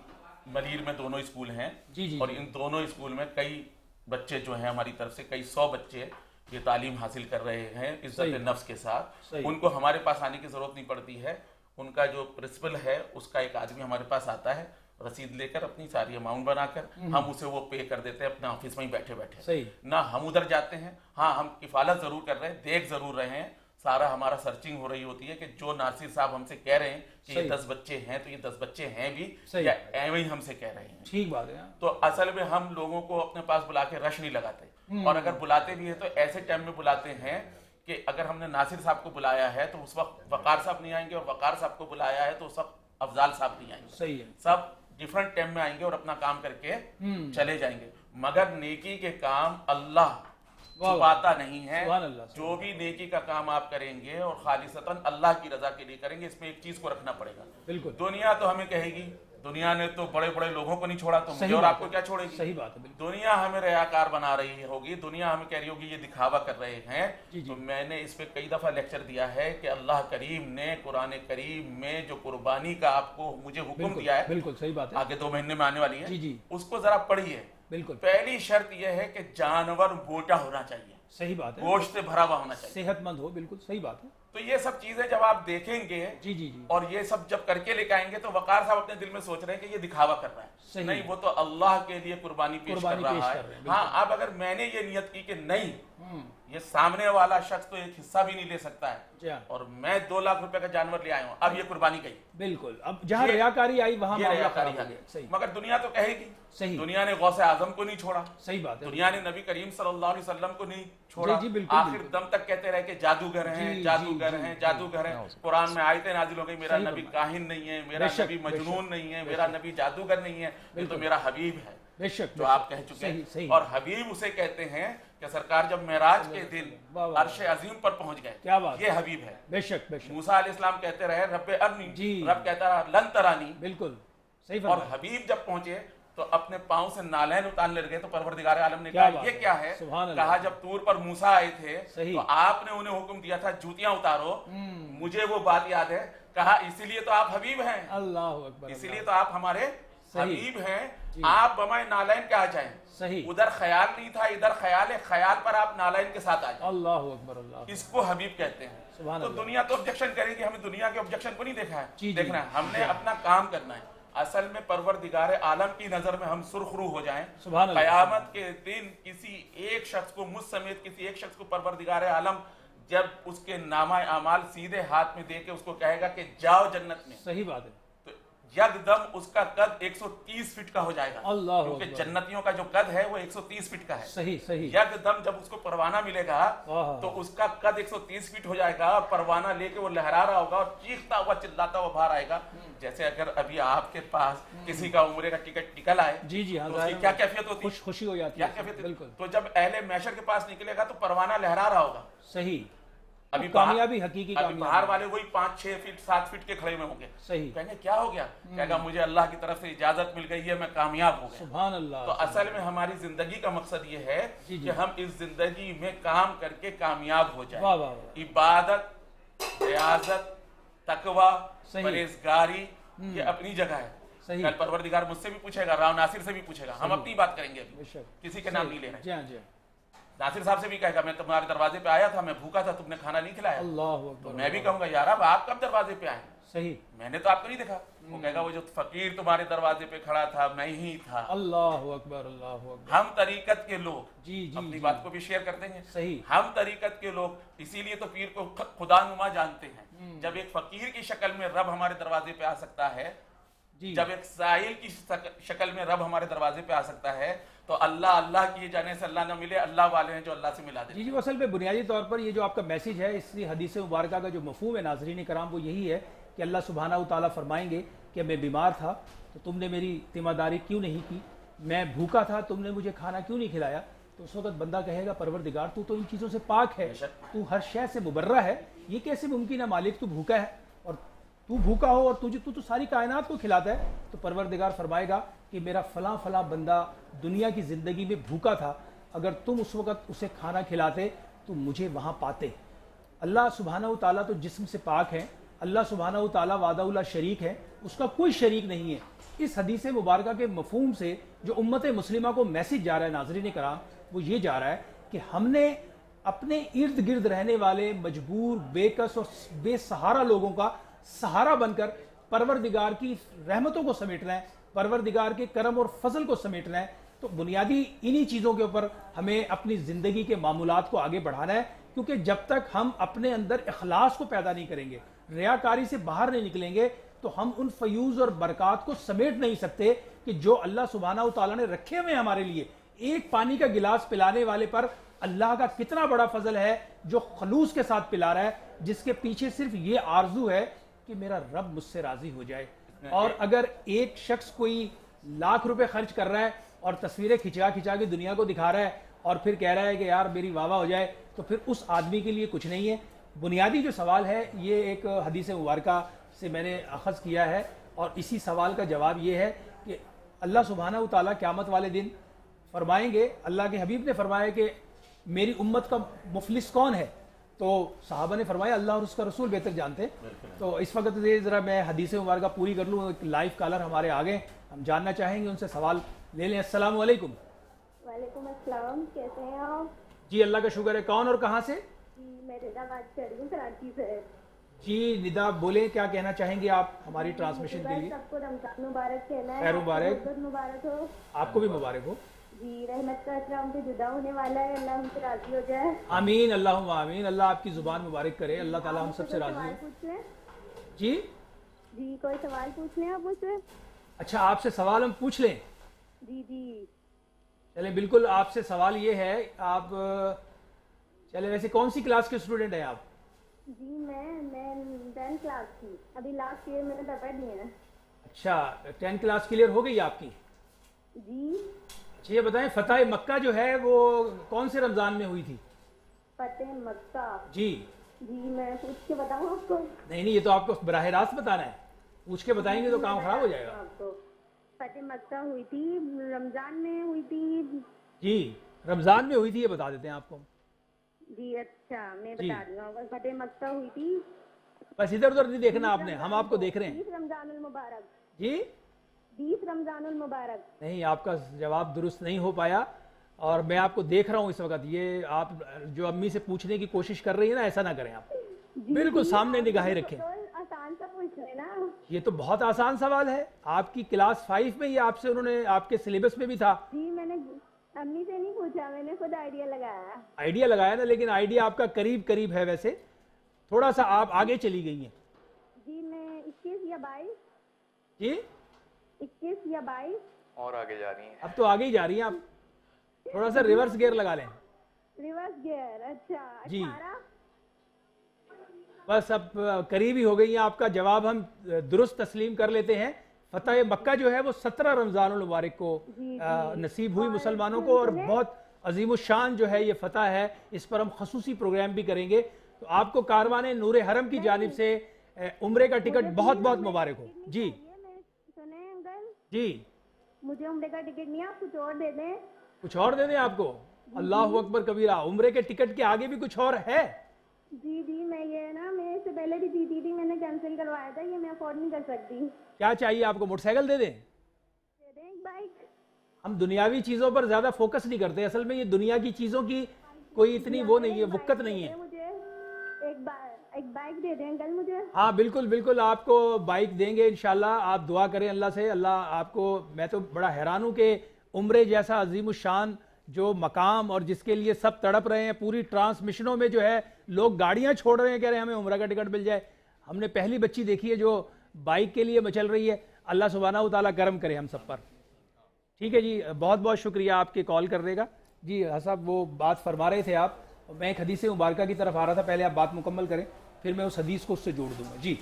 ملیر میں دونوں اسکول ہیں۔ جی جی اور ان دونوں اسکول میں کئی بچے جو ہیں ہماری طرف سے کئی سو بچے یہ تعلیم حاصل کر رہے ہیں عزت۔ نفس کے ساتھ۔ ان کو ہمارے پاس آنے کی ضرورت نہیں پڑتی ہے ان کا جو پرنسپل ہے اس کا ایک آدمی ہمارے پاس آتا ہے رسید لے کر اپنی ساری اماؤنٹ بنا کر ہم اسے وہ پے کر دیتے ہیں اپنے آفس میں ہی بیٹھے بیٹھے نہ ہم ادھر جاتے ہیں ہاں ہم کفالت ضرور کر رہے ہیں دیکھ ضرور رہے ہیں سارا ہمارا سرچنگ ہو رہی ہوتی ہے کہ جو ناصر صاحب ہم سے کہہ رہے ہیں کہ یہ۔ دس بچے ہیں تو یہ دس بچے ہیں بھی۔ یا ایویں ہی ہم سے کہہ رہے ہیں ٹھیک بات ہے تو اصل میں ہم لوگوں کو اپنے پاس بلا کے رش نہیں لگاتے اور اگر بلاتے بھی ہیں تو ایسے ٹائم میں بلاتے ہیں کہ اگر ہم نے ناصر صاحب کو بلایا ہے تو اس وقت وقار صاحب نہیں آئیں گے اور وقار صاحب کو بلایا ہے تو اس وقت افضال صاحب نہیں آئیں گے۔ صحیح ہے۔ سب ڈیفرنٹ ٹائم میں آئیں گے اور اپنا کام کر کے چلے جائیں گے۔ مگر نیکی کے کام اللہ۔ چھپاتا نہیں ہے۔ جو بھی نیکی کا کام آپ کریں گے اور خالصتاً اللہ کی رضا کے لیے کریں گے اس میں ایک چیز کو رکھنا پڑے گا۔ بالکل۔ دنیا تو ہمیں کہے گی دنیا نے تو بڑے بڑے لوگوں کو نہیں چھوڑا تو مجھے اور آپ کو۔ کیا چھوڑے گی؟ صحیح بات ہے دنیا ہمیں ریاکار بنا رہی ہوگی دنیا ہمیں کہہ رہی ہوگی یہ دکھاوا کر رہے ہیں۔ جی، جی۔ تو میں نے اس پہ کئی دفعہ لیکچر دیا ہے کہ اللہ کریم نے قرآن کریم میں جو قربانی کا آپ کو مجھے حکم دیا ہے بالکل صحیح بات ہے۔ آگے دو مہینے میں آنے والی ہے جی اس کو ذرا پڑھیے۔ بالکل۔ پہلی شرط یہ ہے کہ جانور موٹا ہونا چاہیے۔ صحیح بات ہے۔ گوشت سے بھرا ہوا ہونا چاہیے۔ صحت مند ہو بالکل صحیح بات ہے۔ تو یہ سب چیزیں جب آپ دیکھیں گے جی جی جی۔ اور یہ سب جب کر کے لے کے آئیں گے تو وقار صاحب اپنے دل میں سوچ رہے ہیں کہ یہ دکھاوا کر رہا ہے۔ صحیح۔ نہیں وہ تو اللہ کے لیے قربانی پیش کر رہا ہے۔ ہاں اب اگر میں نے یہ نیت کی کہ نہیں یہ سامنے والا شخص تو ایک حصہ بھی نہیں لے سکتا ہے۔ جی ہاں۔ اور میں دو لاکھ روپے کا جانور لے آیا ہوں۔ اب یہ قربانی گئی۔ بالکل۔ اب جہاں ریاکاری آئی وہاں یہ ریاکاری صحیح۔ مگر دنیا تو کہے گی۔ صحیح۔ دنیا نے غوث اعظم کو نہیں چھوڑا۔ صحیح بات ہے۔ دنیا نے نبی کریم صلی اللہ علیہ وسلم کو نہیں چھوڑا۔ جی، جی، بالکل، آخر۔ دم تک کہتے رہے کہ جادوگر ہیں جی، جادوگر جی، ہیں جی، جادوگر ہیں۔ قرآن میں آیتیں نازل ہو گئی میرا نبی۔ کاہن نہیں ہے میرا نبی مجنون نہیں ہے میرا۔ نبی جادوگر نہیں ہے۔ یہ تو۔ میرا حبیب ہے۔ بے شک جو آپ۔ کہہ چکے ہیں۔ اور حبیب اسے کہتے ہیں کہ سرکار جب معراج کے دن عرش عظیم پر پہنچ گئے کیا بات یہ حبیب ہے۔ بے شک بے شک۔ موسیٰ علیہ السلام کہتے رہے رب ارنی۔ جی۔ رب کہتا رہا لن ترانی۔ بالکل صحیح اور فرمایا۔ حبیب جب پہنچے تو اپنے پاؤں سے نالین اتارنے لگے تو پروردگار عالم نے کہا یہ؟ کیا ہے۔ کہا جب تور پر موسیٰ آئے تھے۔ تو آپ نے انہیں حکم دیا تھا جوتیاں اتارو۔ مجھے وہ بات یاد ہے۔ کہا اسی لیے تو آپ حبیب ہیں۔ اللہ اکبر اسی لیے تو آپ ہمارے۔ حبیب ہیں۔ جی۔ آپ بمائے نالین کیا جائیں۔ صحیح. ادھر خیال نہیں تھا ادھر خیال ہے خیال پر آپ نالین کے ساتھ آ جائیں۔ اللہ اکبر اللہ اس کو حبیب کہتے ہیں۔ سبحان تو اللہ۔ دنیا تو آبجیکشن کرے گی ہمیں دنیا کے آبجیکشن کو نہیں دیکھا ہے۔ جی، جی۔ دیکھنا ہے ہم نے اپنا کام کرنا ہے۔ اصل میں پروردگار عالم کی نظر میں ہم سرخرو ہو جائیں۔ سبحان اللہ۔ قیامت کے دن کسی ایک شخص کو مجھ سمیت کسی ایک شخص کو پروردگار عالم جب اس کے نامہ اعمال سیدھے ہاتھ میں دے کے اس کو کہے گا کہ جاؤ جنت میں۔ صحیح بات ہے۔ تو یک دم اس کا قد 130 فٹ کا ہو جائے گا۔ اللہ کیونکہ جنتیوں کا جو قد ہے وہ 130 فٹ کا ہے۔ صحیح صحیح۔ یک دم جب اس کو پروانہ ملے گا۔ تو اس کا قد 130 فٹ ہو جائے گا اور پروانہ لے کے وہ لہرا رہا ہوگا اور چیختا ہوا چلاتا ہوا باہر آئے گا۔ جیسے اگر ابھی آپ کے پاس کسی کا عمرے کا ٹکٹ نکل آئے جی جی تو اس کی کیا۔ کیفیت ہوتی؟ خوش خوشی ہو جاتی کیا ہے کیفیت بالکل۔ تو جب اہل میشر کے پاس نکلے گا تو پروانہ لہرا رہا ہوگا۔ صحیح۔ ابھی کامیابی حقیقی ابھی باہر والے وہی پانچ چھ فٹ سات فٹ کے کھڑے ہوئے ہوں گے۔ صحیح۔ کہیں گے کیا ہو گیا؟ کہے گا مجھے اللہ کی طرف سے اجازت مل گئی ہے میں کامیاب ہو گیا۔ سبحان اللہ تو اصل میں ہماری زندگی کا مقصد یہ ہے جی، جی۔ کہ ہم اس زندگی میں کام کر کے کامیاب ہو جائیں۔ عبادت ریاضت تقوی صحیح۔ پرہیزگاری یہ اپنی جگہ ہے۔ کل پروردگار مجھ سے بھی پوچھے گا راؤ ناصر سے بھی پوچھے گا۔ ہم۔ اپنی بات کریں گے ابھی۔ کسی کے نام نہیں لے رہے ہاں۔ ناصر صاحب سے بھی کہے گا میں تمہارے دروازے پہ آیا تھا میں بھوکا تھا تم نے کھانا نہیں کھلایا۔ تو میں بھی کہوں گا یار اب آپ کب دروازے پہ آئے؟ صحیح۔ میں نے تو آپ کو نہیں دیکھا۔ وہ کہے گا وہ جو فقیر تمہارے دروازے پہ کھڑا تھا میں ہی تھا۔ اللہ اکبر اللہ اکبر۔ ہم طریقت کے لوگ جی جی اپنی جی۔ بات کو بھی شیئر کرتے ہیں۔ صحیح۔ ہم طریقت کے لوگ اسی لیے تو پیر کو خدا نما جانتے ہیں۔ جب ایک فقیر کی شکل میں رب ہمارے دروازے پہ آ سکتا ہے جی۔ جب ایک سائل کی شکل میں رب ہمارے دروازے پہ آ سکتا ہے تو اللہ اللہ کیے جانے سے اللہ نہ ملے اللہ والے ہیں جو اللہ سے ملا دیتے جی جی اصل میں بنیادی طور پر یہ جو آپ کا میسیج ہے اس حدیث مبارکہ کا جو مفہوم ہے ناظرین کرام وہ یہی ہے کہ اللہ سبحانہ وتعالی تعالیٰ فرمائیں گے کہ میں بیمار تھا تو تم نے میری تیمہ داری کیوں نہیں کی؟ میں بھوکا تھا تم نے مجھے کھانا کیوں نہیں کھلایا؟ تو اس وقت بندہ کہے گا پروردگار تو تو ان چیزوں سے پاک ہے تو ہر شے سے مبرہ ہے یہ کیسے ممکن ہے؟ مالک تو بھوکا ہے۔ تو بھوکا ہو اور تجھے تو تو ساری کائنات کو کھلاتا ہے۔ تو پروردگار فرمائے گا کہ میرا فلاں فلاں بندہ دنیا کی زندگی میں بھوکا تھا۔ اگر تم اس وقت اسے کھانا کھلاتے، تو مجھے وہاں پاتے۔ اللہ سبحانہ و تعالیٰ تو جسم سے پاک ہیں۔ اللہ سبحانہ و تعالیٰ وعدہ اللہ شریک ہے اس کا کوئی شریک نہیں ہے۔ اس حدیث مبارکہ کے مفہوم سے جو امت مسلمہ کو میسج جا رہا ہے، ناظرین کرام، وہ یہ جا رہا ہے کہ ہم نے اپنے ارد گرد رہنے والے مجبور، بے کس اور بے سہارا لوگوں کا سہارا بن کر پروردگار کی رحمتوں کو سمیٹنا ہے پروردگار کے کرم اور فضل کو سمیٹنا ہے تو بنیادی انہی چیزوں کے اوپر ہمیں اپنی زندگی کے معمولات کو آگے بڑھانا ہے، کیونکہ جب تک ہم اپنے اندر اخلاص کو پیدا نہیں کریں گے، ریاکاری سے باہر نہیں نکلیں گے، تو ہم ان فیوز اور برکات کو سمیٹ نہیں سکتے کہ جو اللہ سبحانہ وتعالی تعالیٰ نے رکھے ہوئے ہمارے لیے۔ ایک پانی کا گلاس پلانے والے پر اللہ کا کتنا بڑا فضل ہے جو خلوص کے ساتھ پلا رہا ہے، جس کے پیچھے صرف یہ آرزو ہے کہ میرا رب مجھ سے راضی ہو جائے۔ اور اگر ایک شخص کوئی لاکھ روپے خرچ کر رہا ہے اور تصویریں کھچا کھچا کے دنیا کو دکھا رہا ہے اور پھر کہہ رہا ہے کہ یار میری واہ ہو جائے تو پھر اس آدمی کے لیے کچھ نہیں ہے۔ بنیادی جو سوال ہے یہ ایک حدیث مبارکہ سے میں نے اخذ کیا ہے۔ اور اسی سوال کا جواب یہ ہے کہ اللہ سبحانہ و تعالیٰ قیامت والے دن فرمائیں گے اللہ کے حبیب نے فرمایا کہ میری امت کا مفلس کون ہے؟ تو صحابہ نے فرمایا اللہ اور اس کا رسول بہتر جانتے تو اس وقت ذرا میں حدیث مبارکہ پوری کر لوں ایک لائف کالر ہمارے آگے ہم جاننا چاہیں گے ان سے سوال لے لیں۔ السلام علیکم۔ وعلیکم السلام کیسے ہیں آپ؟ جی اللہ کا شکر ہے۔ کون اور کہاں سے؟ جی، میں بات کراچی سے۔ جی ندا بولیں کیا کہنا چاہیں گے آپ ہماری جی، ٹرانسمیشن کے لیے؟ سب کو رمضان مبارک کہنا ہے۔ خیر مبارک۔ مبارک ہو۔ آپ کو بھی مبارک ہو۔ جی رحمت کا جدا ہونے والا ہے۔ اللہ ہم سے راضی ہو جائے۔ اللہ آپ کی زبان مبارک کرے۔ اللہ تعالیٰ ہم سب سے راضی ہو جی؟ جی کوئی سوال پوچھ لیں آپ مجھ سے؟ اچھا آپ سے سوال ہم پوچھ لیں۔ جی جی۔ چلے بالکل آپ سے سوال یہ ہے آپ چلے ویسے کون سی کلاس کے اسٹوڈنٹ ہیں آپ؟ جی میں میں ٹین کلاس کی۔ ابھی لاسٹ ایئر میں نے پیپر دیے ہیں اچھا ٹین کلاس کلیئر ہو گئی آپ کی؟ جی۔ اچھا یہ بتائیں فتح مکہ جو ہے وہ کون سے رمضان میں ہوئی تھی؟ فتح مکہ۔ جی۔ جی میں پوچھ کے بتاؤں آپ کو۔ نہیں نہیں یہ تو آپ کو براہ راست بتانا ہے۔ پوچھ کے بتائیں گے تو کام خراب ہو جائے گا۔ فتح مکہ ہوئی تھی رمضان میں ہوئی تھی۔ جی رمضان میں ہوئی تھی یہ بتا دیتے ہیں آپ کو۔ جی اچھا میں جی۔ بتا رہی ہوں فتح مکہ ہوئی تھی۔ بس ادھر ادھر نہیں دیکھنا آپ نے ہم آپ کو دیکھ رہے ہیں۔ رمضان المبارک۔ جی؟ بیس رمضان المبارک۔ نہیں آپ کا جواب درست نہیں ہو پایا اور میں آپ کو دیکھ رہا ہوں اس وقت۔ یہ آپ جو امی سے پوچھنے کی کوشش کر رہی ہیں نا ایسا نہ کریں آپ۔ جی، بالکل جی، سامنے نگاہیں رکھیں۔ یہ تو بہت آسان سوال ہے۔ آپ کی کلاس فائیو میں یہ آپ سے انہوں نے آپ کے سلیبس میں بھی تھا۔ جی، امی سے نہیں پوچھا میں نے خود آئیڈیا لگایا۔ آئیڈیا لگایا نا لیکن آئیڈیا آپ کا قریب قریب ہے ویسے۔ تھوڑا سا آپ آگے چلی گئی ہیں۔ جی میں اکیس یا بائیس۔ جی؟ اکیس یا بائیس؟ اور آگے جا رہی ہیں۔ اب تو آگے ہی جا رہی ہیں آپ تھوڑا سا ریورس گیئر لگا لیں۔ ریورس گیئر اچھا جی۔ بس اب قریب ہی ہو گئی ہیں۔ آپ کا جواب ہم درست تسلیم کر لیتے ہیں۔ فتح مکہ جو ہے وہ سترہ رمضان المبارک کو نصیب ہوئی مسلمانوں کو اور بہت عظیم و شان جو ہے یہ فتح ہے اس پر ہم خصوصی پروگرام بھی کریں گے۔ تو آپ کو کاروان نور حرم کی جانب سے عمرے کا ٹکٹ بہت بہت مبارک ہو۔ جی۔ جی۔ مجھے عمرے کا ٹکٹ نہیں آپ کچھ اور دے دیں۔ کچھ اور دے دیں آپ کو؟ اللہ جی۔ اکبر کبیرہ عمرے کے ٹکٹ کے آگے بھی کچھ اور ہے؟ جی جی میں یہ نا میں اس سے پہلے بھی جیتی تھی میں نے کینسل کروایا تھا یہ میں افورڈ نہیں کر سکتی۔ کیا چاہیے آپ کو موٹر سائیکل دے دیں؟ دے دیں ایک بائک ہم دنیاوی چیزوں پر زیادہ فوکس نہیں کرتے اصل میں یہ دنیا کی چیزوں کی کوئی اتنی وہ نہیں ہے وقت نہیں ہے۔ ایک بائک دے دیں انکل مجھے؟ ہاں بالکل بالکل، آپ کو بائک دیں گے انشاءاللہ، آپ دعا کریں اللہ سے، اللہ آپ کو، میں تو بڑا حیران ہوں کہ عمرے جیسا عظیم الشان جو مقام اور جس کے لیے سب تڑپ رہے ہیں، پوری ٹرانسمیشنوں میں جو ہے، لوگ گاڑیاں چھوڑ رہے ہیں، کہہ رہے ہیں ہمیں عمرہ کا ٹکٹ مل جائے۔ ہم نے پہلی بچی دیکھی ہے جو بائک کے لیے مچل رہی ہے۔ اللہ سبحانہ و تعالیٰ کرم کرے ہم سب پر۔ ٹھیک ہے جی بہت بہت شکریہ آپ کے کال کرنے کا۔ جی صاحب وہ بات فرما رہے تھے آپ، میں ایک حدیث مبارکہ کی طرف آ رہا تھا، پہلے آپ بات مکمل کریں۔ پھر میں اس حدیث کو اس سے جوڑ دوں گا۔ جی۔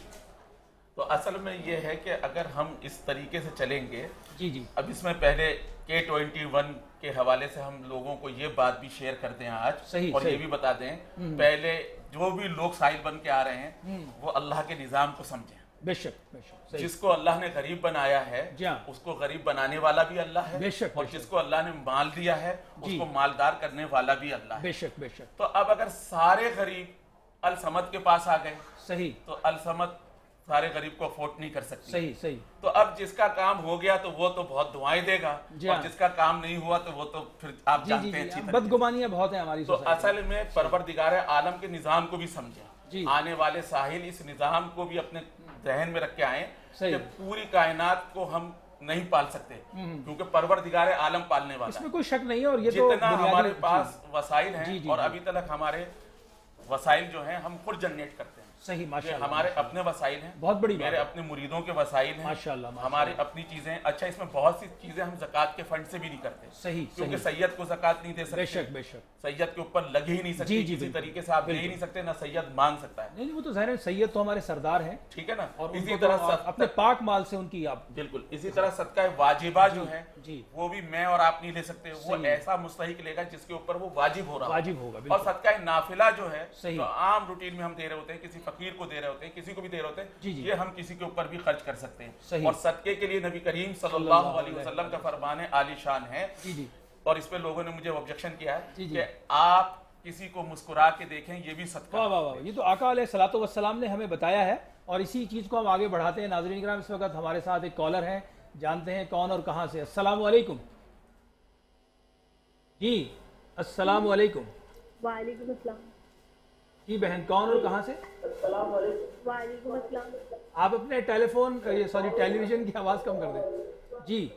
تو اصل میں یہ ہے کہ اگر ہم اس طریقے سے چلیں گے جی جی۔ اب اس میں پہلے کے ٹوینٹی ون کے حوالے سے ہم لوگوں کو یہ بات بھی شیئر کرتے ہیں آج صحیح اور یہ صحیح۔ بھی بتا دیں۔ پہلے جو بھی لوگ سائل بن کے آ رہے ہیں۔ وہ اللہ کے نظام کو سمجھیں۔ بے شک بے شک۔ جس کو اللہ نے غریب بنایا ہے جی ہاں۔ اس کو غریب بنانے والا بھی اللہ ہے بے شک، اور جس کو اللہ نے مال دیا ہے اس جی۔ کو مالدار کرنے والا بھی اللہ ہے۔ بے شک بے شک۔ تو اب اگر سارے غریب السمد کے پاس آ گئے صحیح تو السمد سارے غریب کو افورڈ نہیں کر سکتی صحیح صحیح تو اب جس کا کام ہو گیا تو وہ تو بہت دعائیں دے گا جی اور ہاں۔ جس کا کام نہیں ہوا تو وہ تو پھر آپ جی جانتے جی ہیں جی طرح بدگمانیاں بہت ہیں ہماری تو اصل میں پروردگار عالم کے نظام کو بھی سمجھیں آنے والے ساحل اس نظام کو بھی اپنے ذہن میں رکھ کے آئیں۔ کہ پوری کائنات کو ہم نہیں پال سکتے۔ کیونکہ پروردگار عالم پالنے والا اس میں کوئی شک نہیں ہے اور یہ تو جتنا ہمارے۔ پاس وسائل ہیں اور۔ ابھی تک ہمارے وسائل جو ہیں ہم خود جنریٹ کرتے ہیں۔ صحیح ماشاءاللہ ہمارے اپنے وسائل ہیں بہت بڑی میرے۔ اپنے مریدوں کے وسائل ہیں ماشاءاللہ،۔ ہماری اپنی چیزیں اچھا اس میں بہت سی چیزیں ہم زکات کے فنڈ سے بھی نہیں کرتے صحیح کیونکہ سید کو زکات نہیں دے سکتے بے شک بے شک سید کے اوپر لگ ہی نہیں سکتی جی، جی، کسی۔ طریقے سے آپ دے ہی۔ نہیں سکتے نہ سید مانگ سکتا ہے نہیں وہ تو ظاہر ہے سید تو ہمارے سردار ہیں ٹھیک ہے نا اور اسی طرح اپنے پاک مال سے ان کی آپ بالکل اسی طرح صدقہ واجبہ جو ہے جی وہ بھی میں اور آپ نہیں لے سکتے وہ۔ ایسا مستحق لے گا جس کے اوپر وہ واجب ہو رہا۔ واجب ہوگا اور صدقہ نافلہ جو ہے عام روٹین میں ہم دے رہے ہوتے ہیں کسی فقیر کو دے رہے ہوتے ہیں کسی کو بھی دے رہے ہوتے ہیں جی، جی۔ یہ ہم کسی کے اوپر بھی خرچ کر سکتے ہیں۔ صحیح۔ اور صدقے کے لیے نبی کریم صلی اللہ علیہ وسلم کا فرمان عالی شان ہے۔ جی جی۔ اور اس پہ لوگوں نے مجھے آبجیکشن کیا ہے۔ کہ آپ کسی کو مسکرا کے دیکھیں یہ بھی صدقہ۔ واہ واہ واہ۔ یہ تو آقا علیہ الصلوۃ والسلام نے ہمیں بتایا ہے اور اسی چیز کو ہم آگے بڑھاتے ہیں۔ ناظرین کرام اس وقت ہمارے ساتھ ایک کالر ہیں جانتے ہیں کون اور کہاں سے۔ السلام علیکم۔ جی السلام علیکم۔ وعلیکم السلام۔ جی بہن کون اور کہاں سے؟ السلام علیکم۔ وعلیکم السلام۔ آپ اپنے telephone sorry television کی آواز کم کر دیں۔ جی۔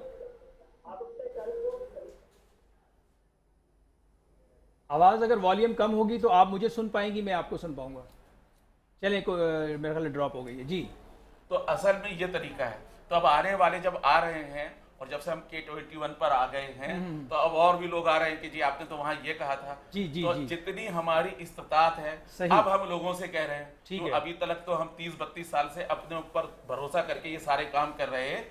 آواز اگر والیوم کم ہوگی تو آپ مجھے سن پائیں گی میں آپ کو سن پاؤں گا۔ چلیں میرے خیال ڈراپ ہو گئی ہے۔ جی۔ تو اصل میں یہ طریقہ ہے۔ تو اب آنے والے جب آ رہے ہیں اور جب سے ہم کے ٹوینٹی ون پر آ گئے ہیں۔ تو اب اور بھی لوگ آ رہے ہیں کہ جی آپ نے تو وہاں یہ کہا تھا جی جی تو جی جتنی ہماری استطاعت ہے۔ اب ہم لوگوں سے کہہ رہے ہیں تو۔ ابھی تک تو ہم تیس بتیس سال سے اپنے اوپر بھروسہ کر کے یہ سارے کام کر رہے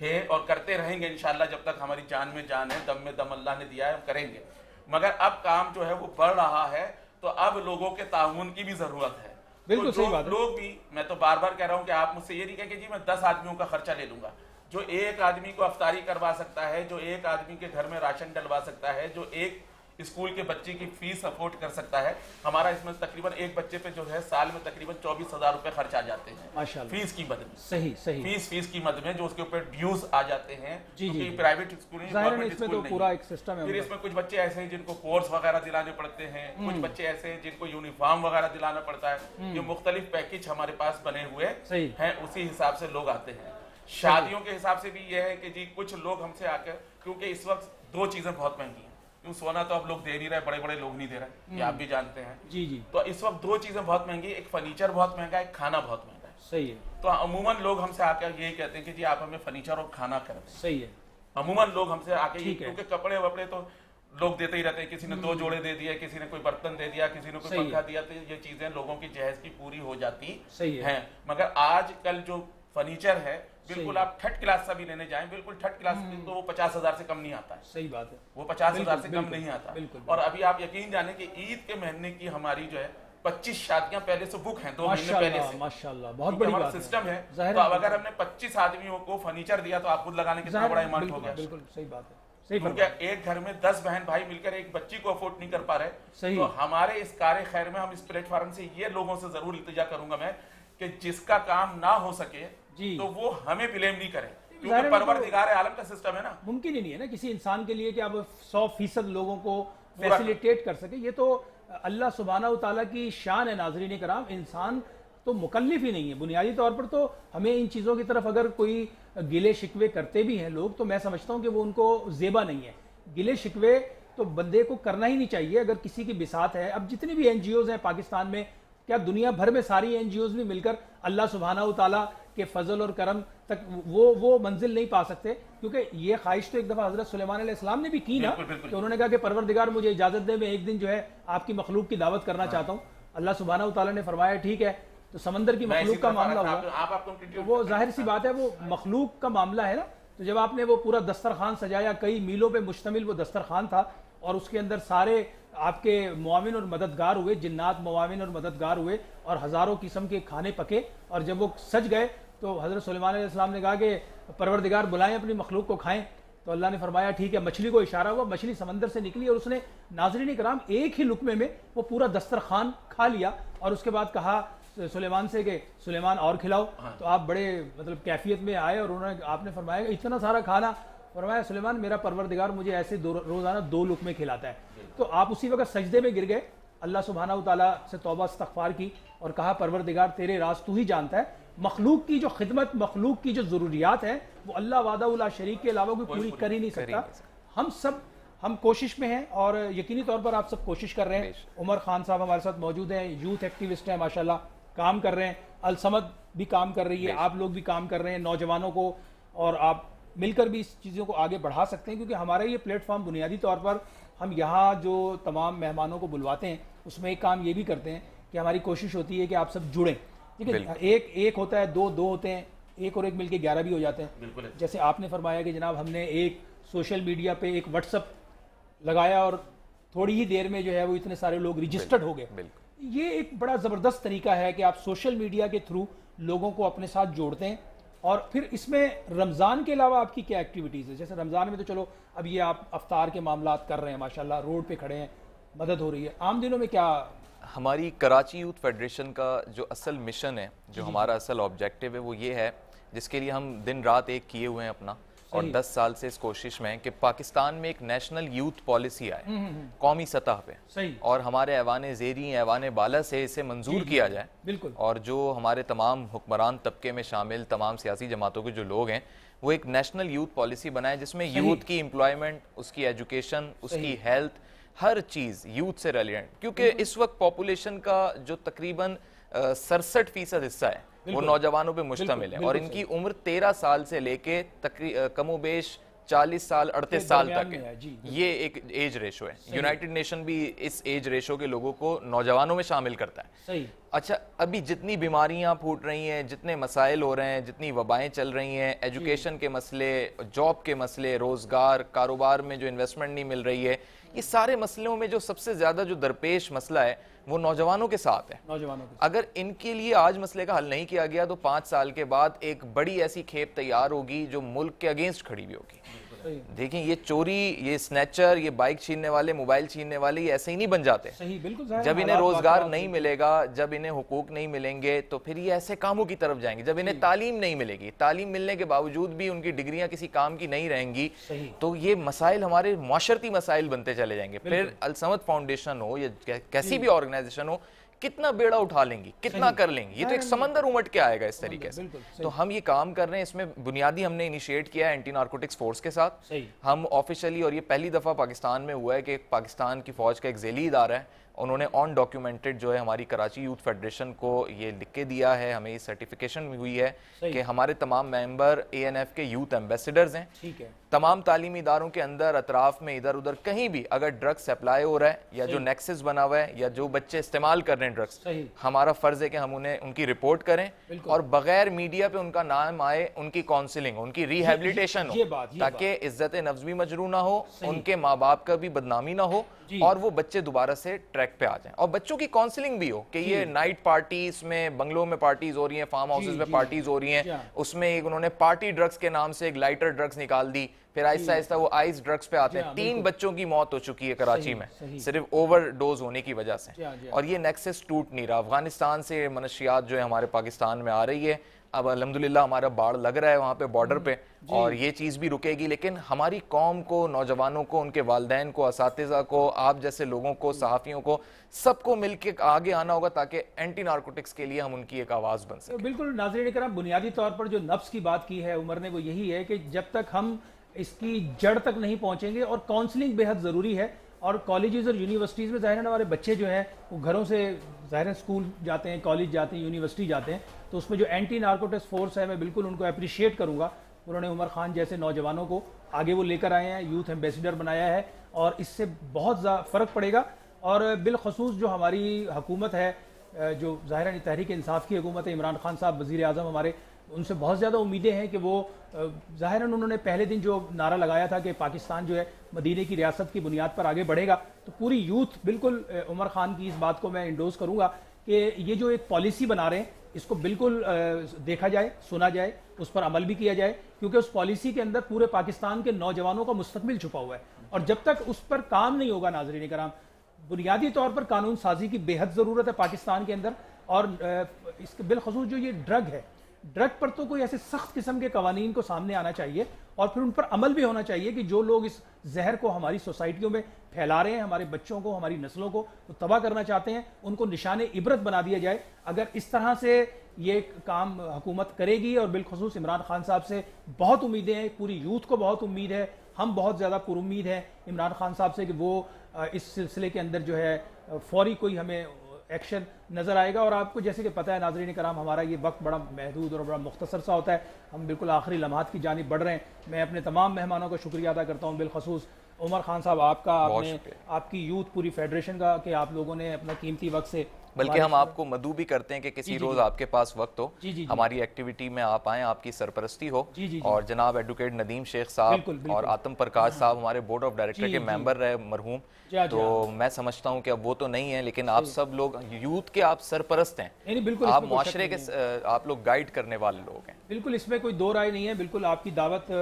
تھے اور کرتے رہیں گے انشاءاللہ جب تک ہماری جان میں جان ہے دم میں دم اللہ نے دیا ہے ہم کریں گے مگر اب کام جو ہے وہ بڑھ رہا ہے تو اب لوگوں کے تعاون کی بھی ضرورت ہے بالکل صحیح بات۔ لوگ بھی میں تو بار بار کہہ رہا ہوں کہ آپ مجھ سے یہ نہیں کہ جی میں دس آدمیوں کا خرچہ لے لوں گا جو ایک آدمی کو افطاری کروا سکتا ہے جو ایک آدمی کے گھر میں راشن ڈلوا سکتا ہے جو ایک اسکول کے بچے کی فیس افورڈ کر سکتا ہے ہمارا اس میں تقریباً ایک بچے پہ جو ہے سال میں تقریباً چوبیس ہزار روپے خرچ آ جاتے ہیں فیس کی مد میں صحیح صحیح فیس فیس کی مد میں جو اس کے اوپر ڈیوز آ جاتے ہیں جی، جی، کیونکہ جی۔ پرائیویٹ اسکول ہے گورنمنٹ اس میں اسکول تو پورا۔ ایک سسٹم ہے پھر اس۔ میں کچھ بچے ایسے ہیں جن کو کورس وغیرہ دلانے پڑتے ہیں کچھ۔ بچے ایسے ہیں جن کو یونیفارم وغیرہ دلانا پڑتا ہے۔ یہ مختلف پیکج ہمارے پاس بنے ہوئے ہیں اسی حساب سے لوگ آتے ہیں شادیوں کے حساب سے بھی یہ ہے کہ جی کچھ لوگ ہم سے آ کر کیونکہ اس وقت دو چیزیں بہت مہنگی ہیں۔ کیوں سونا تو اب لوگ دے نہیں رہے بڑے بڑے لوگ نہیں دے رہے یہ آپ بھی جانتے ہیں۔ جی جی۔ تو اس وقت دو چیزیں بہت مہنگی ہیں، ایک فرنیچر بہت مہنگا ہے ایک کھانا بہت مہنگا ہے۔ صحیح ہے۔ تو عموماً لوگ ہم سے آ کر یہی کہتے ہیں کہ جی آپ ہمیں فرنیچر اور کھانا کر دیں۔ صحیح ہے۔ عموماً لوگ ہم سے آ کے۔ کیونکہ کپڑے وپڑے تو لوگ دیتے ہی رہتے ہیں کسی نے دو جوڑے دے دیا کسی نے کوئی برتن دے دیا کسی نے کوئی۔ پنکھا دیا تو یہ چیزیں لوگوں کی جہیز کی پوری ہو جاتی ہیں۔ مگر آج کل جو فرنیچر ہے بالکل۔ آپ تھرڈ کلاس کا بھی لینے جائیں بالکل تھرڈ کلاس تو وہ پچاس ہزار سے کم نہیں آتا ہے۔ صحیح بات ہے۔ وہ پچاس ہزار سے کم نہیں آتا۔ اور ابھی آپ یقین جانیں کہ عید کے مہینے کی ہماری جو ہے پچیس شادیاں پہلے سے بک ہیں دو مہینے پہلے سے۔ ماشاءاللہ بہت بڑی بات ہے۔ سسٹم ہے۔ تو اگر ہم نے پچیس آدمیوں کو فرنیچر دیا تو آپ خود لگانے کتنا بڑا اماؤنٹ ہو گیا۔ بالکل صحیح بات ہے۔ کیونکہ ایک گھر میں دس بہن بھائی مل کر ایک بچی کو افورڈ نہیں کر پا رہے۔ تو ہمارے اس کار خیر میں ہم اس پلیٹ فارم سے یہ لوگوں سے ضرور التجا کروں گا میں کہ جس کا کام نہ ہو سکے تو وہ ہمیں بلیم نہیں کرے ظاہر کیونکہ پروردگار عالم کا سسٹم ہے نا۔ ممکن ہی نہیں ہے نا کسی انسان کے لیے کہ آپ سو فیصد لوگوں کو فیسیلیٹیٹ کر سکے۔ یہ تو اللہ سبحانہ و تعالیٰ کی شان ہے ناظرین کرام۔ انسان تو مکلف ہی نہیں ہے۔ بنیادی طور پر تو ہمیں ان چیزوں کی طرف اگر کوئی گلے شکوے کرتے بھی ہیں لوگ تو میں سمجھتا ہوں کہ وہ ان کو زیبا نہیں ہے۔ گلے شکوے تو بندے کو کرنا ہی نہیں چاہیے۔ اگر کسی کی بسات ہے اب جتنی بھی این جی اوز ہیں پاکستان میں کیا دنیا بھر میں ساری این جی اوز بھی مل کر اللہ سبحانہ و تعالیٰ کے فضل اور کرم تک وہ وہ منزل نہیں پا سکتے؟ کیونکہ یہ خواہش تو ایک دفعہ حضرت سلیمان علیہ السلام نے بھی کی نا۔ کہ انہوں نے کہا کہ پروردگار مجھے اجازت دے میں ایک دن جو ہے آپ کی مخلوق کی دعوت کرنا چاہتا ہوں۔ اللہ سبحانہ و تعالیٰ نے فرمایا ٹھیک ہے تو سمندر کی مخلوق کا معاملہ تو وہ ظاہر سی بات ہے وہ مخلوق کا معاملہ ہے نا۔ تو جب آپ نے وہ پورا دسترخوان سجایا کئی میلوں پہ مشتمل وہ دسترخوان تھا اور اس کے اندر سارے آپ کے معاون اور مددگار ہوئے جنات معاون اور مددگار ہوئے اور ہزاروں قسم کے کھانے پکے اور جب وہ سج گئے تو حضرت سلیمان علیہ السلام نے کہا کہ پروردگار بلائیں اپنی مخلوق کو کھائیں۔ تو اللہ نے فرمایا ٹھیک ہے مچھلی کو اشارہ ہوا مچھلی سمندر سے نکلی اور اس نے ناظرین کرام ایک ہی لقمے میں وہ پورا دسترخوان کھا لیا اور اس کے بعد کہا سلیمان سے کہ سلیمان اور کھلاؤ۔ تو آپ بڑے مطلب کیفیت میں آئے اور انہوں نے آپ نے فرمایا کہ اتنا سارا کھانا۔ فرمایا سلیمان میرا پروردگار مجھے ایسے دو روزانہ دو لقمے کھلاتا ہے۔ تو آپ اسی وقت سجدے میں گر گئے۔ اللہ سبحانہ و تعالیٰ سے توبہ استغفار کی اور کہا پروردگار تیرے راز تو ہی جانتا ہے۔ مخلوق کی جو خدمت مخلوق کی جو ضروریات ہیں وہ اللہ وعدہ اللہ شریک کے علاوہ کوئی پوری کر ہی نہیں سکتا۔ ہم سب ہم کوشش میں ہیں اور یقینی طور پر آپ سب کوشش کر رہے ہیں۔ عمر خان صاحب ہمارے ساتھ موجود ہیں یوتھ ایکٹیوسٹ ہیں ماشاءاللہ کام کر رہے ہیں۔ السمد بھی کام کر رہی ہے آپ لوگ بھی کام کر رہے ہیں نوجوانوں کو اور آپ مل کر بھی اس چیزوں کو آگے بڑھا سکتے ہیں۔ کیونکہ ہمارا یہ پلیٹ فارم بنیادی طور پر ہم یہاں جو تمام مہمانوں کو بلواتے ہیں اس میں ایک کام یہ بھی کرتے ہیں کہ ہماری کوشش ہوتی ہے کہ آپ سب جڑیں۔ ٹھیک ہے؟ ایک ایک ہوتا ہے دو دو ہوتے ہیں ایک اور ایک مل کے گیارہ بھی ہو جاتے ہیں۔ بالکل۔ جیسے آپ نے فرمایا کہ جناب ہم نے ایک سوشل میڈیا پہ ایک واٹس اپ لگایا اور تھوڑی ہی دیر میں جو ہے وہ اتنے سارے لوگ رجسٹرڈ ہو گئے۔ یہ ایک بڑا زبردست طریقہ ہے کہ آپ سوشل میڈیا کے تھرو لوگوں کو اپنے ساتھ جوڑتے ہیں۔ اور پھر اس میں رمضان کے علاوہ آپ کی کیا ایکٹیویٹیز ہے جیسے رمضان میں تو چلو اب یہ آپ افطار کے معاملات کر رہے ہیں ماشاءاللہ روڈ پہ کھڑے ہیں مدد ہو رہی ہے۔ عام دنوں میں کیا ہماری کراچی یوتھ فیڈریشن کا جو اصل مشن ہے جو ہمارا اصل آبجیکٹیو ہے وہ یہ ہے جس کے لیے ہم دن رات ایک کیے ہوئے ہیں اپنا۔ اور دس سال سے اس کوشش میں کہ پاکستان میں ایک نیشنل یوتھ پالیسی آئے قومی سطح پہ۔ صحیح۔ اور ہمارے ایوان زیری ایوان بالا سے اسے منظور کیا جائے۔ بالکل۔ اور جو ہمارے تمام حکمران طبقے میں شامل تمام سیاسی جماعتوں کے جو لوگ ہیں وہ ایک نیشنل یوتھ پالیسی بنائے جس میں یوتھ کی امپلائمنٹ اس کی ایجوکیشن اس کی ہیلتھ ہر چیز یوتھ سے ریلیونٹ کیونکہ اس وقت پاپولیشن کا جو تقریباً سرسٹھ فیصد حصہ ہے وہ نوجوانوں پہ مشتمل ہے اور ان کی عمر تیرہ سال سے لے کے کم و بیش چالیس سال اڑتیس سال تک ہے۔ یہ ایک ایج ریشو ہے۔ یونائٹڈ نیشن بھی اس ایج ریشو کے لوگوں کو نوجوانوں میں شامل کرتا ہے۔ اچھا ابھی جتنی بیماریاں پھوٹ رہی ہیں جتنے مسائل ہو رہے ہیں جتنی وبائیں چل رہی ہیں ایجوکیشن کے مسئلے جاب کے مسئلے روزگار کاروبار میں جو انویسٹمنٹ نہیں مل رہی ہے یہ سارے مسئلوں میں جو سب سے زیادہ جو درپیش مسئلہ ہے وہ نوجوانوں کے ساتھ ہے۔ نوجوانوں کے اگر ان کے لیے آج مسئلے کا حل نہیں کیا گیا تو پانچ سال کے بعد ایک بڑی ایسی کھیپ تیار ہوگی جو ملک کے اگینسٹ کھڑی بھی ہوگی۔ دیکھیں یہ چوری یہ سنیچر یہ بائک چھیننے والے موبائل چھیننے والے یہ ایسے ہی نہیں بن جاتے۔ صحیح بالکل ظاہر جب انہیں روزگار نہیں ملے گا جب انہیں حقوق نہیں ملیں گے تو پھر یہ ایسے کاموں کی طرف جائیں گے۔ جب انہیں تعلیم نہیں ملے گی تعلیم ملنے کے باوجود بھی ان کی ڈگریاں کسی کام کی نہیں رہیں گی تو یہ مسائل ہمارے معاشرتی مسائل بنتے چلے جائیں گے۔ پھر السمت فاؤنڈیشن ہو یا کیسی بھی آرگنائزیشن ہو کتنا بیڑا اٹھا لیں گی کتنا کر لیں گی؟ یہ تو ایک سمندر امٹ کے آئے گا اس طریقے سے۔ تو ہم یہ کام کر رہے ہیں اس میں بنیادی ہم نے انیشیٹ کیا ہے اینٹی نارکوٹکس فورس کے ساتھ۔ ہم آفیشلی اور یہ پہلی دفعہ پاکستان میں ہوا ہے کہ پاکستان کی فوج کا ایک ذیلی ادارہ ہے۔ انہوں نے آن ڈاکیومنٹڈ جو ہے ہماری کراچی یوتھ فیڈریشن کو یہ لکھ کے دیا ہے ہمیں یہ سرٹیفیکیشن ہوئی ہے کہ ہمارے تمام ممبر اے این ایف کے یوتھ ایمبیسڈرز ہیں۔ تمام تعلیمی اداروں کے اندر اطراف میں ادھر ادھر کہیں بھی اگر ڈرگس سپلائی ہو رہا ہے یا جو نیکسس بنا ہوا ہے یا جو بچے استعمال کر رہے ہیں ڈرگس ہمارا فرض ہے کہ ہم انہیں ان کی رپورٹ کریں۔ اور بغیر میڈیا پہ ان کا نام آئے ان کی کاؤنسلنگ ان کی ریہیبلیٹیشن یہ ہو تاکہ عزت نفس بھی مجرو نہ ہو ان کے ماں باپ کا بھی بدنامی نہ ہو اور وہ بچے دوبارہ سے ٹریک پہ آ جائیں۔ اور بچوں کی کاؤنسلنگ بھی ہو کہ یہ نائٹ پارٹیز میں بنگلوں میں پارٹیز ہو رہی ہیں فارم ہاؤسز میں پارٹیز ہو رہی ہیں۔ اس میں ایک انہوں نے پارٹی ڈرگس کے نام سے ایک لائٹر ڈرگس نکال دی۔ پھر آہستہ آہستہ وہ آئس ڈرگس پہ آتے ہیں۔ تین بچوں کی موت ہو چکی ہے کراچی میں۔ صرف اوور ڈوز ہونے کی وجہ سے۔ اور یہ نیکسس ٹوٹ نہیں رہا۔ افغانستان سے منشیات جو ہے ہمارے پاکستان میں آ رہی ہے۔ اب الحمدللہ ہمارا باڑ لگ رہا ہے وہاں پہ بارڈر پہ۔ اور یہ چیز بھی رکے گی۔ لیکن ہماری قوم کو نوجوانوں کو ان کے والدین کو اساتذہ کو آپ جیسے لوگوں کو صحافیوں کو سب کو مل کے آگے آنا ہوگا تاکہ اینٹی نارکوٹکس کے لیے ہم ان کی ایک آواز بن سکیں۔ بالکل ناظرین کرام بنیادی طور پر جو نفس کی بات کی ہے عمر نے وہ یہی ہے کہ جب تک ہم اس کی جڑ تک نہیں پہنچیں گے اور کاؤنسلنگ بے حد ضروری ہے اور کالجز اور یونیورسٹیز میں ظاہر ہمارے بچے جو ہیں وہ گھروں سے ظاہر ہے اسکول جاتے ہیں کالج جاتے ہیں یونیورسٹی جاتے ہیں تو اس میں جو اینٹی نارکوٹکس فورس ہے میں بالکل ان کو اپریشیٹ کروں گا۔ انہوں نے عمر خان جیسے نوجوانوں کو آگے وہ لے کر آئے ہیں یوتھ ایمبیسیڈر بنایا ہے اور اس سے بہت فرق پڑے گا۔ اور بالخصوص جو ہماری حکومت ہے، جو ظاہر تحریک انصاف کی حکومت ہے، عمران خان صاحب وزیر اعظم ہمارے ان سے بہت زیادہ امیدیں ہیں کہ وہ ظاہراً انہوں نے پہلے دن جو نعرہ لگایا تھا کہ پاکستان جو ہے مدینہ کی ریاست کی بنیاد پر آگے بڑھے گا، تو پوری یوتھ بالکل عمر خان کی اس بات کو میں انڈوز کروں گا کہ یہ جو ایک پالیسی بنا رہے ہیں، اس کو بالکل دیکھا جائے، سنا جائے، اس پر عمل بھی کیا جائے، کیونکہ اس پالیسی کے اندر پورے پاکستان کے نوجوانوں کا مستقبل چھپا ہوا ہے۔ اور جب تک اس پر کام نہیں ہوگا ناظرین کرام، بنیادی طور پر قانون سازی کی بے حد ضرورت ہے پاکستان کے اندر، اور اس کے بالخصوص جو یہ ڈرگ ہے ڈرگ پر تو کوئی ایسے سخت قسم کے قوانین کو سامنے آنا چاہیے اور پھر ان پر عمل بھی ہونا چاہیے کہ جو لوگ اس زہر کو ہماری سوسائٹیوں میں پھیلا رہے ہیں، ہمارے بچوں کو، ہماری نسلوں کو تباہ کرنا چاہتے ہیں، ان کو نشان عبرت بنا دیا جائے۔ اگر اس طرح سے یہ کام حکومت کرے گی اور بالخصوص عمران خان صاحب سے بہت امیدیں ہیں، پوری یوتھ کو بہت امید ہے، ہم بہت زیادہ پر امید ہیں عمران خان صاحب سے کہ وہ اس سلسلے کے اندر جو ہے، فوری کوئی ہمیں ایکشن نظر آئے گا اور آپ کو جیسے کہ پتہ ہے ناظرین کرام ہمارا یہ وقت بڑا محدود اور بڑا مختصر سا ہوتا ہے۔ ہم بالکل آخری لمحات کی جانب بڑھ رہے ہیں۔ میں اپنے تمام مہمانوں کا شکریہ ادا کرتا ہوں۔ بالخصوص عمر خان صاحب آپ کا آپ نے آپ کی یوتھ پوری فیڈریشن کا کہ آپ لوگوں نے اپنا قیمتی وقت سے بلکہ ہم آپ کو مدعو بھی کرتے ہیں کہ کسی روز آپ کے پاس وقت ہو ہماری ایکٹیویٹی میں آپ آئیں آپ کی سرپرستی ہو۔ اور جناب ایڈوکیٹ ندیم شیخ صاحب اور آتم پرکاش صاحب ہمارے بورڈ آف ڈائریکٹر کے ممبر رہے مرحوم۔ تو میں سمجھتا ہوں کہ اب وہ تو نہیں ہے لیکن آپ سب لوگ یوتھ کے آپ سرپرست ہیں۔ آپ معاشرے کے آپ لوگ گائیڈ کرنے والے لوگ ہیں۔ بالکل اس میں کوئی دو رائے نہیں ہے بالکل آپ کی دعوت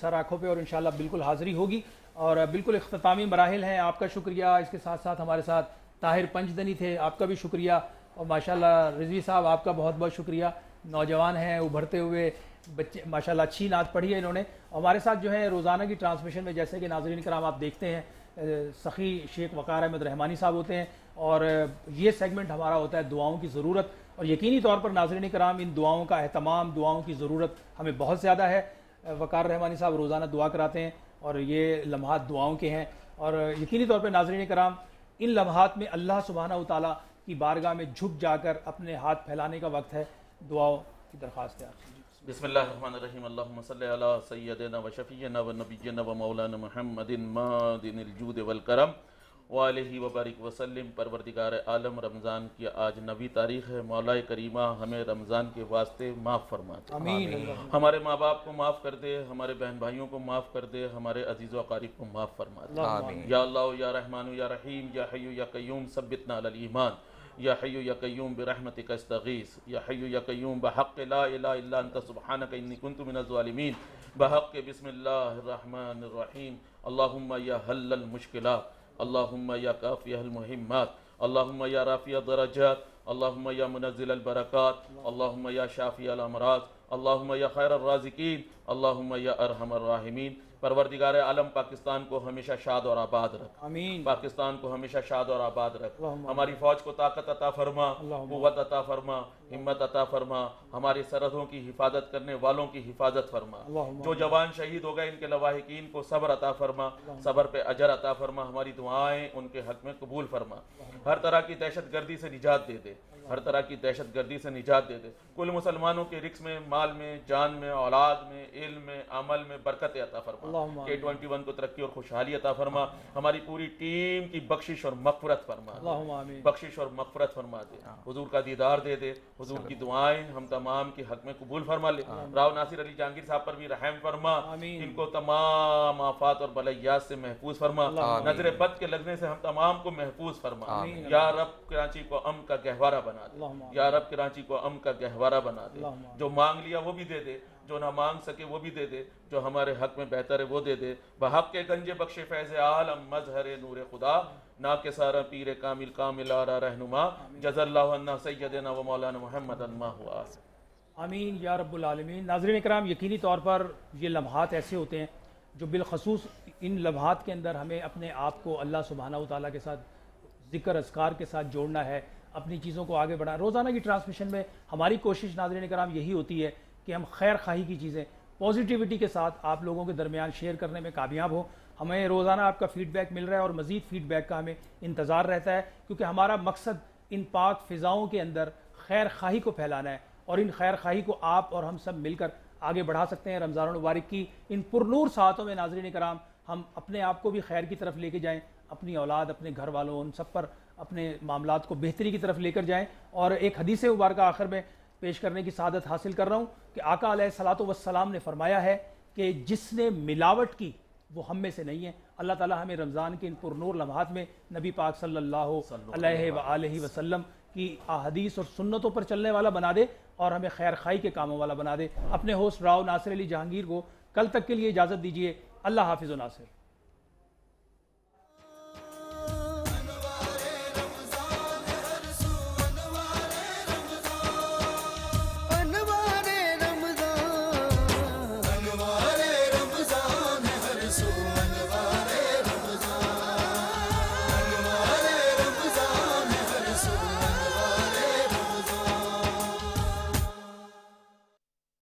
سر آنکھوں پہ اور انشاءاللہ بالکل حاضری ہوگی۔ اور بالکل اختتامی مراحل ہیں۔ آپ کا شکریہ اس کے ساتھ ساتھ ہمارے ساتھ طاہر پنچدنی تھے، آپ کا بھی شکریہ۔ اور ماشاءاللہ رضوی صاحب، آپ کا بہت بہت شکریہ۔ نوجوان ہیں، ابھرتے ہوئے بچے، ماشاءاللہ اچھی نعت پڑھی ہے انہوں نے۔ ہمارے ساتھ جو ہے روزانہ کی ٹرانسمیشن میں، جیسے کہ ناظرین کرام آپ دیکھتے ہیں سخی شیخ وقار احمد رحمانی صاحب ہوتے ہیں۔ اور یہ سیگمنٹ ہمارا ہوتا ہے دعاؤں کی ضرورت۔ اور یقینی طور پر ناظرین کرام، ان دعاؤں کا اہتمام، دعاؤں کی ضرورت ہمیں بہت زیادہ ہے۔ وقار رحمانی صاحب روزانہ دعا کراتے ہیں اور یہ لمحات دعاؤں کے ہیں۔ اور یقینی طور پہ ناظرین کرام ان لمحات میں اللہ سبحانہ و تعالیٰ کی بارگاہ میں جھک جا کر اپنے ہاتھ پھیلانے کا وقت ہے۔ دعاؤں کی درخواست ہے۔ بسم اللہ الرحمن الرحیم۔ اللہم صلی علی سیدنا و شفینا و نبینا و مولانا محمد مادن الجود والکرم۔ وآلہ وبارک وسلم پروردگار عالم رمضان کی آج نبی تاریخ ہے۔ مولا کریمہ ہمیں رمضان کے واسطے معاف فرما دے۔ ہمارے ماں باپ کو معاف کر دے ہمارے بہن بھائیوں کو معاف کر دے ہمارے عزیز و اقارب کو معاف فرما دے۔ یا اللہ یا رحمان یا رحیم یا حیو یا قیوم ثبتنا علی الایمان۔ یا حیو یا قیوم برحمتک استغیث۔ یا حیو یا قیوم بحق لا الہ الا انت سبحانک انی کنت من الظالمین۔ بحق بسم اللہ الرحمن الرحیم۔ اللہم یا حل المشکلات۔ اللہم یا کافیہ المہمات اللہم یا رافیہ درجات اللہم یا منزل البرکات اللہم یا شافی الامراض اللہم یا خیر الرازقین اللہم یا ارحم الراحمین۔ پروردگار عالم پاکستان کو ہمیشہ شاد اور آباد رکھ۔ آمین۔ پاکستان کو ہمیشہ شاد اور آباد رکھ۔ ہماری فوج کو طاقت عطا فرما قوت عطا فرما۔ ہمت عطا فرما ہماری سرحدوں کی حفاظت کرنے والوں کی حفاظت فرما۔ جو جوان شہید ہو گئے ان کے لواحقین کو صبر عطا فرما۔ صبر پہ اجر عطا فرما۔ ہماری دعائیں ان کے حق میں قبول فرما۔ ہر طرح کی دہشت گردی سے نجات دے دے۔ ہر طرح کی دہشت گردی سے نجات دے دے۔ کل مسلمانوں کے رکس میں مال میں جان میں اولاد میں علم میں عمل میں برکت عطا فرما۔ کے ٹوینٹی ون کو ترقی اور خوشحالی عطا فرما۔ ہماری پوری ٹیم کی بخشش اور مغفرت فرما بخشش اور مغفرت فرما دے۔ حضور کا دیدار دے دے۔ حضور کی دعائیں ہم تمام کے حق میں قبول فرما لے۔ راو ناصر علی جہانگیر صاحب پر بھی رحم فرما۔ ان کو تمام آفات اور بلیات سے محفوظ فرما۔ نظر بد کے لگنے سے ہم تمام کو محفوظ فرما۔ یا رب کراچی کو ام کا گہوارہ بنا دے۔ یا رب کراچی کو ام کا گہوارہ بنا دے۔ جو مانگ لیا وہ بھی دے دے۔ جو نہ مانگ سکے وہ بھی دے دے جو ہمارے حق میں بہتر ہے وہ دے دے۔ بحق کے گنج بخش فیض عالم مظہر نور خدا۔ نا کے سارا پیر کامل کامل آرہ رہنما۔ جز اللہ عنہ سیدنا و مولانا محمد انما ہوا۔ آمین یا رب العالمین۔ ناظرین اکرام یقینی طور پر یہ لمحات ایسے ہوتے ہیں جو بالخصوص ان لمحات کے اندر ہمیں اپنے آپ کو اللہ سبحانہ و تعالیٰ کے ساتھ ذکر اذکار کے ساتھ جوڑنا ہے اپنی چیزوں کو آگے بڑھانا روزانہ کی ٹرانسمیشن میں ہماری کوشش ناظرین کرام یہی ہوتی ہے کہ ہم خیر خواہی کی چیزیں پازیٹیوٹی کے ساتھ آپ لوگوں کے درمیان شیئر کرنے میں کامیاب ہوں۔ ہمیں روزانہ آپ کا فیڈ بیک مل رہا ہے اور مزید فیڈ بیک کا ہمیں انتظار رہتا ہے، کیونکہ ہمارا مقصد ان پاک فضاؤں کے اندر خیر خواہی کو پھیلانا ہے اور ان خیر خواہی کو آپ اور ہم سب مل کر آگے بڑھا سکتے ہیں۔ رمضان المبارک کی ان پرنور ساعتوں میں ناظرین کرام، ہم اپنے آپ کو بھی خیر کی طرف لے کے جائیں، اپنی اولاد، اپنے گھر والوں، ان سب پر اپنے معاملات کو بہتری کی طرف لے کر جائیں۔ اور ایک حدیث مبارکہ آخر میں پیش کرنے کی سعادت حاصل کر رہا ہوں کہ آقا علیہ السلاۃ والسلام نے فرمایا ہے کہ جس نے ملاوٹ کی وہ ہم میں سے نہیں ہے۔ اللہ تعالی ہمیں رمضان کے ان پرنور لمحات میں نبی پاک صلی اللہ علیہ وآلہ وسلم کی احادیث اور سنتوں پر چلنے والا بنا دے اور ہمیں خیر خائی کے کاموں والا بنا دے۔ اپنے ہوسٹ راؤ ناصر علی جہانگیر کو کل تک کے لیے اجازت دیجیے اللہ حافظ و ناصر۔